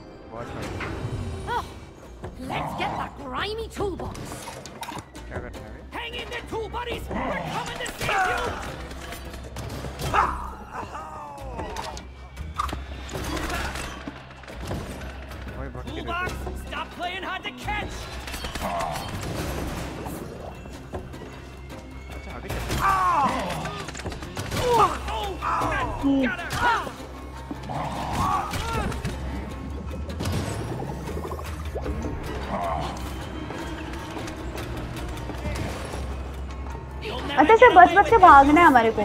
से भागना है हमारे को।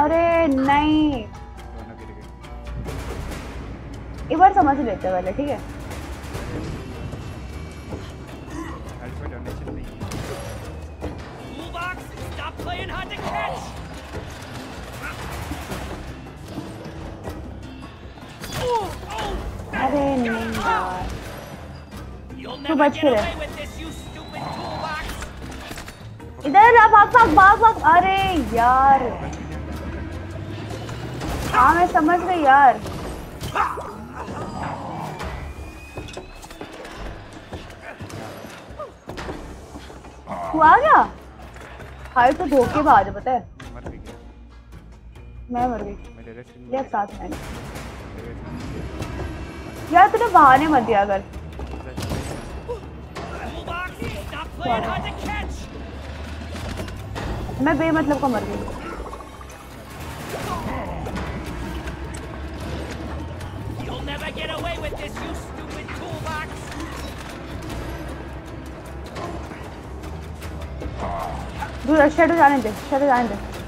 अरे नहीं। एक बार समझ लेते पहले ठीक है? बच रह। इधर आ भाग भाग भाग भाग अरे यार। हाँ मैं समझ गई यार। तू आ गया? हाय तो धोखेबाज पता है? मर भी गया मैं मर गई। अब साथ में। यार तूने बहाने मत दिया अगर मैं बेमतलब को मर गई। दूर शेडो जाने दे शेडो जाने दे।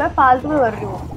मैं फालतू में कर रही हूँ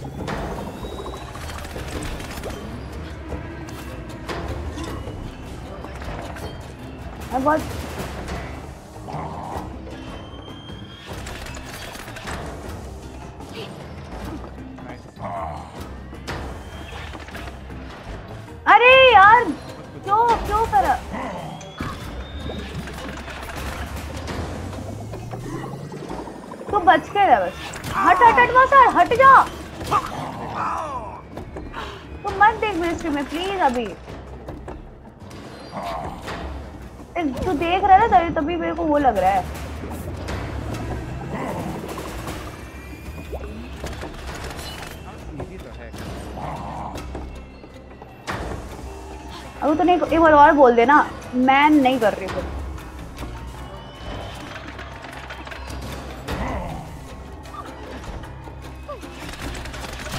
बोल देना, मैं नहीं कर रही फिर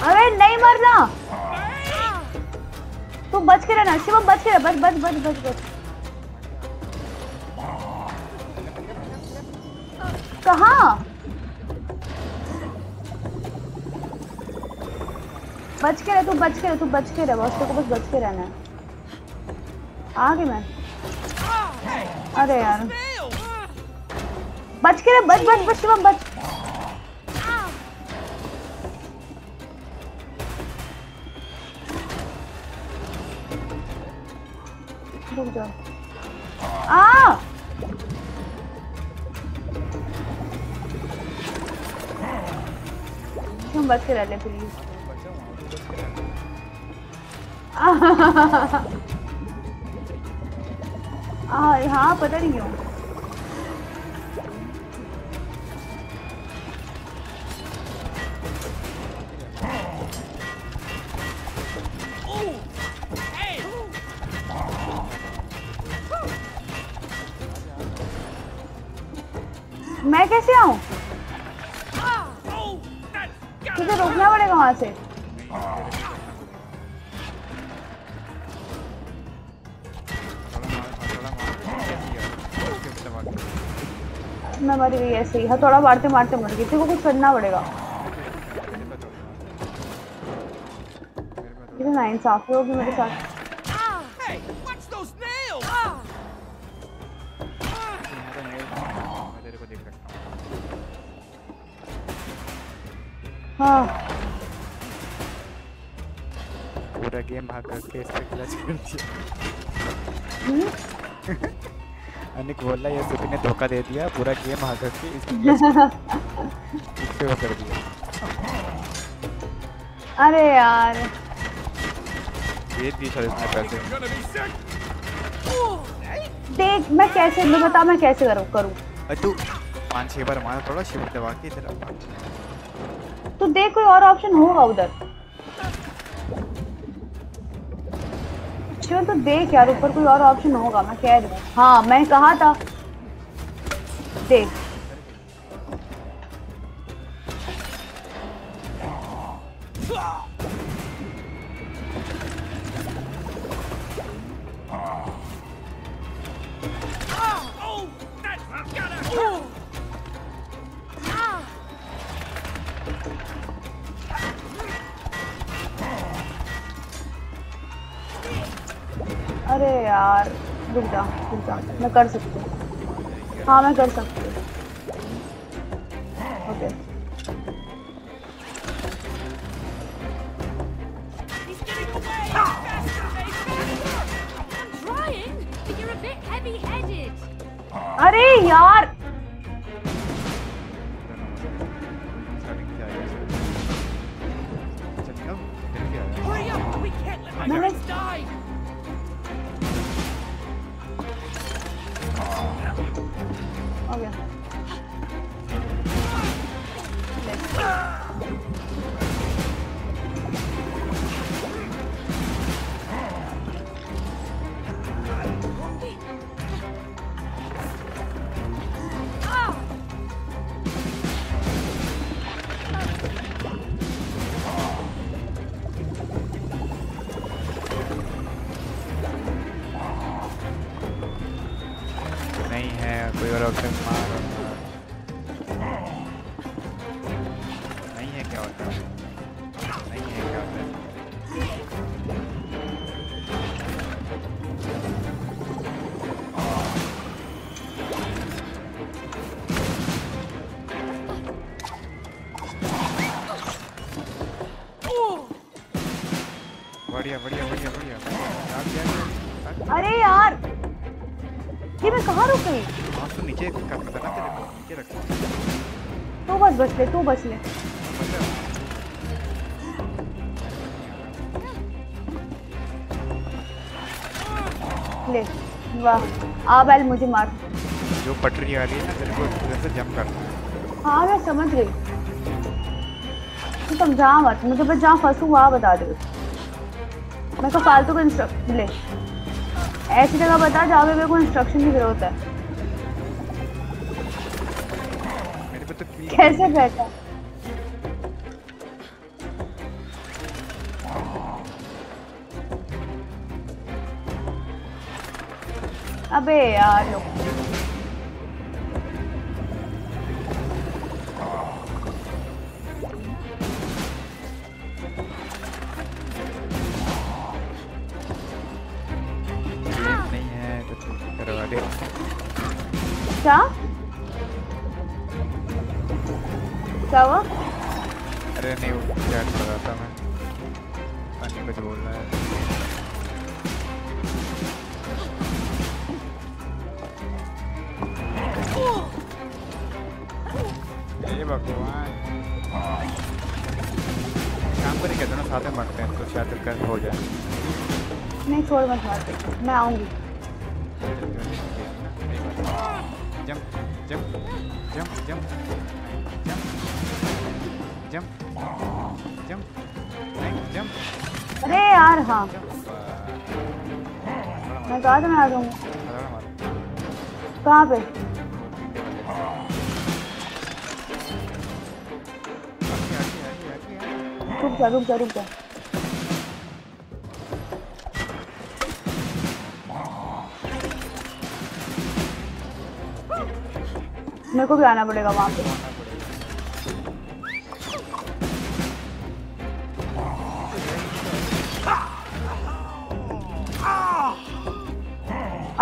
अरे नहीं मरना। तू बच के रहना, शिवम बच के रह, बच बच बच बच बच। कहा? बच के रह, तू बच के रह, तू बच के रह, बस तेरे को बस बच के रहना है। आ गई मैं। अरे यार। बच के बच बच बच, शिवम, बच। रुक जाओ। आ! बच के रह प्लीज़ हाँ पता नहीं क्यों। ऐसे ही हथौड़ा मारते मारते मर गई को कुछ करना पड़ेगा। थोड़ी थोड़ी इतनी नाइंसाफी होगी मेरे साथ। धोखा दे दिया पूरा गेम भाग करके इस पे क्लच इस पे वो कर दिया। अरे यार। ये दी शायद इसने पैसे। देख मैं कैसे मैं बता मैं कैसे करूँ? करूँ। अरे तू पाँच छह बार मार थोड़ा शिफ्ट दबा के इधर आ। तो देख कोई और ऑप्शन होगा उधर। तो देख यार ऊपर कोई और ऑप्शन होगा मैं कह रही हूँ। हाँ मैं कहा था देख! अरे यार रुक जा रुक जा मैं कर सकती Համեգերտը։ आ बैल मुझे मार। जो पटरी आ रही है ना तेरे को उधर से जंप करना है। हाँ मैं समझ गई। तू समझा मत मुझे बस जहाँ फंसू वहाँ बता दे। मैं तो फालतू का इंस्ट्रक्ट ले। ऐसी जगह बता जहाँ पे मेरे को इंस्ट्रक्शन की ज़रूरत है। मेरे पे तो कैसे बैठा? अबे यार मार दूँगा हाँ, कहाँ पे? रुक जा रुक जा रुक जा। मेरे को भी आना पड़ेगा वहाँ पे।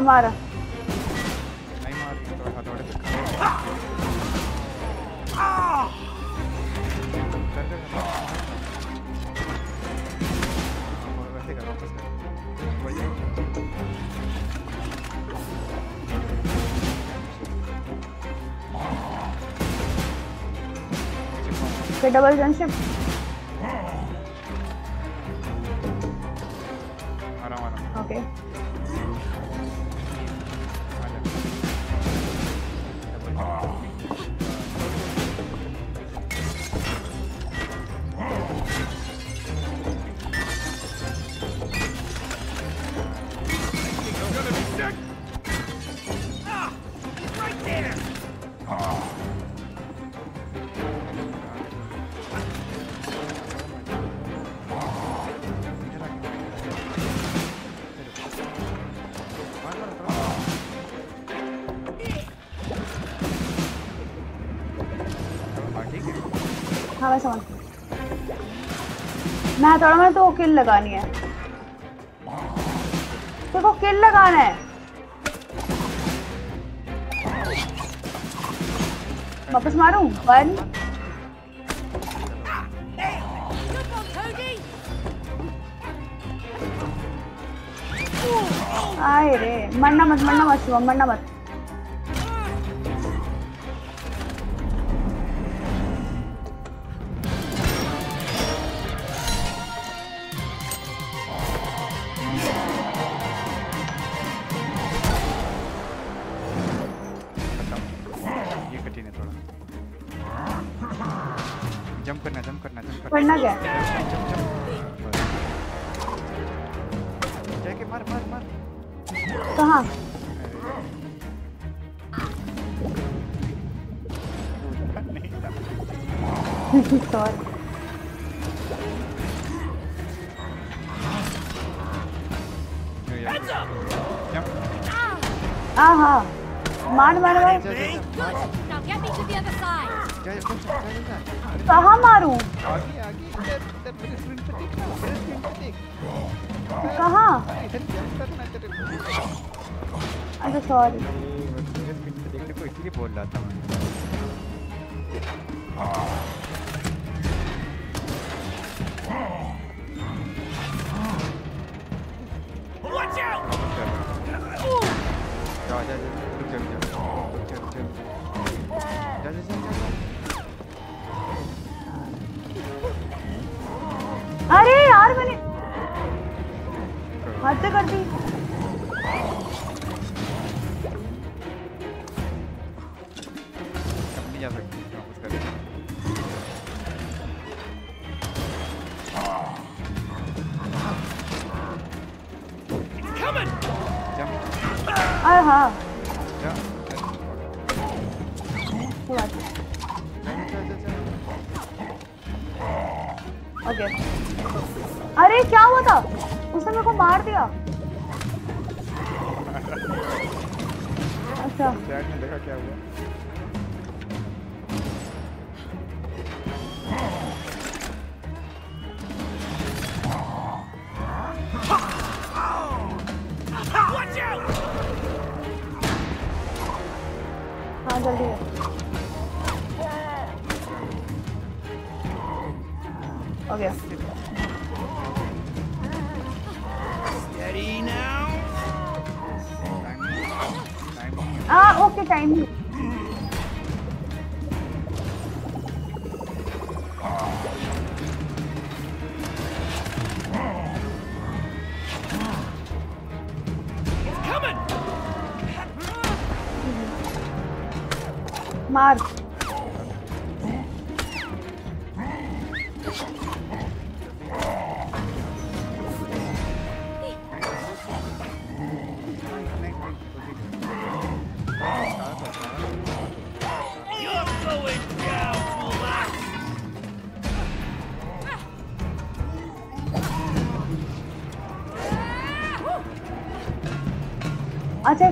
Ah, Mara. Aí, Mara, agora é Ah! Fica bastante हाँ मैं समझ मैं हथौड़ा मैं तो, तो किल लगानी है। देखो, किल लगाना है। वापस मारू? वन आए रे, मरना मत मरना मत शुभम मरना मत।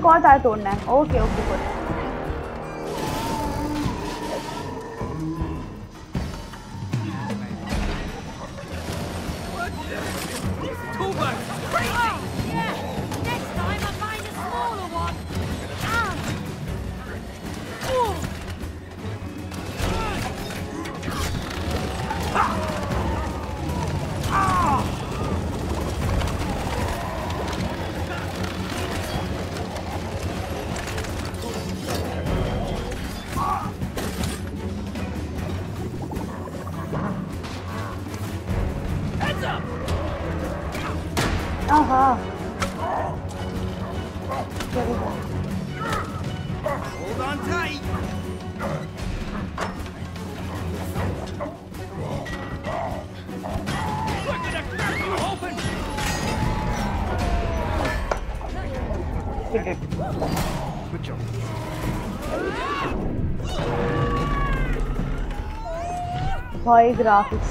बहुत सारा तोड़ना है। ओके ओके toy graphics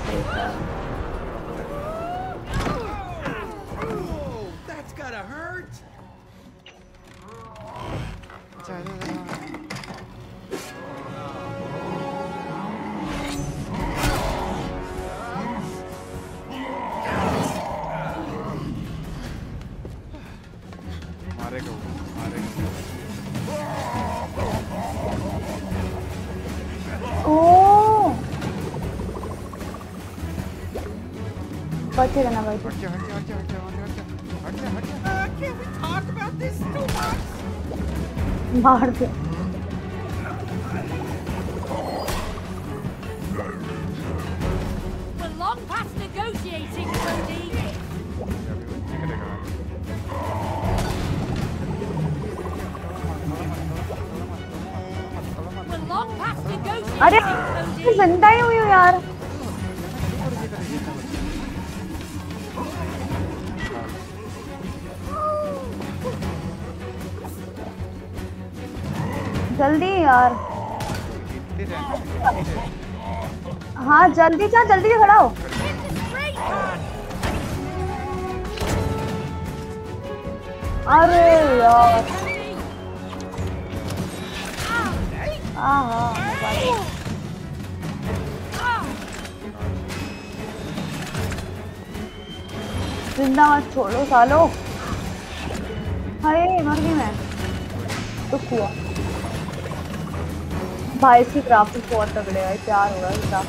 मार दिया। अरे मर गई मैं। दुख हुआ। भाई इसकी क्राफ्टिंग बहुत तगड़े है प्यार हुआ इसका।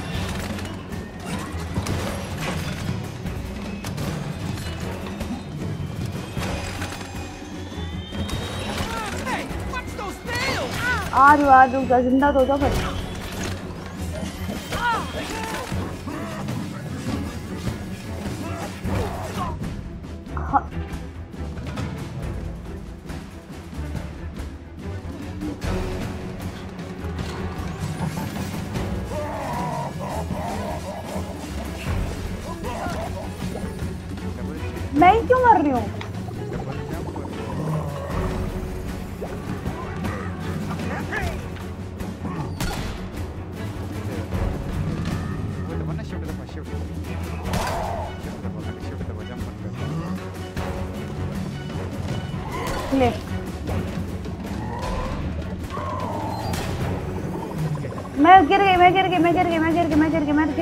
आ जाओ आ जाओ ज़िंदा तो था फिर।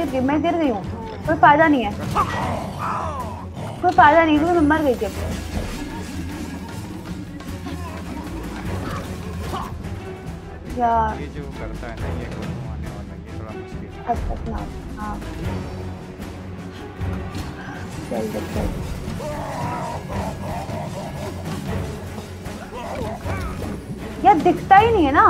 गिर गई मैं गिर गई हूँ। कोई फ़ायदा नहीं है। कोई फ़ायदा नहीं क्योंकि मैं मर गई जब यार। ये जो करता है ना ये वाला ये थोड़ा मुश्किल है। हाँ। चल चल। यार दिखता ही नहीं है ना।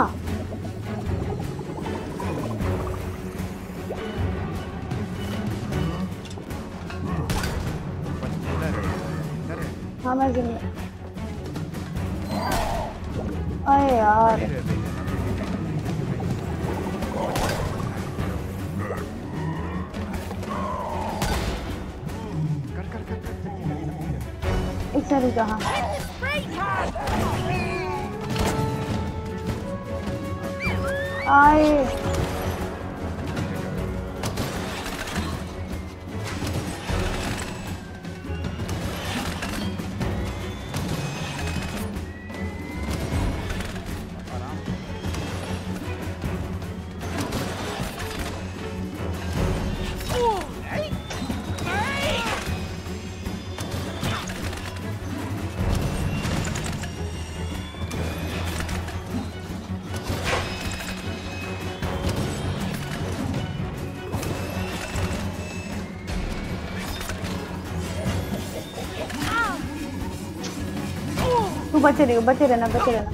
बचे रही बचे रहना बचे रहना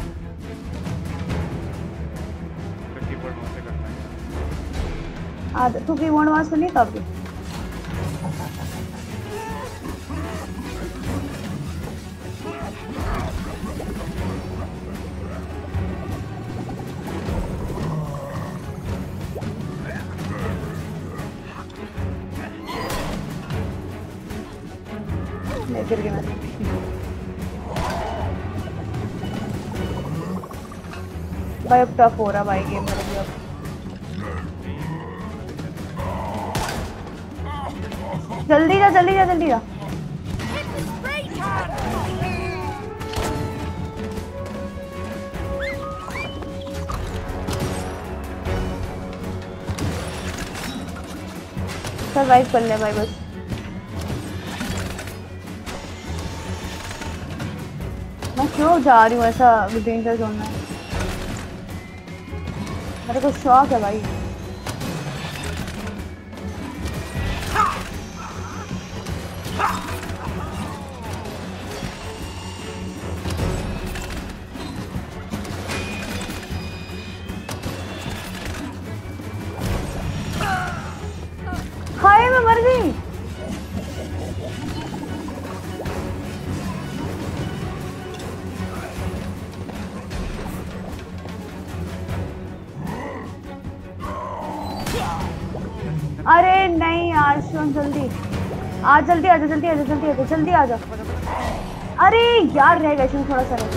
तो कीबोर्ड वन से नहीं कभी मैं अब टफ हो रहा भाई गेम मेरे लिए अब। जल्दी जा जल्दी जा जल्दी जा। सरवाइव कर ले भाई बस। मैं क्यों जा रही हूँ ऐसा डेंजर जोन में? मेरे को शौक है भाई। जल्दी आ जल्दी आ जल्दी आ जल्दी आ जा। अरे यार, रह गया शिवम थोड़ा सा, रह!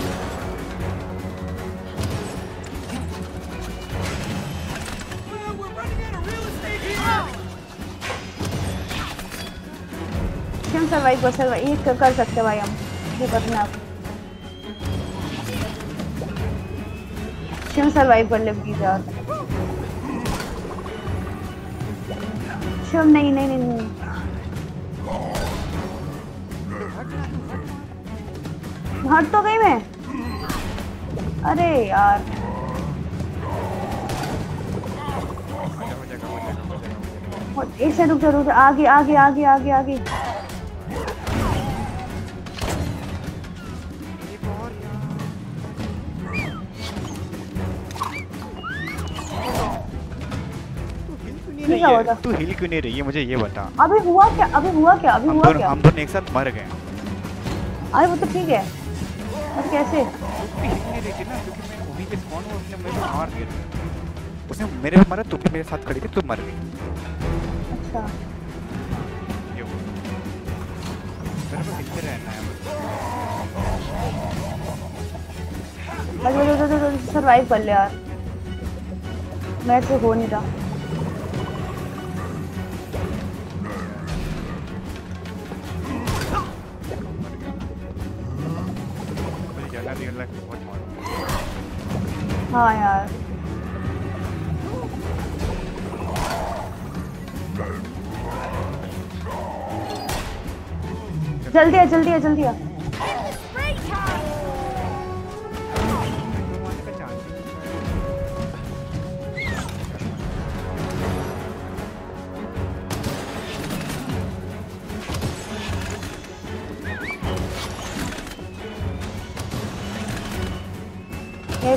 शिवम सरवाइव कर सरवाइव ये कर- सकते भाई हम? ये करना आप शिवम सरवाइव कर ले प्लीज़ यार शिवम नहीं नहीं नहीं नहीं। हट तो गई मैं। अरे यार। एक से रुक रुक आगे आगे आगे आगे आगे। तू हिल क्यों नहीं रही? है मुझे ये बता। अभी हुआ क्या? अभी हुआ क्या? अभी हुआ क्या? हम दोनों एक साथ मर गए। अरे वो तो ठीक है। कैसे? तू हिल नहीं रही थी ना क्योंकि मैं वहीं पे स्पॉन हुआ उसने मार दिया उसने मेरे पे मारा तू भी मेरे साथ खड़ी थी तू मर गई। अच्छा। ये हुआ मेरे को दिखते रहना है? बस। बस बस बस बस सरवाइव कर ले यार। मैं से हो नहीं रहा। हाँ यार। जल्दी है जल्दी है जल्दी आ।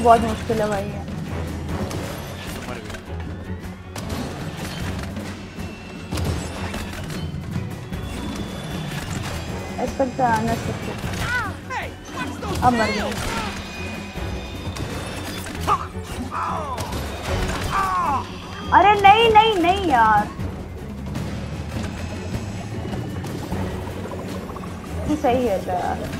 बहुत मुश्किल है भाई। गया अरे नहीं नहीं नहीं यार। सही है तो यार।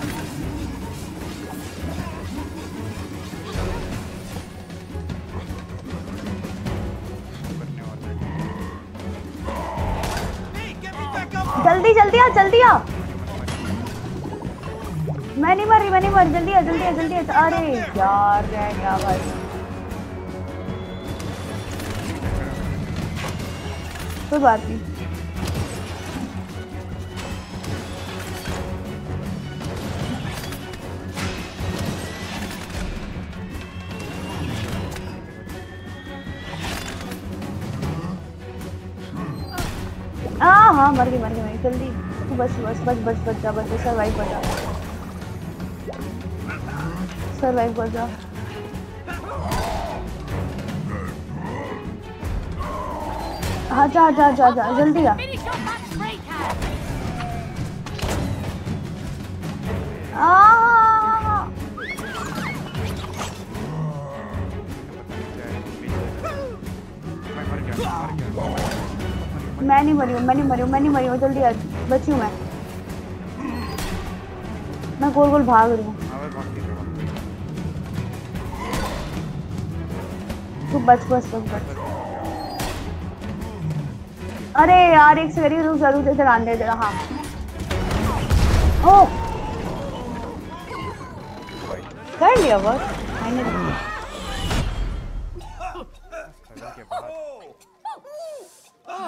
जल्दी आ मैं नहीं मर रही, मैं नहीं मर जल्दी आ जल्दी आ जल्दी आ अरे यार, रह गया भाई कोई बात नहीं। हाँ हाँ मर गई मर गई, मर जल्दी। तू बस बस बस बस बच जा बच जा सरवाइव कर जा। सरवाइव कर जा। हाँ जा जा जा जा जल्दी आ! आ, मैं नहीं मरी हूँ मैं नहीं मरी हूँ मैं नहीं मरी हूँ जल्दी आ। बची हूँ मैं। मैं गोल गोल भाग रही हूँ। हाँ रहो तू बच बस बस बच। अरे यार एक से करिए रुक ज़रूर से ध्यान दे जरा हाँ। ओ! कर लिया बस। Finally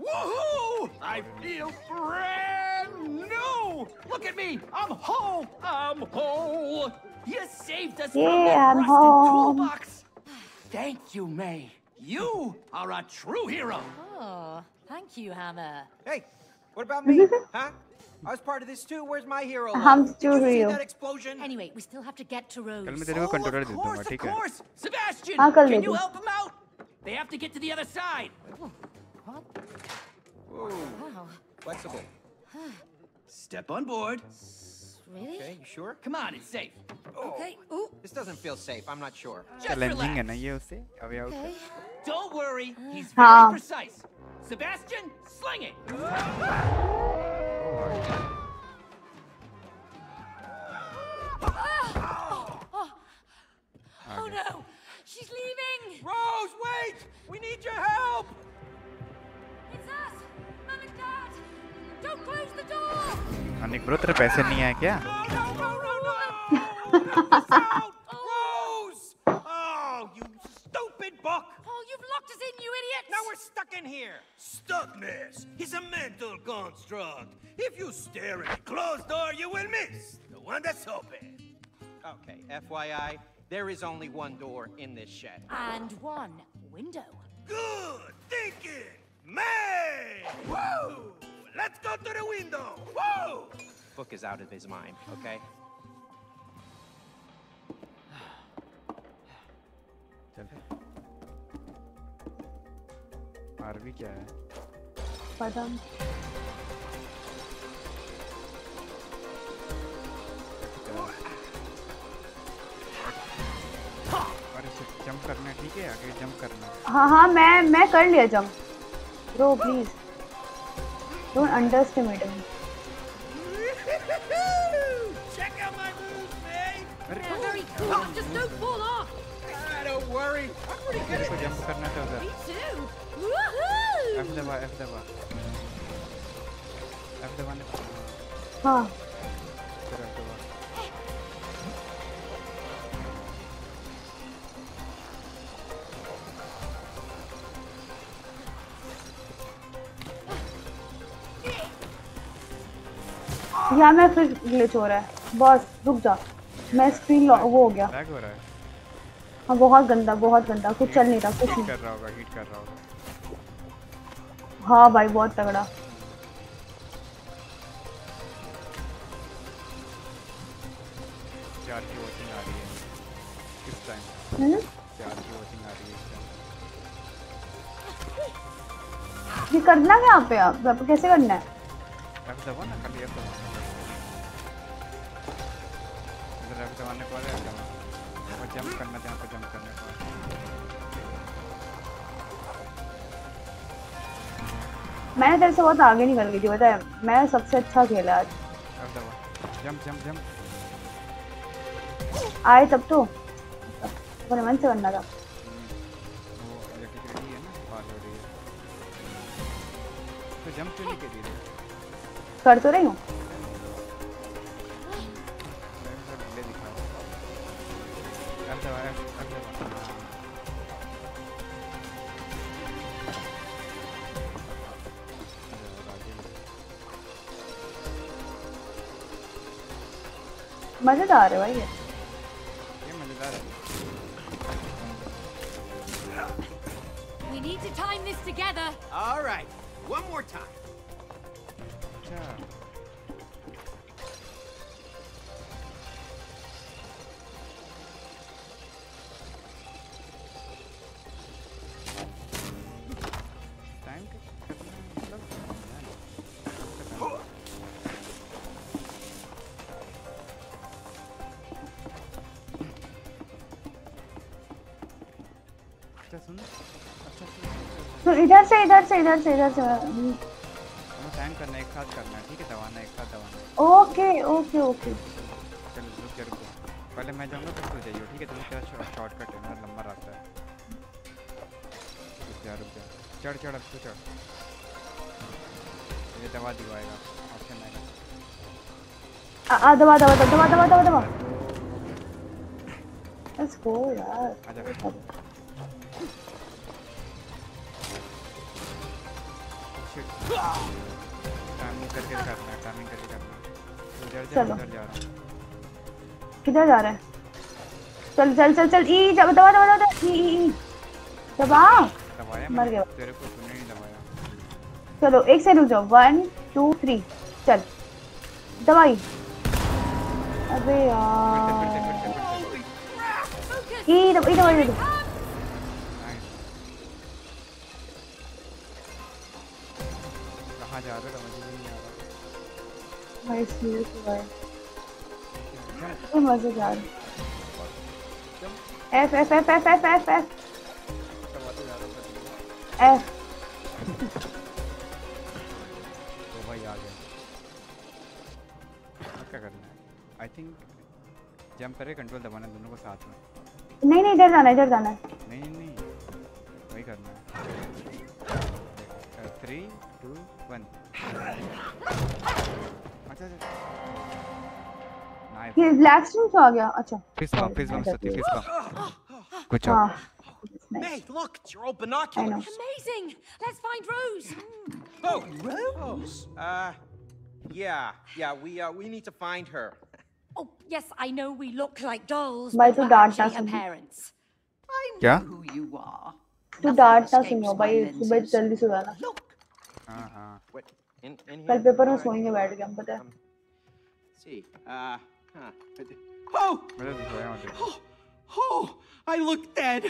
Woohoo! I feel brand new. Look at me. I'm whole. I'm whole. You saved us from Yeah, that I'm rusted home. toolbox. Thank you, May. You are a true hero. Oh, thank you, Hammer. Hey, what about me? *laughs* huh? I was part of this too. Where's my hero? हम line? क्यों Did you see hero? that explosion? Anyway, we still have to get to Rose. कल मैं तेरे को Oh, controller of they course, दूंगा of ठीक है course. Sebastian, हाँ, कर can ले you तू। help him out? They have to get to the other side. What? Whoa. Wow. Flexible. Step on board. Really? Okay, you sure? Come on, it's safe. Okay. Oh, ooh. This doesn't feel safe. I'm not sure. Just relax. Are we okay? okay? Don't worry. Uh. He's very oh. precise. Sebastian, sling it. Oh, oh. oh no! She's leaving! Rose, wait! We need your help! Anik bro तेरे पैसे नहीं आए क्या No, no, no, no, no! Get out! Rose! Oh, you stupid book! Oh, you've locked us in, you idiots! Now we're stuck in here. Stuckness is a mental construct. If you stare at a closed door, you will miss the one that's open. Okay, FYI, there is only one door in this shed. And one window. Good thinking, Man. Woo! Let's go to the window. Woo! Book is out of his mind, okay? चल आरवी क्या है नहीं। अरे jump करना ठीक है आगे jump करना हाँ हाँ मैं मैं कर लिया जम Bro please don't underestimate me Check out my moves, man. They're very cool, just don't fall off! Ah, don't worry. I'm pretty good तेरे at को जंप करना था उधर Me too! Woohoo! एफ दबा एफ दबा एफ दबाने पर हाँ यहाँ में फिर ग्लिच हो रहा है। बस रुक जा। मैं स्क्रीन वो हो गया। लैग हो रहा है। हाँ बहुत गंदा बहुत गंदा। कुछ चल नहीं रहा कुछ नहीं। कर रहा होगा हीट कर रहा होगा। हाँ भाई बहुत तगड़ा। चार की वॉचिंग आ रही है। किस टाइम हम्म? चार की वॉचिंग आ रही है ये करना क्या यहाँ पे आप? कैसे करना है? F दबा ना खाली F F को दबा और जंप करना जहाँ पे जंप करने को है। मैंने तेरे से बहुत आगे निकल गई थी है? मैं सबसे अच्छा खेला आज। जंप जंप जंप आए तब तो। अपने मन से बनना था। वो है हो है। तो कर तो रही हूँ? F दबा F F दबा हाँ। अरे और आगे ले। मजेदार है भाई ये ये मजेदार है We need to time this together. All right, one more time. अच्छा से इधर से इधर से इधर से। हमें टाइम करना है एक साथ करना है ठीक है? दबाना एक साथ दबाना ओके ओके ओके। चल रुक जा रुक पहले मैं जाऊँगा फिर तू जाइयो ठीक है? तुम्हें क्या शॉर्टकट है मेरा लंबा रास्ता है। रुक जा रुक जा। चढ़ चढ़ अब तू चढ़। ये दवा दिवाएगा ऑप्शन आएगा। आ दबा दबा दबा दबा दबा दबा। लेट्स गो यार। आजा टाइमिंग करके है टाइमिंग करके है। तो उधर जा चलो। उधर जा रहा हूँ। किधर जा रहा है? चल चल चल चल ई दबा दबा दबा दबा ई दबा। दबाया मर गया। तेरे को तूने नहीं दबाया। चलो एक से रुक जाओ। वन टू थ्री चल। दवाई अबे यार. ई दबा ई दबा कहाँ जा रहे समझ नहीं आ रहा। भाई सीरियस भाई मज़ेदार F F F F F F F F तो भाई आ गया अब क्या करना है? आई थिंक जंप करे कंट्रोल दबाना दोनों को साथ में। नहीं नहीं इधर जाना इधर जाना नहीं नहीं। वही करना है। थ्री टू वन अच्छा अच्छा नाइस ये ब्लैक स्क्रीन क्यों आ गया अच्छा फिस बम फिस बम सती फिस बम गुड जॉब हाँ nice. Hey, look, it's your old I know. binoculars. Amazing. Let's find Rose. Oh, Rose. Uh, yeah, yeah. We uh, we need to find her. Oh, yes, I know we look like dolls, भाई but तू we're डांटना actually her soon parents. I क्या? know who you are. तू Nothing डांटना escapes सुनियो my भाई lenses. सुबह जल्दी सो जाना Look, हाँ हाँ What? In in कल here? पेपर में All right. सोएंगे बैठ के हम पता है Um, let's see. Uh, huh. Oh, मैं तो सोया हूँ देखो oh, oh! I look dead.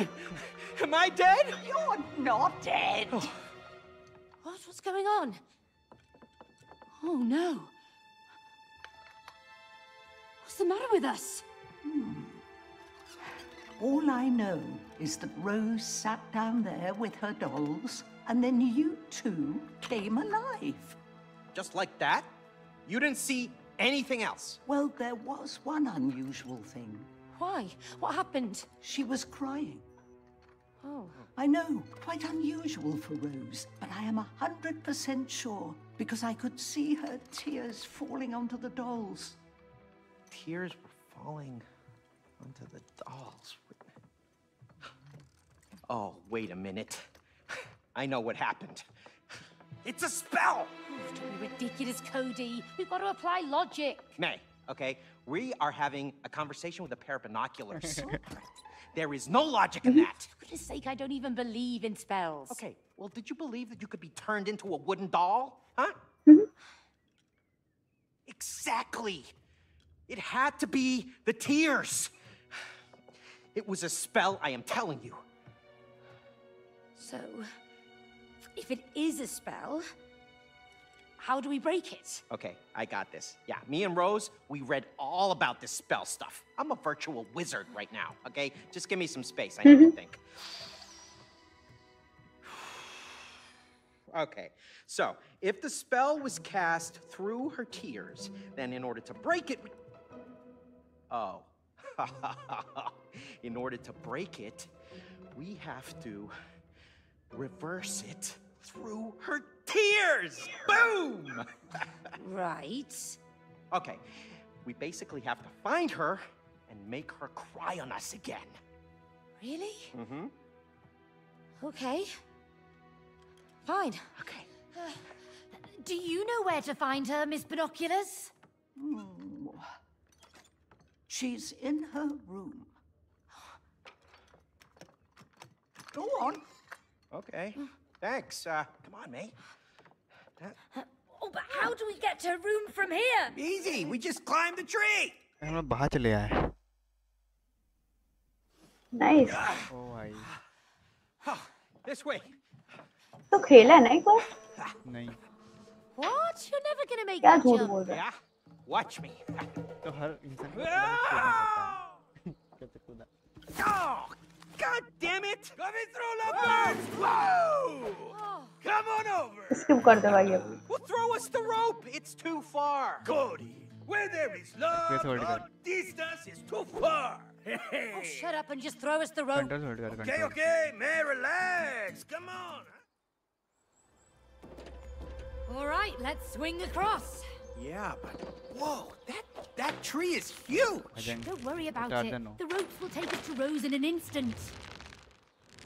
Am I dead? you're not dead. What? What's going on? Oh, no. What's the matter with us? All I know is that Rose sat down there with her dolls, and then you two came alive. Just like that? You didn't see anything else? Well, there was one unusual thing. Why? What happened? She was crying. Oh. I know, quite unusual for Rose, but I am a hundred percent sure because I could see her tears falling onto the dolls. Tears were falling onto the dolls. Oh, wait a minute. I know what happened. *laughs* It's a spell! Oh, don't be ridiculous, Cody. We've got to apply logic. May, okay? We are having a conversation with a pair of binoculars. *laughs* there is no logic in that. For goodness sake, I don't even believe in spells. Okay, well, did you believe that you could be turned into a wooden doll? Huh? Mm-hmm. Exactly. It had to be the tears. It was a spell, I am telling you. So, if it is a spell, how do we break it? Okay, I got this. Yeah, me and Rose, we read all about this spell stuff. I'm a virtual wizard right now, okay? Just give me some space. I need to mm-hmm. think. *sighs* Okay, so if the spell was cast through her tears, then in order to break it. Oh. *laughs* in order to break it, we have to reverse it through her tears. Boom! Right. Okay, we basically have to find her and make her cry on us again. Really? Mm-hmm. Okay. Fine. Okay. Do you know where to find her, Miss Binoculars? Hmm. She's in her room. Go on. Okay. Thanks. Uh, come on, May. Oh, but how do we get to her room from here? Easy, we just climbed the tree. हम लोग बाहर चले आए nice ओ भाई *sighs* This way. तो खेला है ना एक बार नहीं What? You're never gonna make क्या that झूठ jump. बोल रहा है Yeah? Watch me. *laughs* तो हर इंसान को कूदना पड़ता है कैसे कूदा Oh, God damn it! Coming through the birds! Whoa! Come on over! Skip कर दे भाई अभी Well, throw us the rope. It's too far. Cody, where there is love, Yes, hold no it. distance is too far. Oh, shut up and just throw us the rope. Control hold कर Okay, control okay, man, relax. Come on. All right, let's swing across. Yeah, but whoa, that that tree is huge. Ajang Don't worry about Start it. the no. The ropes will take us to Rose in an instant.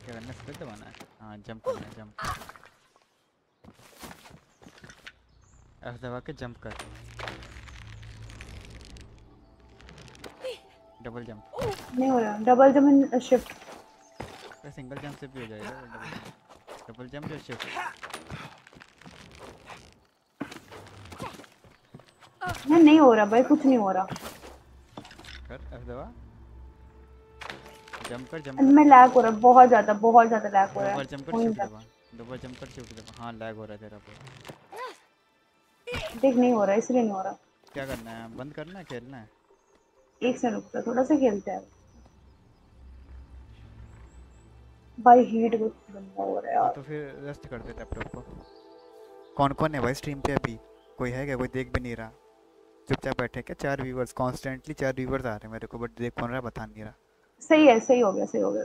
क्या करना है spin दबाना है हाँ jump करना है jump F दबा के जंप कर डबल जंप नहीं हो रहा डबल जमीन शिफ्ट सिंगल जंप से भी हो जाएगा डबल जंप या शिफ्ट नहीं नहीं हो रहा भाई कुछ नहीं हो रहा। कर एफ़ दबा। जंप कर जंप मैं लैग हो रहा है बहुत ज़्यादा बहुत ज़्यादा लैग हो रहा है। जंप कर हो शिफ्ट दबा डबल जंप कर शिफ्ट दबा। हाँ लैग हो रहा है तेरा पूरा। देख नहीं हो रहा इसलिए नहीं हो रहा। क्या करना है? बंद करना है खेलना है? एक से रुकता थोड़ा सा खेलते हैं। भाई हीट गंदा हो रहा है यार। तो फिर रेस्ट कर दे लैपटॉप को। कौन कौन है भाई? स्ट्रीम पे अभी? कोई है क्या? कोई देख भी नहीं रहा। चुपचाप बैठे क्या? चार व्यूवर्स कॉन्स्टेंटली चार व्यूवर्स आ रहे हैं मेरे को बट देख कौन रहा बता नहीं रहा। सही है सही हो गया सही हो गया।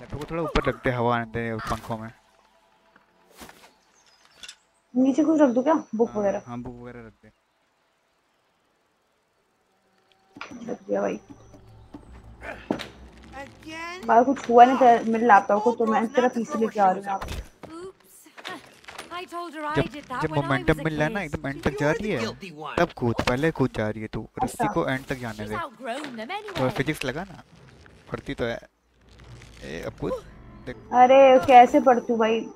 लैपटॉप को थोड़ा ऊपर रखते हवा आने दे पंखों में। नीचे कुछ रख दूँ क्या? बुक वगैरह? हाँ बुक वगैरह रख दे। रख दिया भाई। भाई कुछ हुआ नहीं था मेरे लैपटॉप को तो मैं तेरा पीसी लेके आ रही हूँ *laughs* जब जब मोमेंटम मिल रहा है ना एकदम एंड तक जा रही है। तब कूद पहले कूद जा रही है तू रस्सी। को एंड तक जाने दे। तो फिजिक्स लगा ना? पढ़ती तो है। ए अब कूद। अरे कैसे पढ़ती भाई?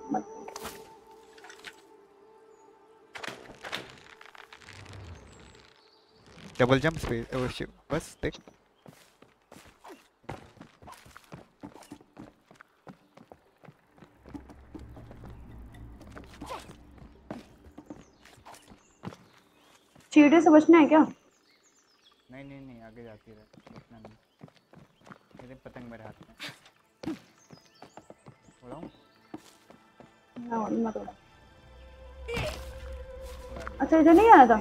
डबल जंप स्पेस बस देख। चीटे से बचना है क्या? नहीं नहीं नहीं आगे जाती रहे इतना नहीं। ये देख पतंग मेरे हाथ में। उड़ाऊं ना मत उड़ा अच्छा इधर नहीं आना था?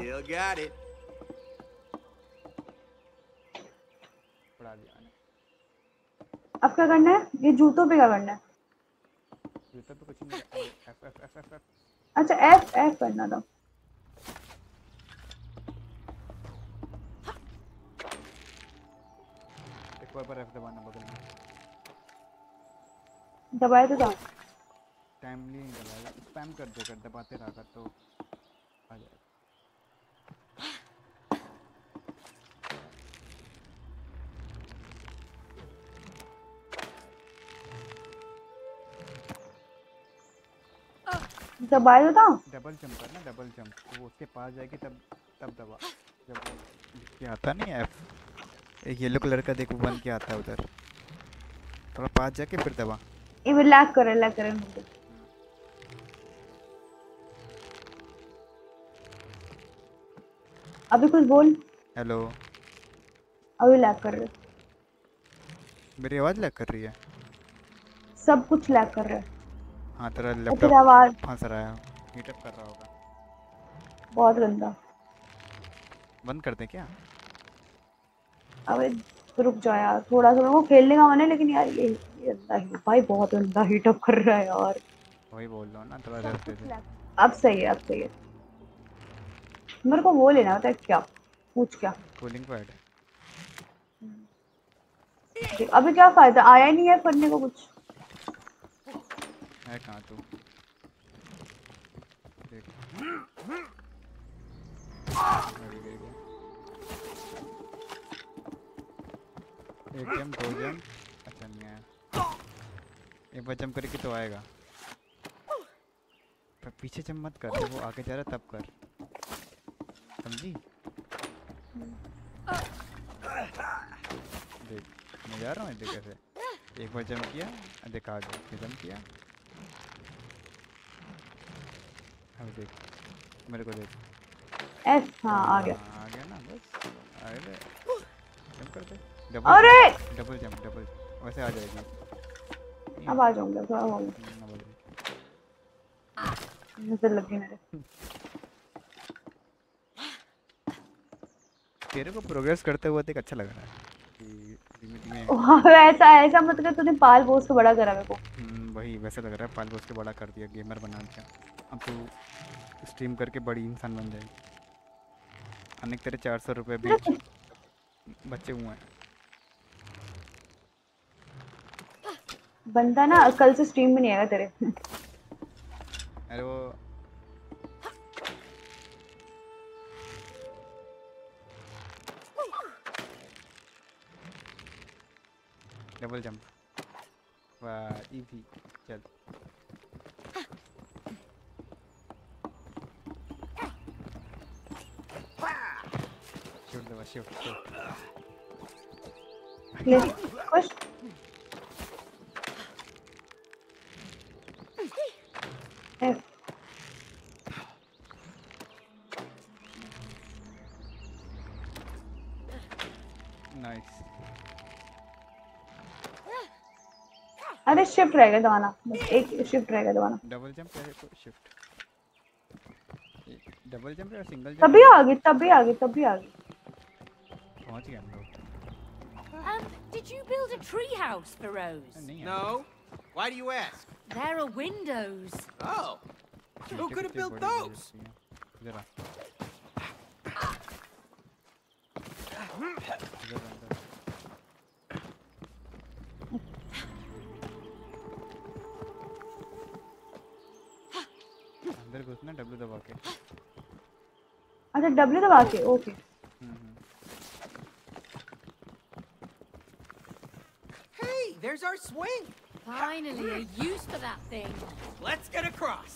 उड़ा दिया अब क्या करना है? ये जूतों पे क्या करना है? जूता पे कुछ नहीं। एफ़ एफ़ एफ़ एफ़ अच्छा एफ़ एफ़ करना था। पर एफ़ दबाना बगल में दबाए तो था टाइमली नहीं दबाएगा स्पैम कर दे कर दबाते रहा कर तो आ जाएगा दबाए तो था डबल जंप करना डबल जंप तो वो उसके पास जाएगी तब तब दबा। जब आता नहीं एफ़ एक येलो कलर का देखो बन के आता है उधर। थोड़ा पास जाके फिर दबा। ये भी लैग करे लैग करे। मुझे अभी कुछ बोल। हेलो। अभी लैग कर रहे मेरी आवाज़ लैग कर रही है? सब कुछ लैग कर रहा है। हाँ तेरा लैपटॉप आवाज़। फंस रहा है। हीटअप कर रहा होगा। बहुत गंदा। बंद कर दें क्या? अबे रुक जा यार थोड़ा सा मेरे को खेलने का मन है लेकिन यार ये ये ही भाई बहुत गंदा हीटअप कर रहा है यार। वही बोल रहा हूँ ना थोड़ा रेस्ट दे अब सही है अब सही है। मेरे को वो लेना होता है क्या? पूछ क्या? कूलिंग पैड अभी क्या फ़ायदा आया ही नहीं है करने को कुछ? है कहाँ तू? देख। एक जम दो जम अच्छा नहीं आया। एक बार जम करके तो आएगा। पर पीछे जम मत कर वो आगे जा रहा तब कर। समझी? देख मैं जा रहा हूँ देख कैसे? एक बार जम किया देख आगे फिर जम किया। अब देख मेरे को देख। एस हाँ आ गया आ गया ना बस अरे जंप कर दे अरे! डबल जंप डबल वैसे आ जाएगी। अब आ जाऊँगा थोड़ा हो गया हम्म, अब आ नज़र लग गई मेरे तेरे को प्रोग्रेस करते हुए देख अच्छा लग रहा है ऐसा ऐसा मत कर तूने पाल पोस के बड़ा करा मेरे को। हम्म, वही वैसे लग रहा है पाल पोस के बड़ा कर दिया गेमर बना दिया। अब तू स्ट्रीम करके बड़ी इंसान बन जाएगी। अनेक तेरे चार सौ रुपये बेच बच्चे हुए हैं। बंदा ना कल से स्ट्रीम में नहीं आएगा तेरे। अरे वो डबल जंप वाह इजी चल। शिफ्ट दबा शिफ्ट ले खुश शिफ्ट रहेगा दबाना बस एक शिफ्ट रहेगा दबाना डबल जंप या शिफ्ट डबल जंप या सिंगल जंप तभी आ गई तभी आ गई तभी आ गई पहुंच गए हम लोग Um, did you build a tree house for Rose? No. Why do you ask? There are windows. Oh. Who could have built those? *coughs* अच्छा डब्ल्यू दबा के okay. Hey, there's our swing. Finally, a use for that thing. Let's get across.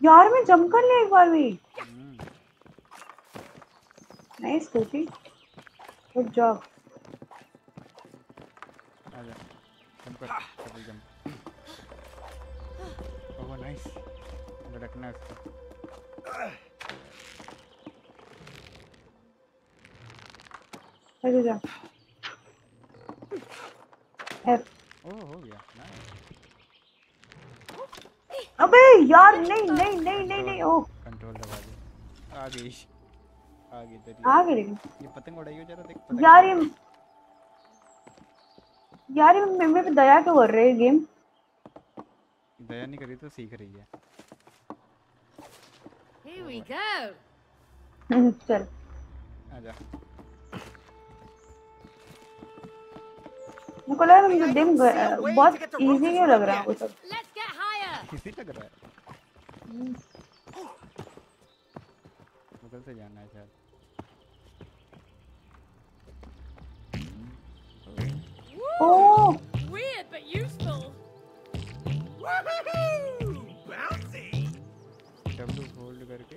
यार मैं jump कर लिया एक बार भी नाइस कोची गुड जॉब आजा जंप कर जंप ओह नाइस लटकना है उसको जा एफ़ ओह हो गया नाइस अबे यार नहीं नहीं नहीं नहीं नहीं ओ कंट्रोल दबा दे आ गई आ गई तेरी आ गई लेकिन ये पतंग उड़ाई हो जरा देख पतंग यार ये यार ये मेरे पे दया क्यों कर रहे हैं गेम दया नहीं करी तो सीख रही है Here we go. चल आजा मेरे को लगा मुझे दिन बहुत इजी क्यों लग रहा है वो सब. किसी लग रहा है बगल से जाना है शायद oh Weird but useful. Woohoo! Bouncy! W hold करके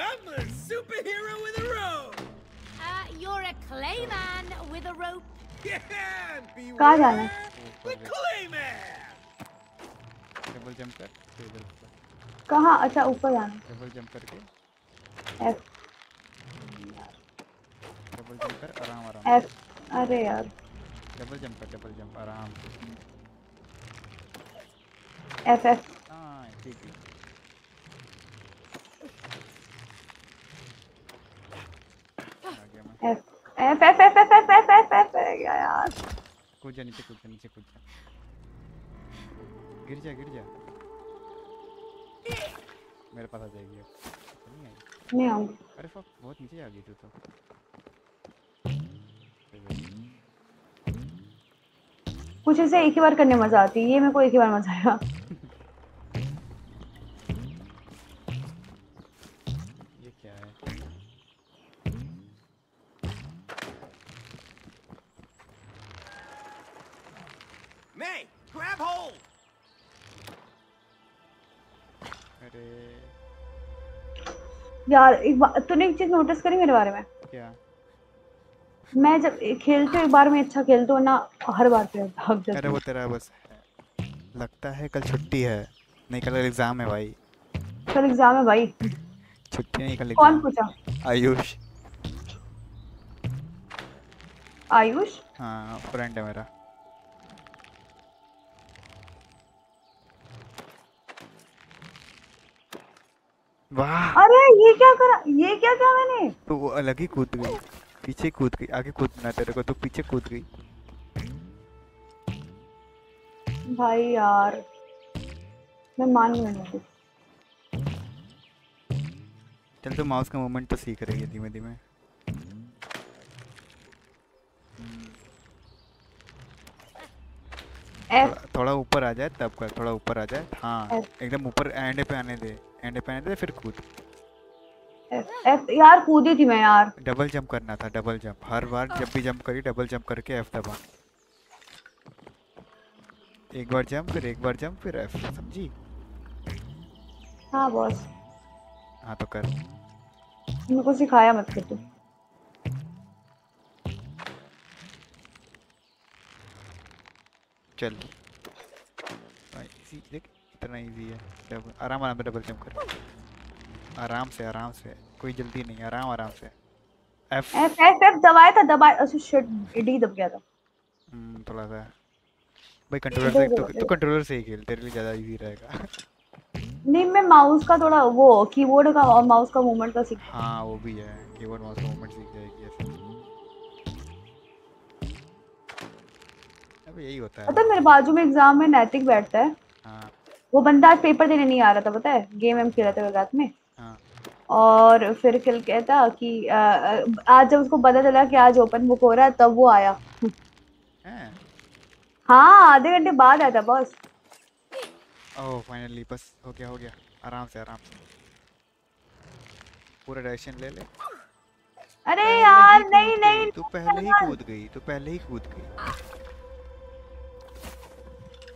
I'm a superhero with a rope! Uh, you're a clayman with a rope. Yeah! कहाँ जाना है The Clayman! डबल जंप कर फिर इधर ऊपर। कहाँ अच्छा ऊपर जाना है डबल जंप करके एफ़ डबल जंप कर आराम आराम एफ़ अरे यार डबल जंप कर डबल जंप आराम से एफ़ एफ़ हाँ ठीक है आ गया मैं F F F F F F F F F यार कूद जा नीचे कूद जा नीचे कूद जा गिर जा गिर जा मेरे पास आ जाएगी अब नहीं आई नहीं आऊँगी अरे फक बहुत नीचे आ गई तू तो कुछ इसे एक ही बार करने मज़ा आती है ये मेरे को एक ही बार मज़ा आया यार एक बार तूने एक चीज़ नोटिस करी मेरे बारे में? क्या? मैं जब खेलती हूँ एक बार में अच्छा खेलती हूँ ना हर बार पे भाग जाती अरे वो तेरा बस लगता है कल छुट्टी है। नहीं कल एग्ज़ाम है भाई। कल एग्ज़ाम है भाई। छुट्टी नहीं कल कौन पूछा? आयुष। आयुष? हाँ फ्रेंड है मेरा। वाह। अरे ये क्या करा ये क्या क्या मैंने? तो वो अलग ही कूद गई पीछे कूद गई आगे कूदना तेरे को तो पीछे कूद गई। भाई यार मैं मान गई नहीं चल तो माउस का मूवमेंट तो सीख रही है धीमे धीमे थोड़ा- थोड़ा ऊपर आ जाए तब कर थोड़ा ऊपर आ जाए। हाँ एकदम ऊपर एंड पे आने दे एंड पे आने दे फिर कूद। एफ़ एफ़ यार कूदी थी मैं यार। डबल जंप करना था डबल जंप। हर बार जब भी जंप करी डबल जंप करके एफ़ दबा। एक बार जंप फिर एक बार जंप फिर एफ़ समझी? हाँ बॉस। हाँ तो कर। मेरे को सिखाया मत कर तू। चल। इजी देख इतना इजी है। डबल आराम आराम से डबल जंप कर। आराम से आराम से। कोई जल्दी नहीं आराम आराम से। एफ़ एफ़ एफ़ एफ़ दबाया था दबाया अच्छा शिट डी दब गया था। हम्म, थोड़ा सा। भाई कंट्रोलर से तो, तो कंट्रोलर से ही खेल तेरे लिए ज़्यादा इजी रहेगा। नहीं मैं माउस का थोड़ा वो कीबोर्ड का और माउस का मूवमेंट का सीख हाँ वो भी है। कीबोर्ड माउस का मूवमेंट सीख जाएगी ऐसे। यही होता है। पता मेरे बाजू में एग्ज़ाम में नैतिक बैठता है। हाँ। वो बंदा आज पेपर देने नहीं आ रहा था पता है? गेम एम खेला था रात में। हाँ। और फिर कल कहता कि आज जब उसको पता चला कि आज ओपन बुक हो रहा है तब वो आया। हैं? हाँ आधे घंटे बाद आया था बॉस। ओह फाइनली बस हो गया हो गया। आराम से आराम से। पूरा डायरेक्शन ले ले। अरे यार नहीं नहीं तू पहले ही कूद गई तू पहले ही कूद गई।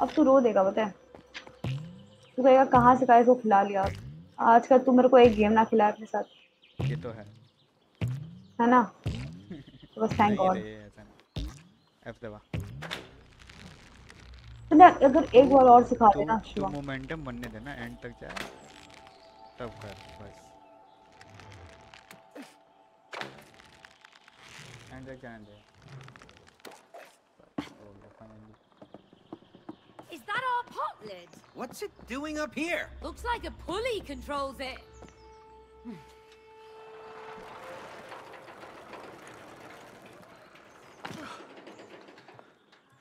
अब तू रो देगा पता है? तू कहेगा कहाँ से इसको खिला लिया? आज का तू मेरे को एक गेम ना खिलाया अपने साथ। ये तो है। है ना? *laughs* तो बस थैंक गॉड एफ़ दबा। तूने अगर एक बार और सिखा तू देना तू शिवा। मोमेंटम बनने देना एंड तक जाए तब कर बस। एंड तक जाने दे। Pot lid? What's it doing up here? Looks like a pulley controls it. *sighs*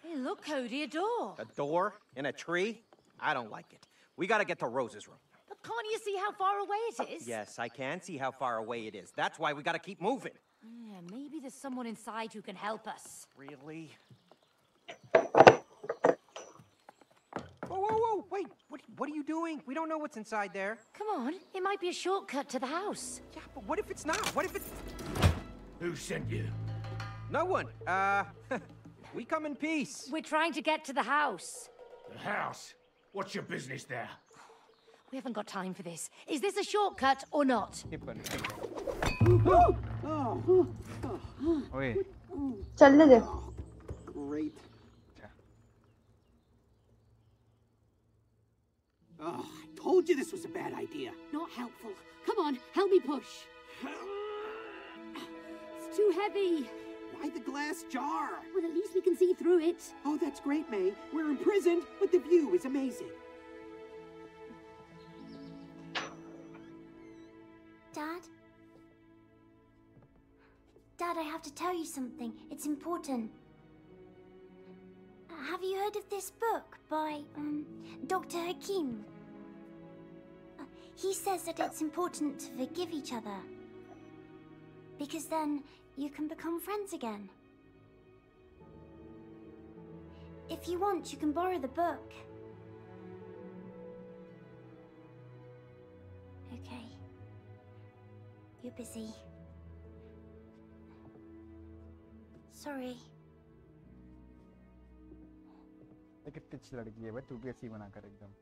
Hey, look, Cody, a door. A door in a tree? I don't like it. We gotta get to Rose's room. But can't you see how far away it uh, is? Yes, I can see how far away it is. That's why we gotta keep moving. Yeah, maybe there's someone inside who can help us. Really? Whoa, whoa, whoa, wait, what, what are you doing? We don't know what's inside there. Come on, it might be a shortcut to the house. Yeah, but what if it's not? What if it's... Who sent you? No one. Uh, *laughs* we come in peace. We're trying to get to the house. The house? What's your business there? We haven't got time for this. Is this a shortcut or not? Wait. Great. Oh, I told you this was a bad idea. Not helpful. Come on, help me push. It's too heavy. Why the glass jar? Well, at least we can see through it. Oh, that's great, May. We're imprisoned, but the view is amazing. Dad? Dad, I have to tell you something. It's important. Have you heard of this book by um, Dr. Hakim? Uh, he says that it's important to forgive each other. Because then you can become friends again. If you want, you can borrow the book. Okay. You're busy. Sorry. लेकिन टिच लड़की है भाई तू भी ऐसी बना कर एकदम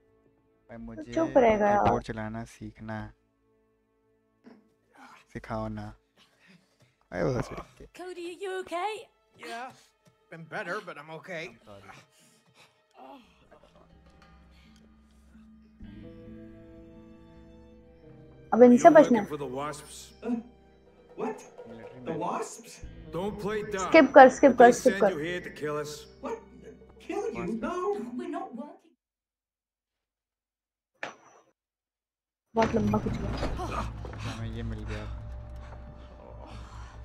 भाई मुझे चुप रहेगा यार। कीबोर्ड चलाना सीखना है। सिखाओ ना अरे बहुत सही Cody, are you okay? Yeah, been better, but I'm okay. अब इनसे बचना Looking for the wasps. What? The wasps? Don't play dumb. Skip कर, skip Did कर, they skip send कर। you here to kill us? What? Kill you? No. We're not working. बहुत लंबा कुछ हुआ हमें ये मिल गया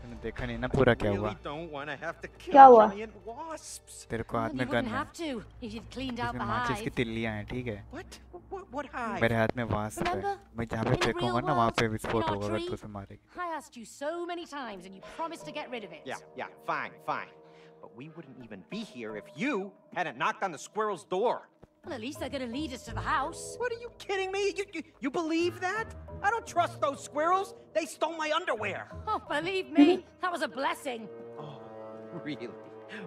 तूने देखा नहीं ना पूरा क्या हुआ क्या हुआ? तेरे को हाथ में गन है इसमें माचिस की. तिल्लियाँ हैं ठीक है What? What? What hive? मेरे हाथ में वास्प है Remember? मैं जहाँ पे फेंकूँगा ना वहाँ पे विस्फोट होगा अगर. तू उसे मारेगी. But we wouldn't even be here if you hadn't knocked on the squirrel's door. Well, at least they're gonna lead us to the house. What are you kidding me? You, you, you believe that? I don't trust those squirrels. They stole my underwear. Oh, believe me, that was a blessing. *laughs* Oh, really?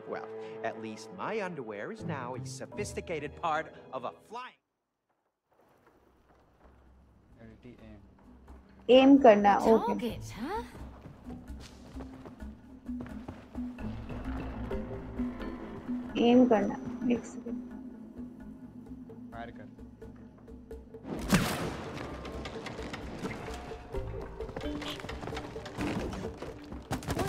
Well, at least my underwear is now a sophisticated part of a flying. aim. Aim karna. Okay. Target, huh? aim karna.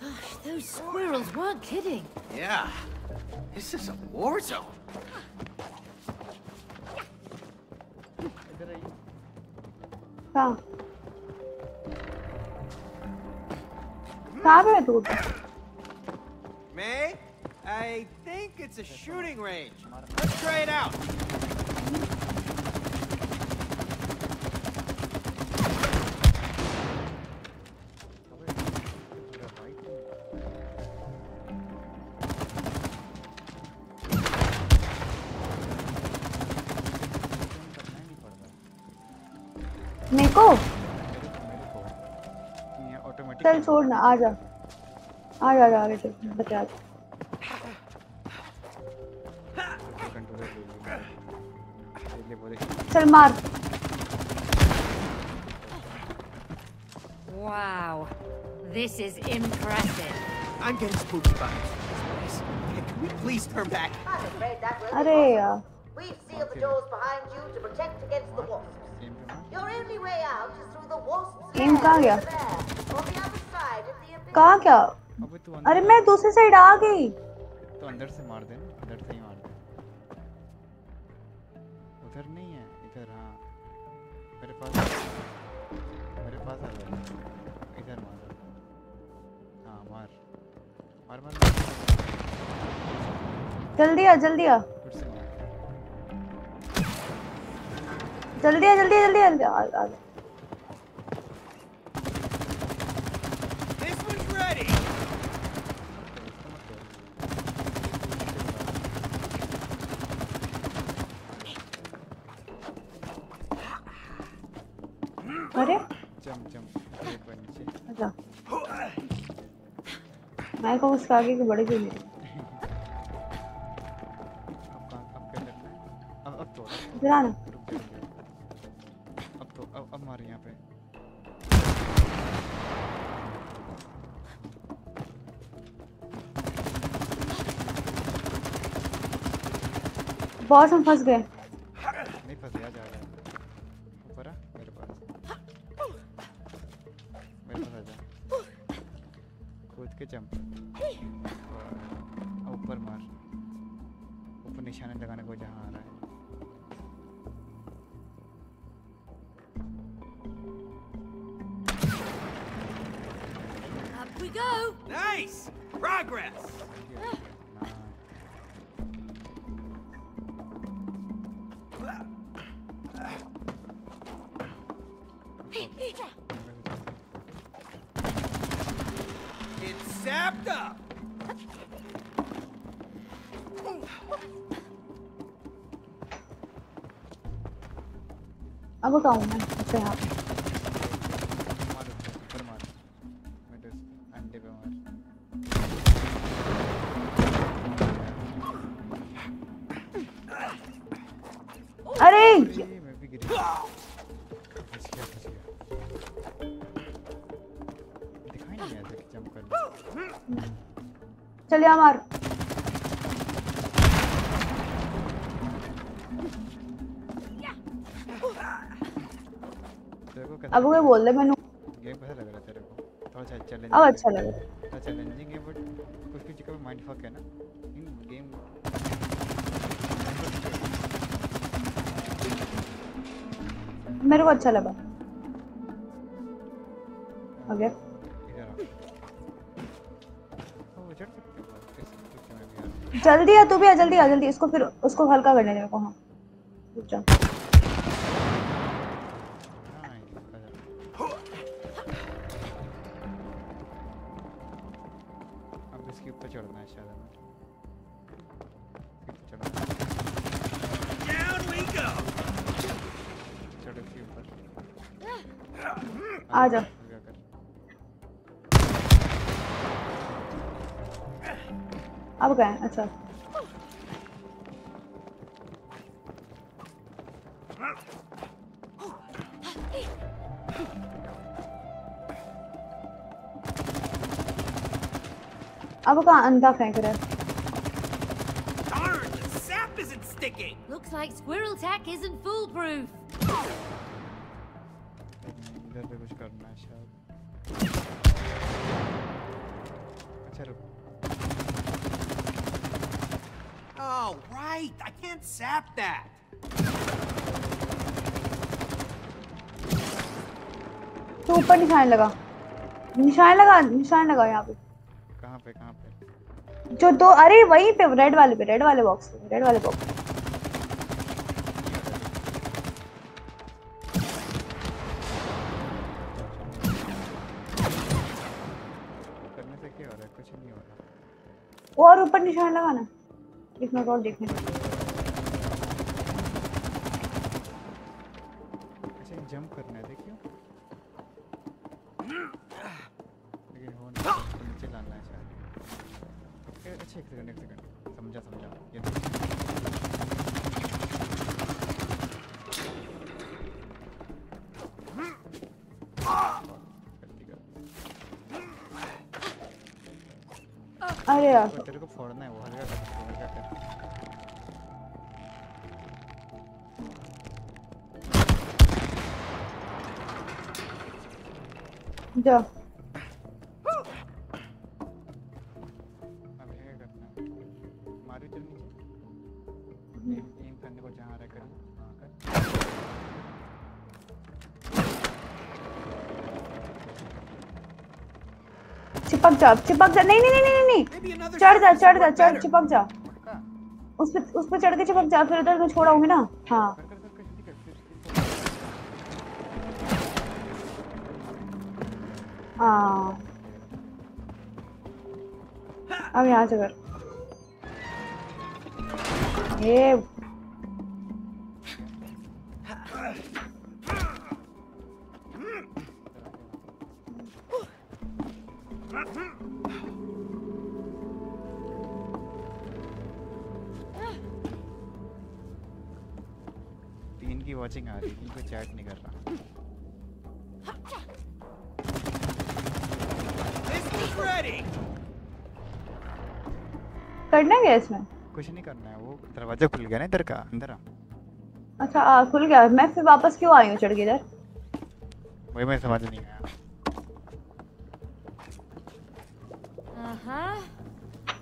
Gosh, those squirrels weren't kidding. Yeah. This is a war zone. Tamam. May, I think it's a shooting range. Let's try it out. चल छोड़ ना आ जा आ जा आ जा आगे चल बचा दे। Controller ले लिया ले ले बोले चल मार Wow, this is impressive. I'm getting spooked by this. Can we please turn back? I'm afraid that will अरे यार We've sealed the doors behind you to protect against the wasps. Your only way out is through the wasps' M कहाँ गया lair, on the other कहा क्या? अरे मैं दूसरी side आ गई। तो अंदर से मार दे ना अंदर से ही मार दे। उधर नहीं है इधर हाँ। मेरे पास मेरे पास आ गया इधर मार। हाँ मार। मार मार मार। जल्दी आ जल्दी आ। जल्दी आ जल्दी आ, जल्दी आ, जल्दी आ, आ, आ This one's ready. अरे जम जम एक बार नीचे अच्छा मैं को उसके आगे की बड़ी क्यों नहीं? कहाँ है? तो इधर ना जा। अब तो अब अब मार यहाँ पे। बॉस हम फंस गए। अब कहाँ हूँ मैं अच्छा यहाँ पे मार मार मेरे मार अरे अरे मैं तेरे को बोल दे मैंने। गेम कैसा लग रहा तेरे को। थोड़ा सा चैलेंज अब अच्छा लग। रहा है थोड़ा चैलेंजिंग है बट कुछ कुछ जगह माइंड फक है ना। इन गेम मेरे को अच्छा लगा। गया इधर आओ ओ चढ़ सकते हो इस कुछ में भी यार। जल्दी आ तू भी आ जल्दी आ जल्दी। इसको फिर उसको हल्का करने दे मेरे को हाँ। अब गए अच्छा अब कहाँ अंधा फेंक रहा है Darn, the sap isn't sticking! Looks like squirrel tack isn't foolproof. तो ऊपर निशान लगा। निशान लगा निशान लगा यहाँ पे। कहाँ पे कहाँ पे? जो दो अरे वहीं पे रेड वाले पे रेड वाले बॉक्स पे रेड वाले बॉक्स करने से क्या हो रहा है? कुछ नहीं हो रहा। और ऊपर निशान लगाना। इसमें और देखने गया तेरे को फोड़ना है वो हल्का हम्म। कर हल्का कर जा। चिपक जा चिपक जा। नहीं नहीं नहीं चढ़ जा चढ़ जा चढ़ चिपक जा। उस पे उस पे चढ़ के चिपक जा फिर उधर तो छोड़ाऊँगी ना? हाँ। हाँ। अब यहाँ से कर। ये करना क्या इसमें कुछ नहीं करना है वो दरवाजा खुल गया ना इधर का अंदर आ अच्छा आ, खुल गया मैं फिर वापस क्यों आई हूँ चढ़ के इधर वही मैं समझ नहीं आया Uh huh.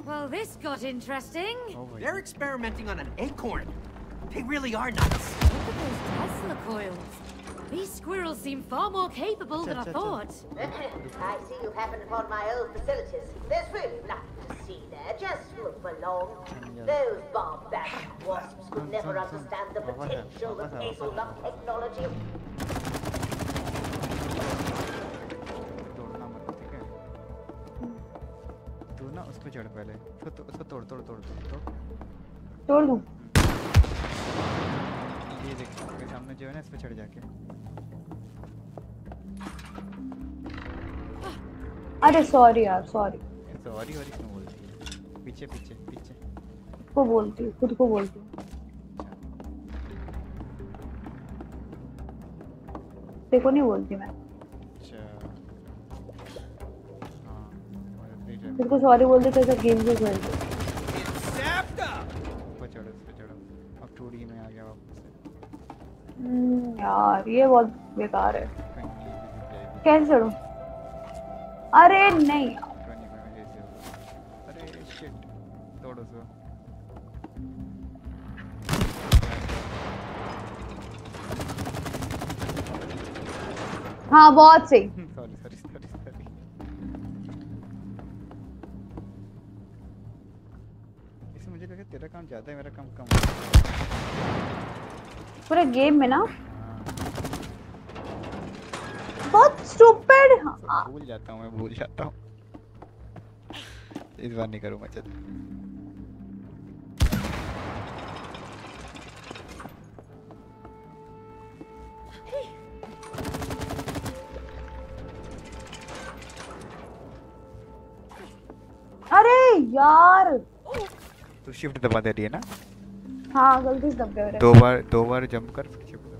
Well, this got interesting. They're experimenting on an acorn. They really are nuts. Look at those Tesla coils. These squirrels seem far more capable than I thought. *laughs* I see you've happened upon my old facilities. There's really nothing to See there. Just look along. Those barbaric wasps could never understand the potential of hazel nut technology. तोड़ना मत ठीक है तू ना उस पे चढ़ पहले उसको तो, उसको तोड़ तोड़ तोड़ तोड़ तोड़ तोड़ दूँ ये देख मेरे सामने जो है ना इस पे चढ़ जाके अरे सॉरी यार सॉरी सॉरी है पीछे पीछे पीछे। को बोलती खुद को बोलती देखो नहीं बोलती मैं। अच्छा। हाँ फिर को सॉरी बोल देते तो गेम को खेल दे Zapped up. ऊपर चढ़ो उस पे चढ़ो। अब 2D में आ गया वापस से। हम्म, यार ये बहुत बेकार है। कैसे चढ़ूं? अरे नहीं यार हाँ बहुत सही। सॉरी सॉरी सॉरी सॉरी इसमें मुझे लगा तेरा काम ज़्यादा है मेरा काम कम पूरे गेम में ना बहुत स्टूपिड भूल जाता हूँ मैं भूल जाता हूँ। इस बार नहीं करूँगा चल यार। तो शिफ्ट दबा दे रही है ना? हाँ गलती से दब गया दो बार दो बार जंप कर फिर शिफ्ट दबा।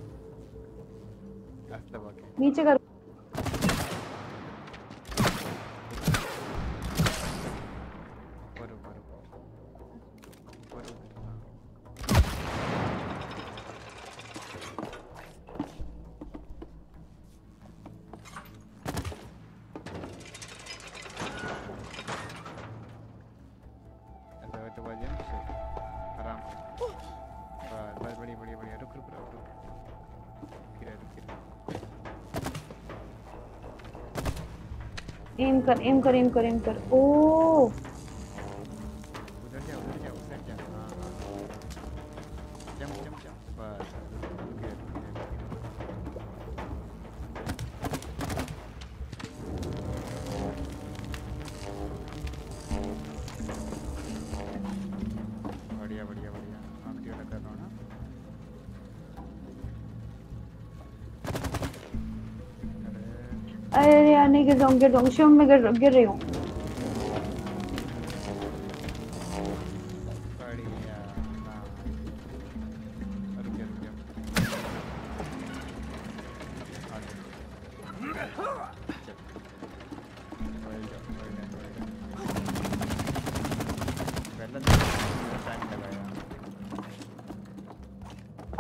ऐसे दबा के। नीचे कर। कर एम कर एम कर एम कर। ओ नहीं गिर जाऊँ गिर जाऊँ शिव में गिर गिर रही हूँ हाँ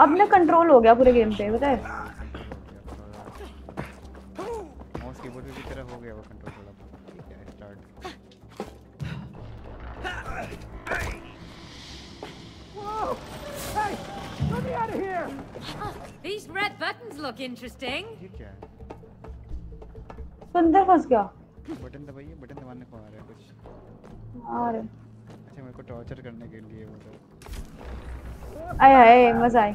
अब ना कंट्रोल हो गया पूरे गेम पे पता look interesting. ये क्या है बंदर फंस गया बटन दबाइए बटन दबाने को आ रहा है कुछ आ रहा है। अच्छा मेरे को टॉर्चर करने के लिए वो तो आए है मज़ा आई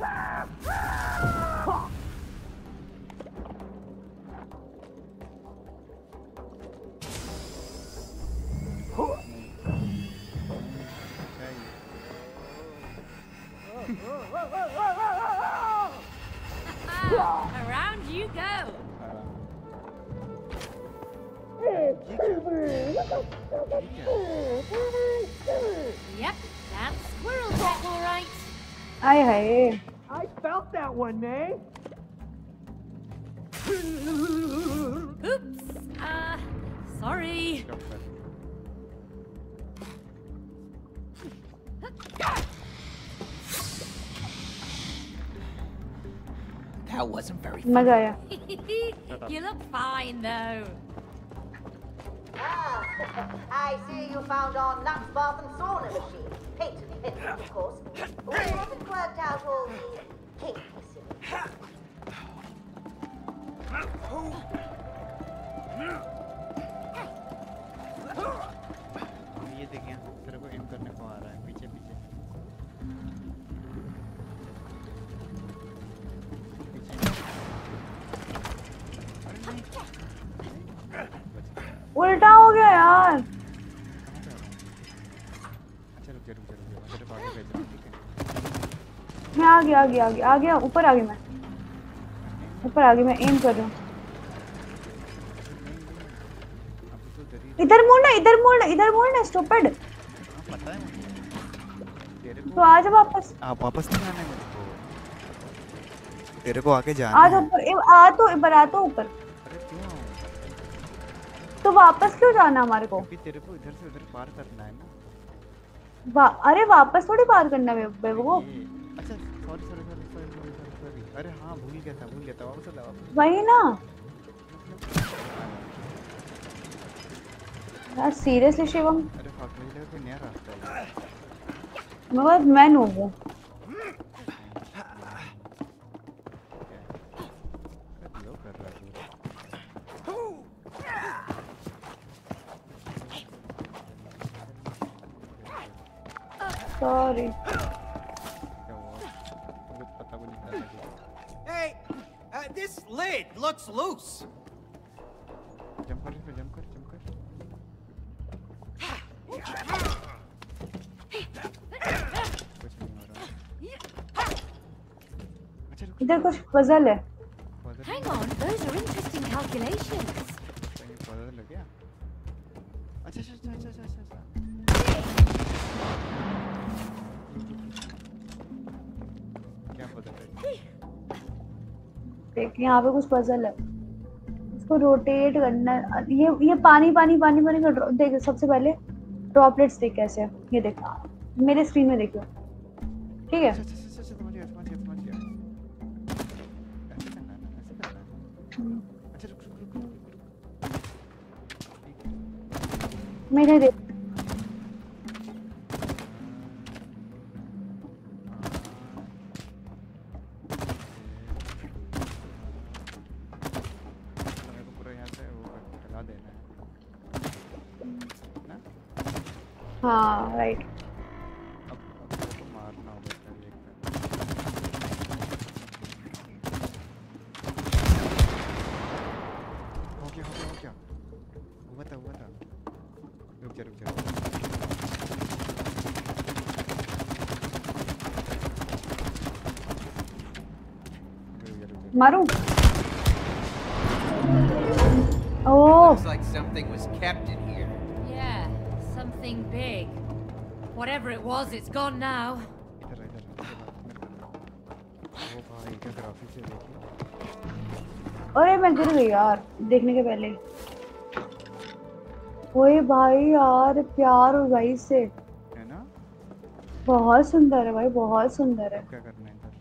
Yep, that squirrel talk, all right. Aye, aye. I felt that one, eh? Oops. Uh, sorry. That wasn't very fun. *laughs* you look fine, though. Ah, *laughs* I see you found our Lux bath and sauna machine. Patent pending, of course. We haven't worked out all the kinks. ये देखिए तेरे को M करने को आ रहा है उल्टा हो गया यार। मैं आ गया आ गया आ गया आ गया ऊपर आ गई मैं। ऊपर आ गई मैं एम कर रही हूँ। इधर मुड़ना इधर मुड़ना इधर मुड़ना स्टूपिड पता है तो आ जा वापस। आप वापस नहीं आना है मेरे को तेरे को आगे जाना आ जा ऊपर आ तो एक आ तो ऊपर। तो वापस क्यों जाना हमारे को? तेरे को इधर से उधर पार करना है ना। वा, अरे वापस थोड़ी पार करना है बेवकूफ़। ये अच्छा sorry sorry sorry sorry sorry sorry अरे हाँ भूल गया था भूल गया था वापस आ वापस वही ना। यार सीरियसली शिवम? अरे फक मुझे कोई नया रास्ता है। पास मैं नूब हूँ। सॉरी क्या हुआ मुझे पता भी नहीं चला था Hey, uh, this lid looks loose. Jump कर इस पे जंप कर जंप कर कुछ नहीं हो रहा अच्छा रुक इधर कुछ पजल है Hang on, those are interesting calculations. देख यहाँ पे कुछ पजल है। इसको रोटेट करना ये ये पानी पानी पानी पानी का देख सबसे पहले ड्रॉपलेट्स देख कैसे ये देख मेरे स्क्रीन में देखियो। ठीक है? अच्छा अच्छा जा मारूं Looks like something was Whatever it was, it's gone now. इधर इधर ओ भाई क्या ग्राफिक्स है देखिए अरे मैं गिर गई यार देखने के पहले। ओए भाई यार प्यार हो भाई से है ना? बहुत सुंदर है भाई बहुत सुंदर है। क्या करना है इधर?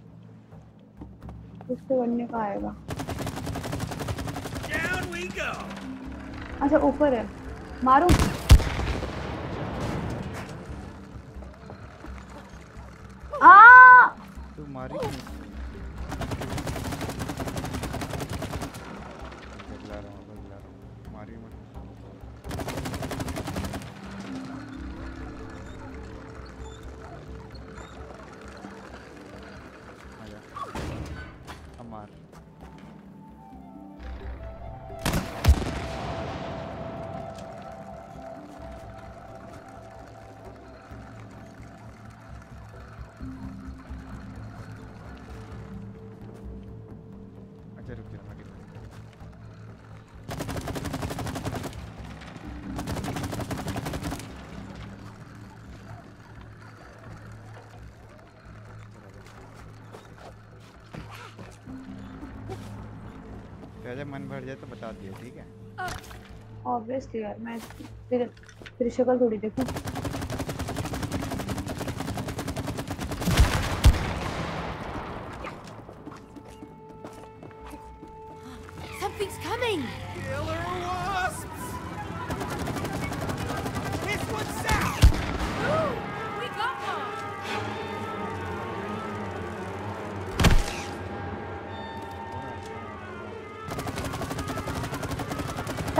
कुछ तो बनने का आएगा। Down we go. अच्छा ऊपर है। मारूं। तू मारी क्यों ऑब्वियसली यार मैं तेरे शक्ल थोड़ी देखूँ।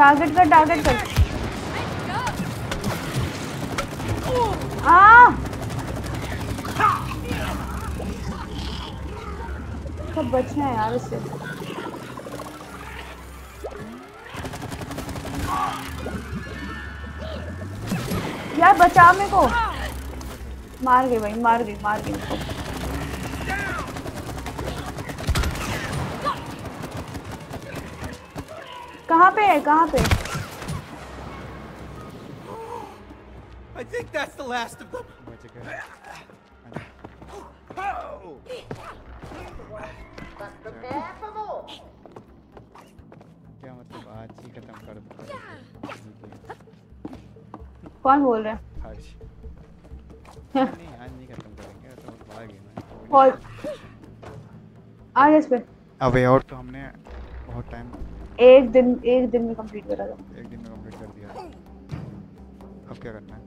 टारगेट कर टारगेट कर। आ सब बचना है यार इससे। यार बचा मेरे को। मार गए भाई, मार गए मार गए मेरे को कहाँ पे है कहाँ पे? I think that's the last of them. क्या मतलब आज ही खत्म कर दो कौन बोल रहा है? आज नहीं आज नहीं खत्म करेंगे तो बड़ा गेम है और आज इस पे। अबे और तो हमने बहुत टाइम एक दिन एक दिन में कंप्लीट करा था। एक दिन में कंप्लीट कर दिया। अब क्या करना है?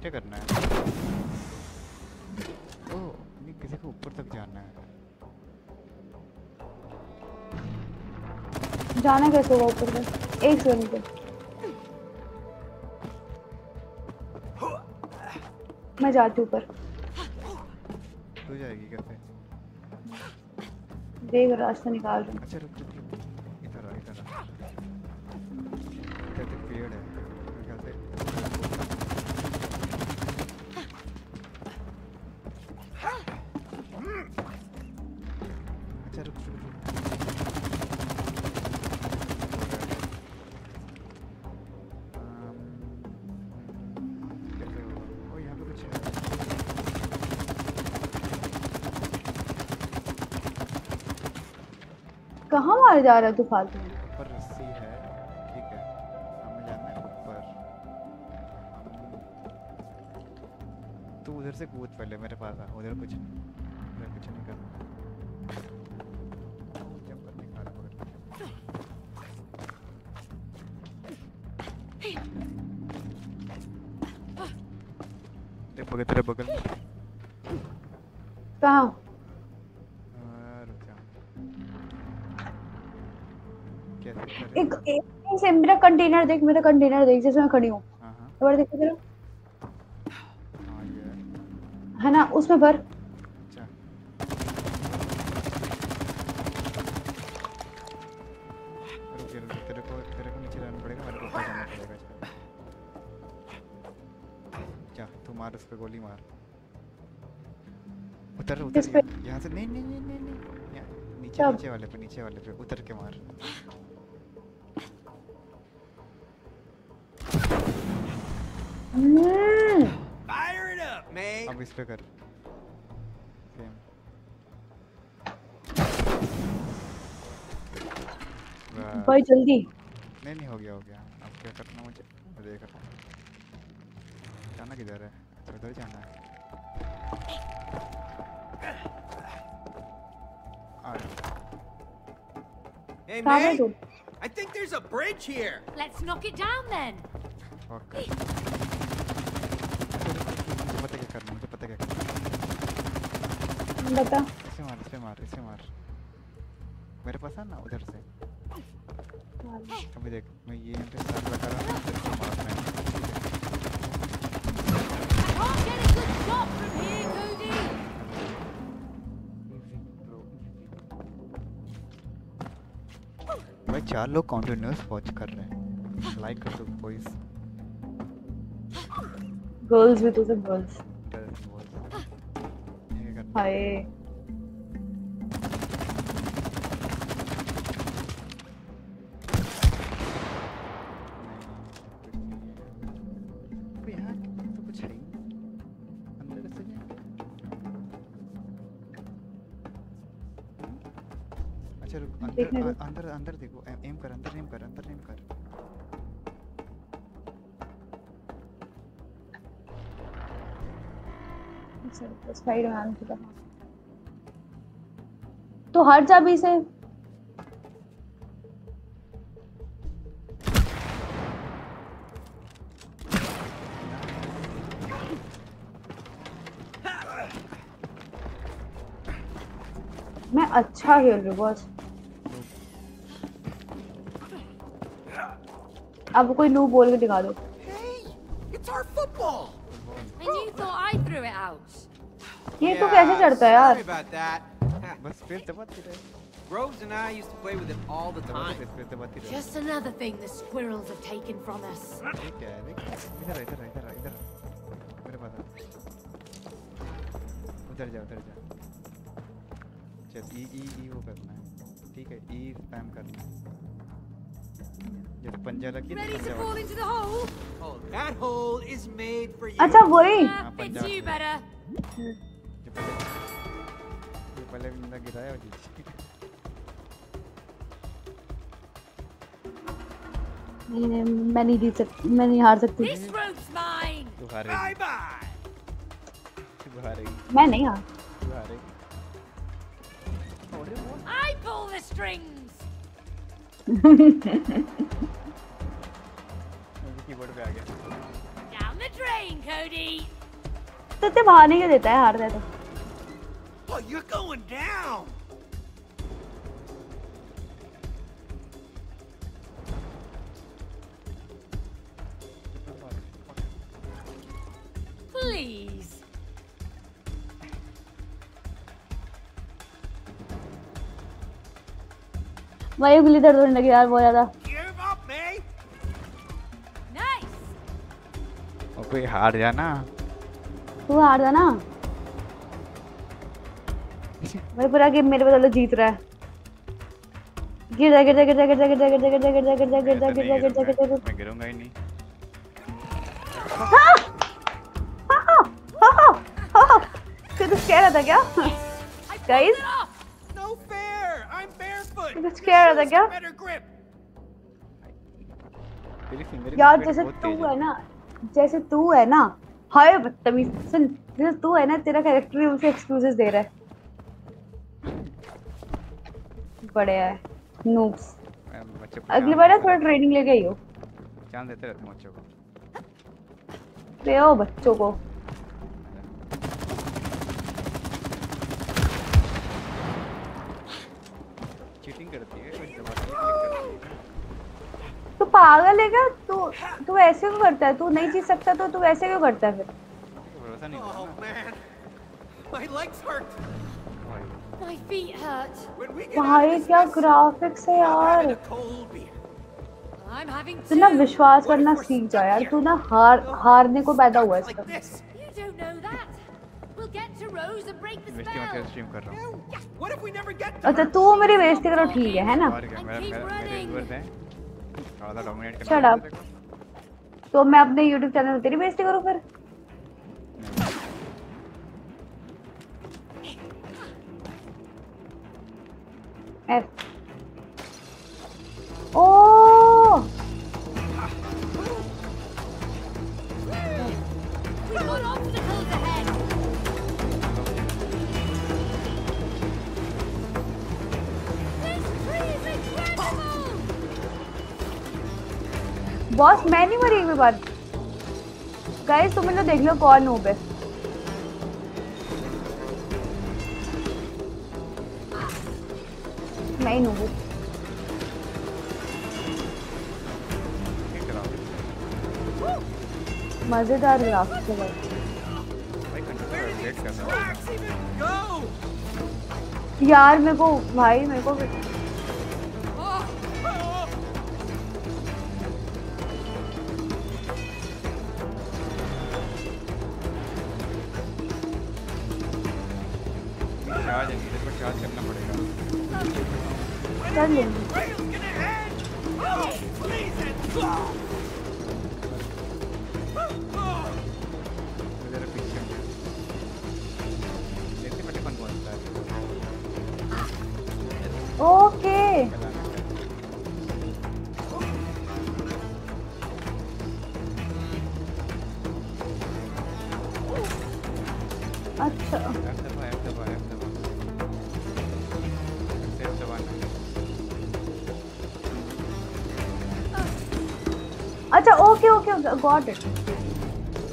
क्या करना है? ओ नहीं किसी को ऊपर तक जाना है। जाना कैसे होगा ऊपर पे एक सेकंड पे। मैं जाती हूँ ऊपर। तू जाएगी कैसे? देख, रास्ता निकाल रहा अच्छा रुक रुक इधर आ इधर आ। इधर पेड़ है? ख्याल से अच्छा रुक रुक। कहाँ मार जा रहा है तू फालतू? में ऊपर रस्सी है ठीक है। हमें जाना है ऊपर। तू उधर से कूद पहले मेरे पास आ उधर कुछ उधर कुछ नहीं करना। तेरे बगल में? कहाँ? से मेरा कंटेनर देख मेरा कंटेनर देख जिसमें मैं खड़ी हूँ। हाँ हाँ। देखो जरा। हाँ है। ना? उसमें भर। अच्छा। मेरे उस पे। गोली मार। उतर उतर यहाँ से नहीं नहीं नहीं नहीं नहीं। नीचे नीचे वाले पे नीचे वाले पे उतर के मार। हम्म, Fire it up, man! अब इस पे कर सेम वाह। भाई जल्दी नहीं नहीं हो गया हो गया अब क्या करना मुझे मैं देख रहा हूँ जाना किधर है अच्छा उधर जाना है आ जा। Hey, कहाँ है May! तू I think there's a bridge here. Let's knock it down then! fuck। पता क्या करना मुझे पता क्या करना बता। इसे मार इसे मार इसे मार। मेरे पास है ना उधर से? अभी देख मैं ये यहाँ पे स्टार्ट लगा रहा हूँ तेरे को मारना है! भाई चार लोग कॉन्टिन्यूस वॉच कर रहे हैं। लाइक कर दो बॉयज़ गर्ल्स भी तो सब गर्ल्स हाय. अच्छा, अंदर अंदर देखो. एम कर अंदर एम कर अंदर एम कर. अंदर स्पाइडरमैन की तरह तो हर चाबी से मैं अच्छा खेल रही बस अब कोई नू बोल के दिखा दो It's our football! And you thought I threw it out? ये तो कैसे चढ़ता है यार. बस फिर दबाते रहे Rose and I used to play with it all the time. फिर Just another thing the squirrels have taken from us. है इधर इधर इधर इधर। मेरे पास। उधर जा उधर जा चल ई ई ई वो करना है ठीक है ई स्पैम करना है जैसे पंजा लगी तो Ready to पंजा fall into the hole? Oh, that hole is made for you. अच्छा वही Ah, fits you better. जो पहले बंदा गिराया जीत नहीं, मैं नहीं जीत सकती मैं नहीं हार सकती. तू हारेगी। तू हारेगी। मैं नहीं हार तू हारेगी। I pull the strings. Keyboard पे आ गया। Down the drain, Cody. तो ते बहाने क्यों देता है हारता है तो? Oh, you're going down! Please. भाई गुल्ली दर्द होने लगी यार बहुत ज्यादा Give up, May! Nice. और कोई हार जा ना तू हार जा ना भाई पूरा गेम मेरे बदले जीत रहा है गिर जा गिर जा गिर जा गिर जा गिर जा गिर जा गिर जा गिर जा गिर जा गिर जा गिर जा गिर जा गिर जा गिर जा मैं गिरूँगा ही नहीं तू कुछ कह रहा था क्या गाइस! तू कुछ कह रहा था क्या यार जैसे तू है ना जैसे तू है ना हाय बदतमीज सुन जैसे तू है ना तेरा कैरेक्टर ही उसे एक्सक्यूजेस दे रहा है बढ़िया है। नूब्स अगली बार ना थोड़ा ट्रेनिंग लेके आइयो। चांस देते रहते हैं बच्चों को। दे आओ बच्चों को। चीटिंग करती है कोई दबा के क्लिक करती है तू पागल है क्या? तू तू ऐसे क्यों करता है? तू नहीं जीत सकता तो तू ऐसे क्यों करता है फिर? भरोसा नहीं Oh, man! My legs hurt! भाई क्या ग्राफिक्स है यार? तू ना विश्वास करना सीख जा यार तू ना हार हारने को पैदा हुआ है अच्छा तू मेरी बेइज्जती करो ठीक है है ना? शट तो मैं अपने YouTube चैनल तेरी बेइज्जती करूँ फिर? Incredible. बॉस मैं नहीं मरी एक भी बार गाइस तुम लोग देख लो कौन है मैं नू हूँ मज़ेदार ग्राफिक्स है यार मेरे को भाई मेरे को कर गॉट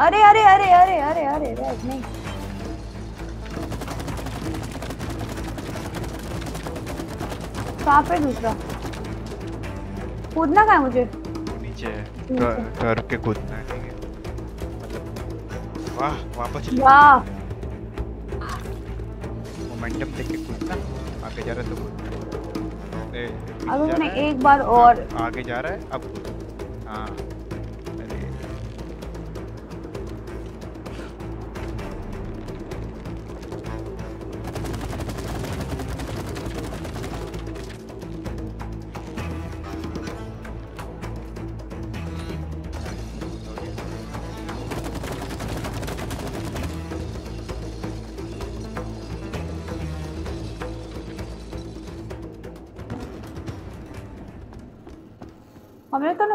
अरे अरे अरे अरे अरे अरे राइट नहीं। कहाँ पे दूसरा? कूदना का है मुझे? रुक के कूदना है ठीक है। मतलब वाह वापस वाह। मोमेंटम देख के कूदना आगे जा रहा है तो कूद ए, पीछे मैंने एक बार और आगे जा रहा है अब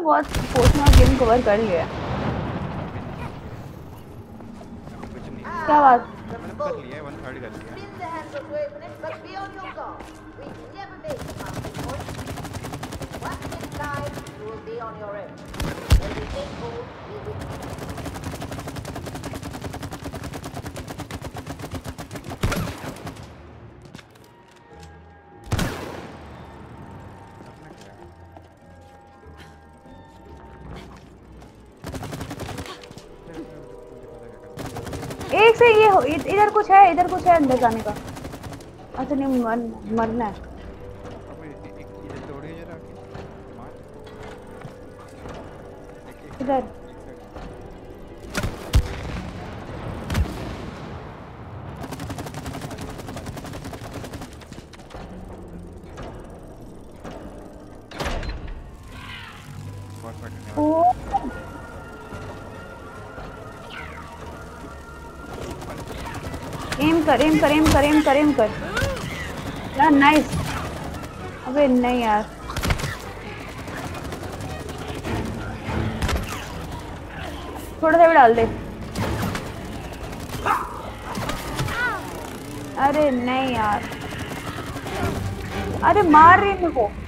हमने पोर्शन ऑफ़ बहुत गेम कवर कर लिया क्या बात? इधर कुछ है अंदर जाने का। अच्छा नहीं मर, मरना है। कर एम कर एम कर। यार नाइस अबे, नहीं यार। थोड़ा सा भी डाल दे। अरे, नहीं यार। अरे, मार रही मेरे को।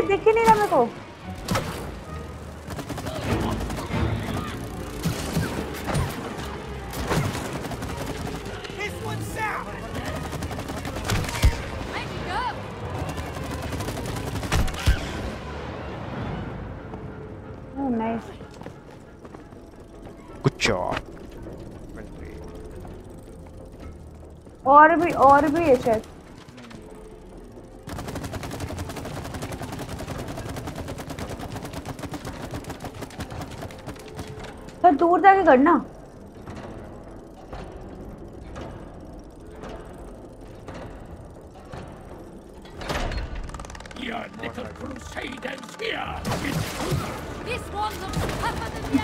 कहाँ दिख ही नहीं रहा मेरे को। जॉब और भी और भी है शायद तो दूर जाके करना Your little crusaders here. This one looks tougher than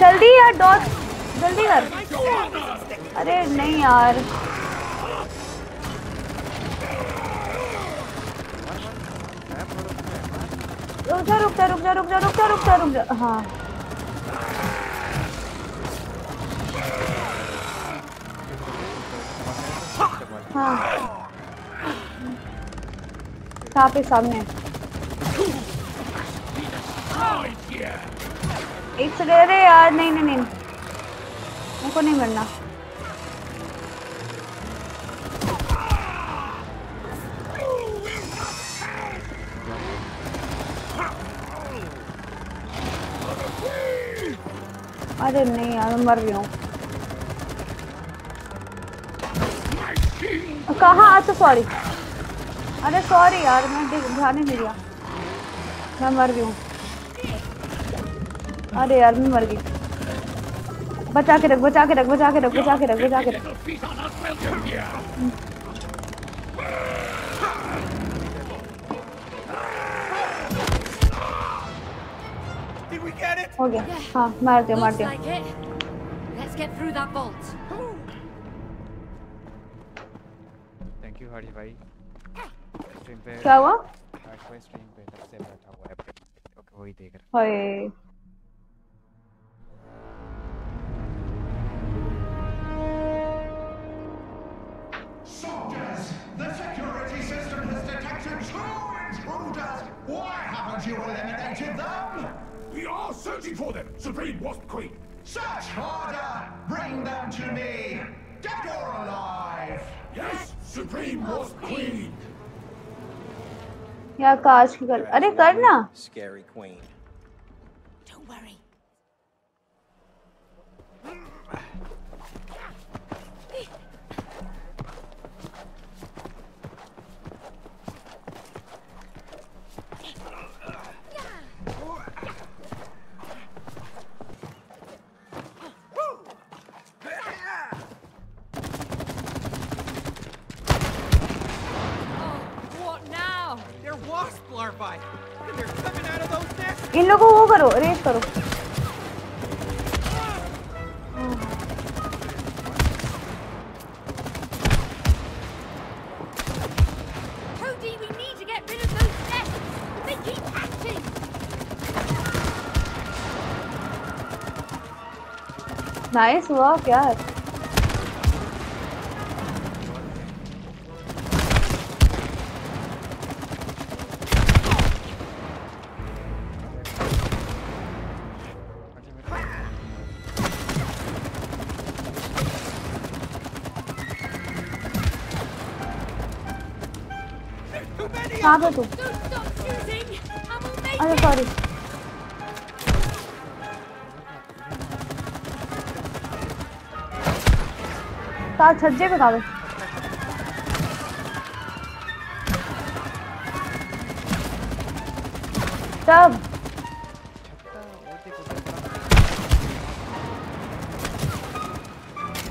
जल्दी यार डॉट जल्दी कर। अरे नहीं यार। रुक जा रुक जा रुक जा रुक जा रुक जा रुक जा रुक जा। हाँ। कहाँ पे सामने. एक सेकंड अरे यार नहीं नहीं नहीं। मेरे को नहीं मरना अरे नहीं यार मर रही हूँ। कहाँ? अच्छा सॉरी अरे सॉरी यार मैं ध्यान ही नहीं दिया। मैं मर गई हूँ। अरे यार मैं मर गई। बचा के रख बचा के रख बचा के रख बचा के रख बचा के रख? हो गया। हाँ मार दिया मार दिया। क्या हुआ? स्ट्रीम पे तब बैठा हुआ है ओके वही देख रहा काश की कर अरे कर ना नाइस हुआ क्या है कहाँ पे तू साथ छज्जे पे पे तब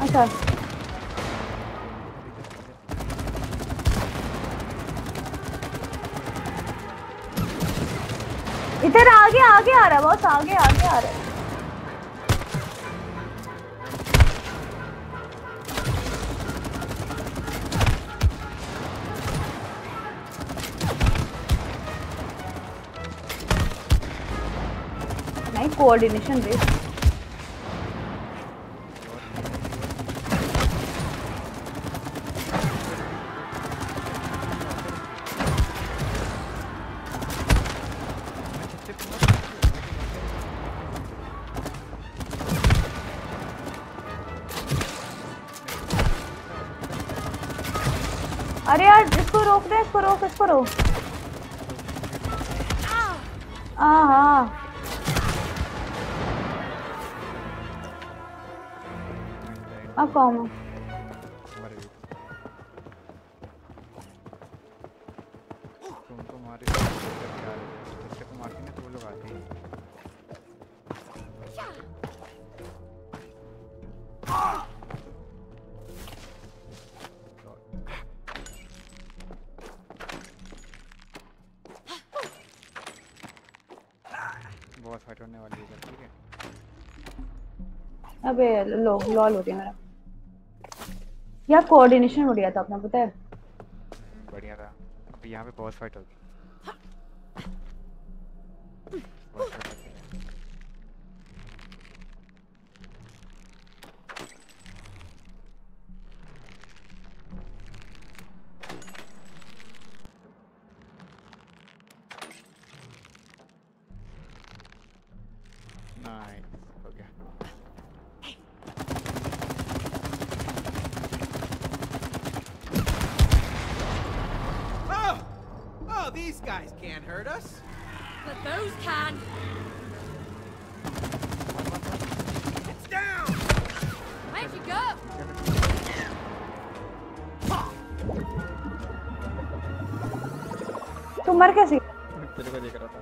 अच्छा। इधर आगे आगे आ रहा है बहुत आगे आ कोऑर्डिनेशन अबे लो लॉल हो गया मेरा। यार कोऑर्डिनेशन बढ़िया था अपना, पता है? बढ़िया था। अब यहाँ पे बॉस फाइट होगी। तू मर कैसे तेरे को देख रहा था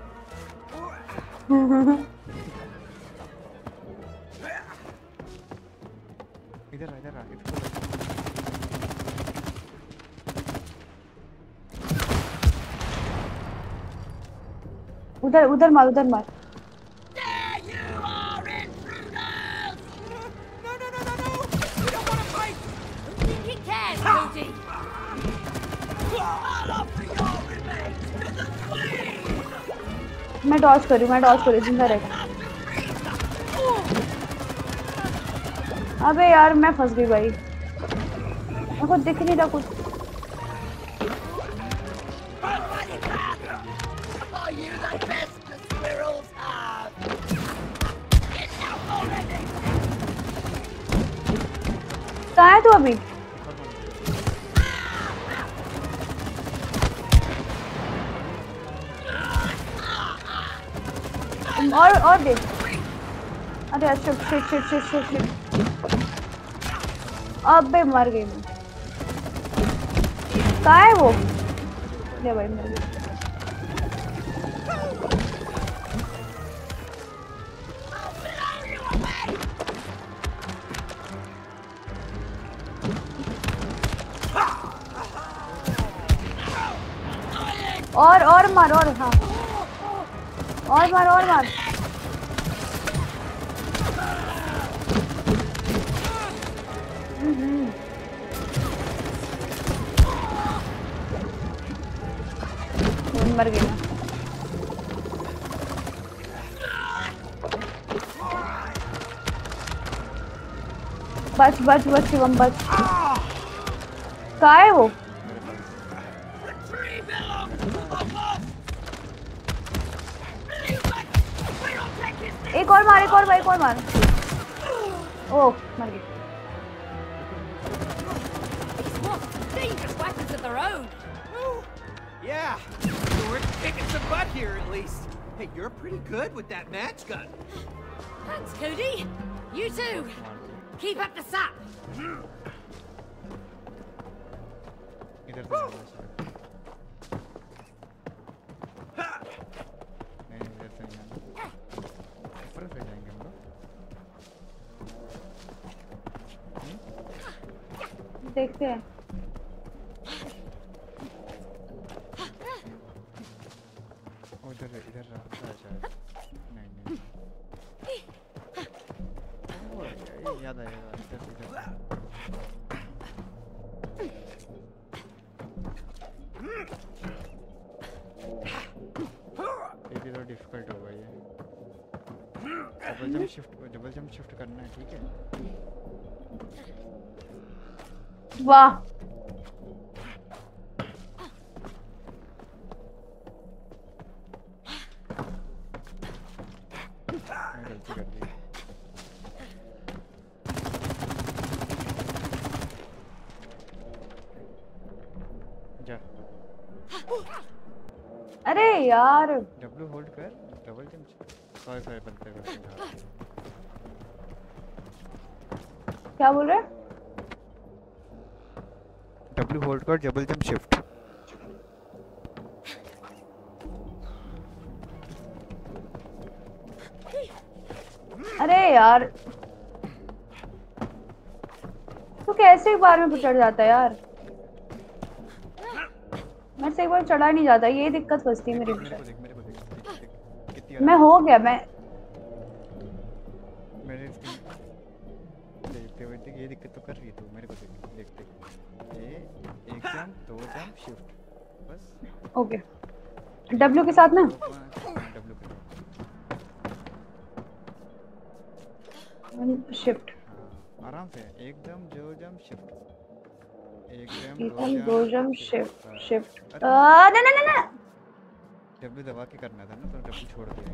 इधर आ इधर लगा। उधर उधर मार उधर मार डॉज करी, मैं डॉज करी, ज़िंदा रहेगा। अबे यार, मैं फंस गई भाई। मेरे को दिख नहीं रहा कुछ। अरे चुप shit shit shit shit shit अबे मर गई मैं कहाँ है वो? ले भाई, मर गई। बच बच शिवम बच। कहा है? वो Keep up the sap. इधर से Difficult होगा ये। Double jump shift double jump shift करना है ठीक है? वाह। गलती कर दी। अरे यार। डब्ल्यू होल्ड कर। सॉरी सॉरी बनते बनते क्या बोल रहे डब्ल्यू होल्ड कर डबल जंप शिफ्ट अरे यार। तू कैसे एक बार में चढ़ जाता है यार? मैं से एक बार चढ़ा नहीं जाता ये दिक्कत फंसती है मेरी मेरे को देख मेरे को देख देख देख कितनी मैं हो गया मैं मेरे देखते हुए ये दिक्कत तो कर रही है तू मेरे को देख देख देख ये एक जंप दो जंप शिफ्ट बस। ओके डब्ल्यू के साथ ना? डब्ल्यू कर शिफ्ट हाँ, आराम से। एक जंप दो जंप शिफ्ट एकदम दो जंप शिफ्ट। शिफ्ट ना ना ना ना। डब्ल्यू दबा के करना था ना तो डब्ल्यू छोड़ दिया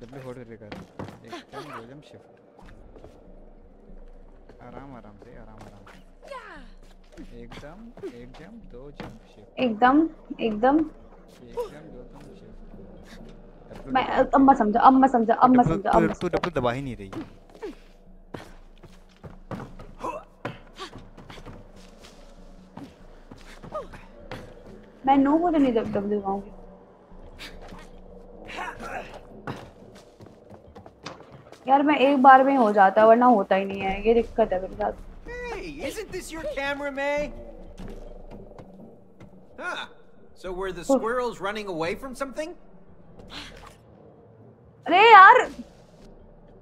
डब्ल्यू होल्ड करके कर। एकदम दो जम शिफ्ट आराम आराम से आराम आराम से। एकदम एक जम दो जम शिफ्ट एकदम एकदम। एकदम दो जम शिफ्ट मैं अब मैं समझा अब मैं समझा अब मैं समझा अब तू डब्ल्यू दबा ही नहीं रही। मैं नो को तो नहीं दब दब दिखाऊँगी यार मैं एक बार में हो जाता वरना होता ही नहीं है ये दिक्कत है मेरे साथ Hey, isn't this your camera, May? Huh. So were the squirrels running away from something? अरे यार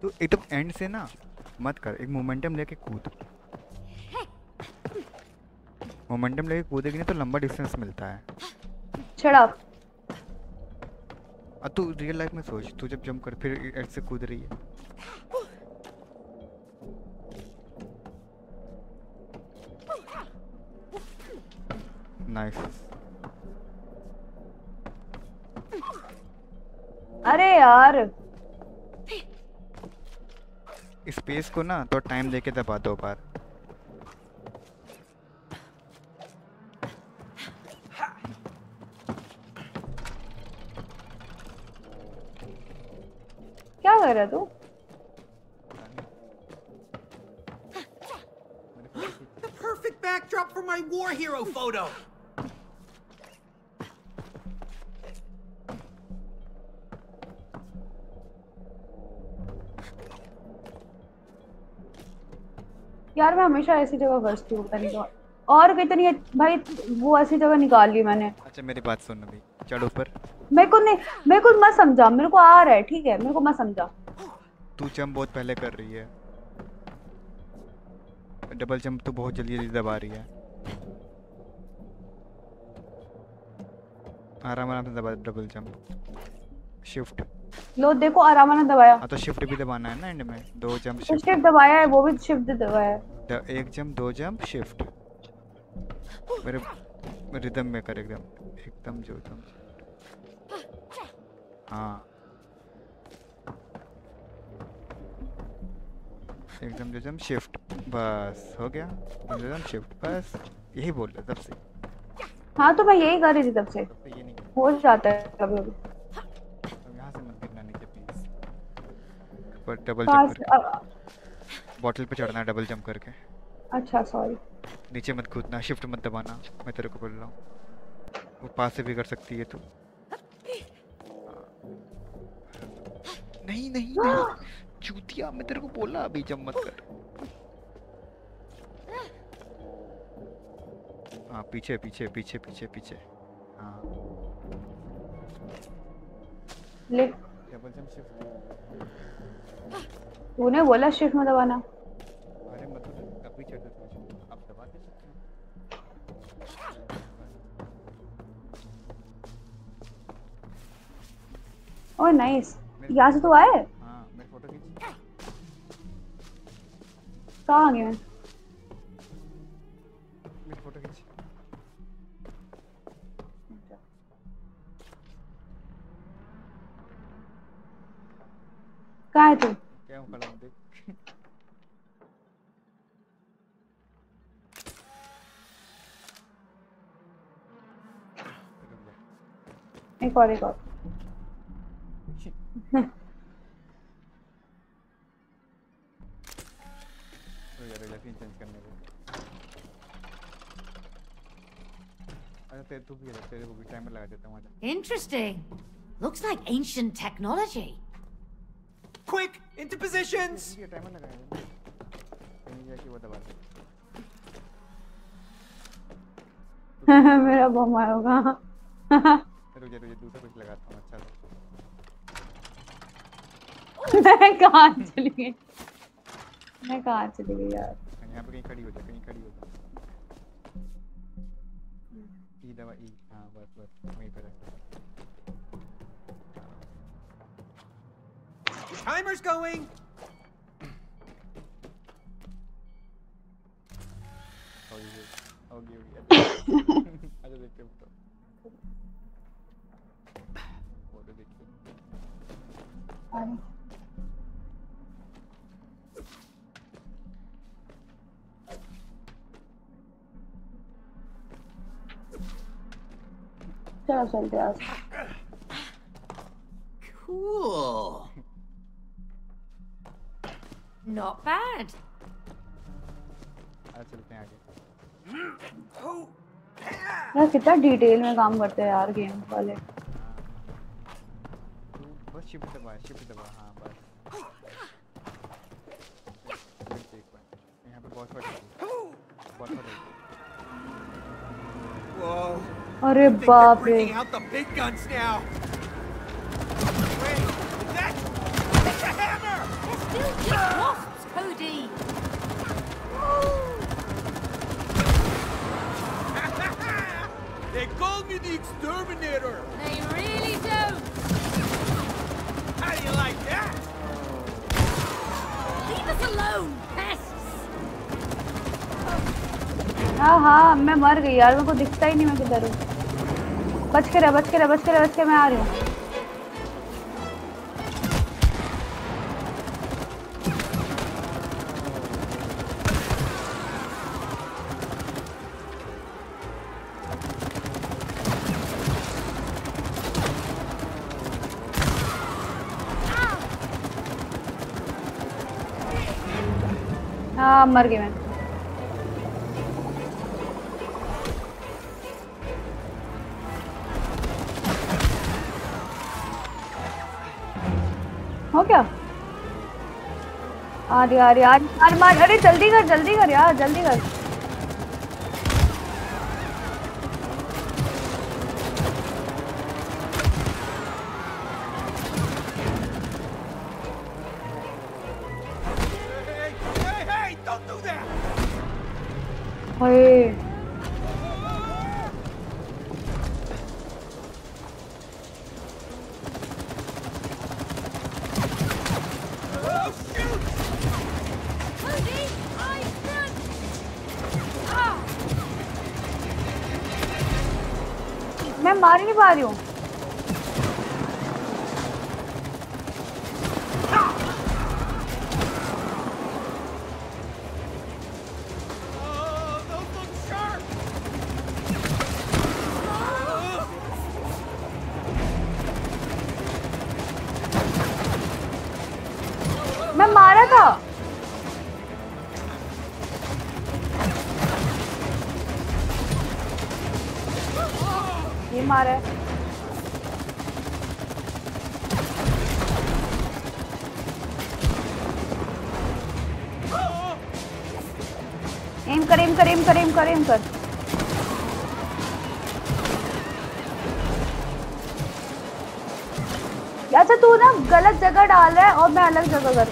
तू एकदम एंड से ना मत कर एक मोमेंटम लेके कूद मोमेंटम लेके कूदेगी नहीं तो लंबा डिस्टेंस मिलता है। शट अप अब तू रियल लाइफ में सोच तू जब जंप कर फिर एंड से कूद रही है। नाइस अरे यार। स्पेस को ना तो टाइम देके दबा दो बार। कर रहा तू? The perfect backdrop for my war hero photo. यार मैं हमेशा ऐसी जगह फंसती हूँ पता नहीं और कितनी भाई वो ऐसी जगह निकाल ली मैंने। अच्छा मेरी बात सुन अभी। चढ़ ऊपर। मेरे को नहीं मेरे को मत समझा मेरे को आ रहा है ठीक है? मेरे को मत समझा। तू जंप बहुत पहले कर रही है। डबल जंप तो बहुत जल्दी जल्दी दबा रही है। आराम आराम से दबा डबल जंप शिफ्ट लो देखो आराम ने दबाया। हाँ तो शिफ्ट भी दबाना है ना एंड में। दो जंप शिफ्ट शिफ्ट दबाया है वो भी शिफ्ट दबाया है। द- एक जंप दो जंप शिफ्ट मेरे रिदम में कर एकदम एकदम जो जंप हाँ। एकदम जो जंप शिफ्ट बस हो गया। एकदम जो जंप शिफ्ट बस यही बोल रहा तब से। हाँ तो मैं यही कर रही थी तब से। हो जाता है कभी कभी पर डबल जंप बॉटल पे चढ़ना डबल जंप करके। अच्छा सॉरी नीचे मत कूदना शिफ्ट मत दबाना। मैं तेरे को बोल रहा हूँ। वो पास से भी कर सकती है तू। नहीं नहीं नहीं। चूतिया मैं तेरे को बोला अभी जब मत कर। हाँ पीछे पीछे पीछे पीछे पीछे। हाँ। ले। डबल जंप शिफ्ट तूने बोला शिफ्ट में दबाना। अरे मतलब अभी चढ़ आप दबा दे सकते ओह नाइस यहाँ से तो आए? हाँ कहाँ आ फ़ोटो खींच। कहाँ है तू? क्या हूँ खड़ा देख। एक और एक और। Interesting. Looks like ancient technology. Quick, into positions. ये टाइमर लगाया है कहीं जाके वो दबा दे मेरा बम आया होगा रुक जा रुक जा दूसरा कुछ लगाता हूँ अच्छा सा मैं कहाँ चली गई मैं कहाँ चली गई यार यहाँ पे कहीं खड़ी हो जा कहीं खड़ी हो जा ई दबा ई हाँ बस बस वहीं पर है Timer's going. होगी होगी होगी होगी अच्छा देखते हैं फ़ोटो फ़ोटो देखते हैं अरे चलो चलते हैं Cool. Not bad. आज चलते हैं आगे यार कितना डिटेल में काम करते हैं यार गेम वाले बस शिफ्ट दबा शिफ्ट दबा हाँ बस यहाँ पे बहुत फट बहुत फट Whoa. अरे I think they're बाप रे bringing out the big guns now. Wait, is that? It's a hammer! They're still just wasps, Cody. They called me the exterminator. They really don't. How do you like that? Leave us alone, pests. हाँ हाँ मैं मर गई यार मेरे को दिखता ही नहीं मैं किधर हूँ बच के रह, बच के रह, बच के रह, बच के मैं आ रही हूँ। हाँ मर गई मैं। यार आ रही मार मार अरे जल्दी कर जल्दी कर यार जल्दी कर। मार रहा है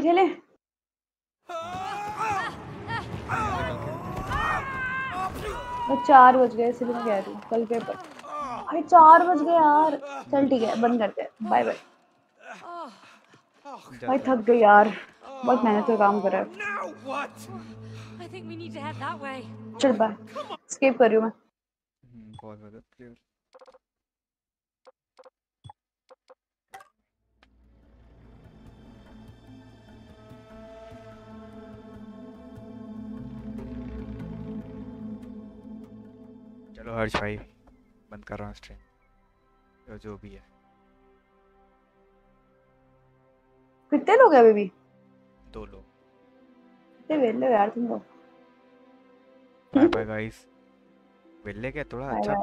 कल खेले चार बज गए इसलिए मैं कह रही हूँ कल पेपर। अरे चार बज गए यार। चल ठीक है बंद करते हैं। बाय बाय भाई थक गई यार। बहुत मेहनत से काम कर रहा है. चल बाय स्किप कर रही हूँ मैं। चलो हर्ष भाई बंद कर रहा हूँ स्ट्रीम जो जो भी है। कितने लोग हैं अभी दो लोग। कितने वेले यार तुम लोग? बाय बाय गाइस वेल्ले क्या थोड़ा *laughs* अच्छा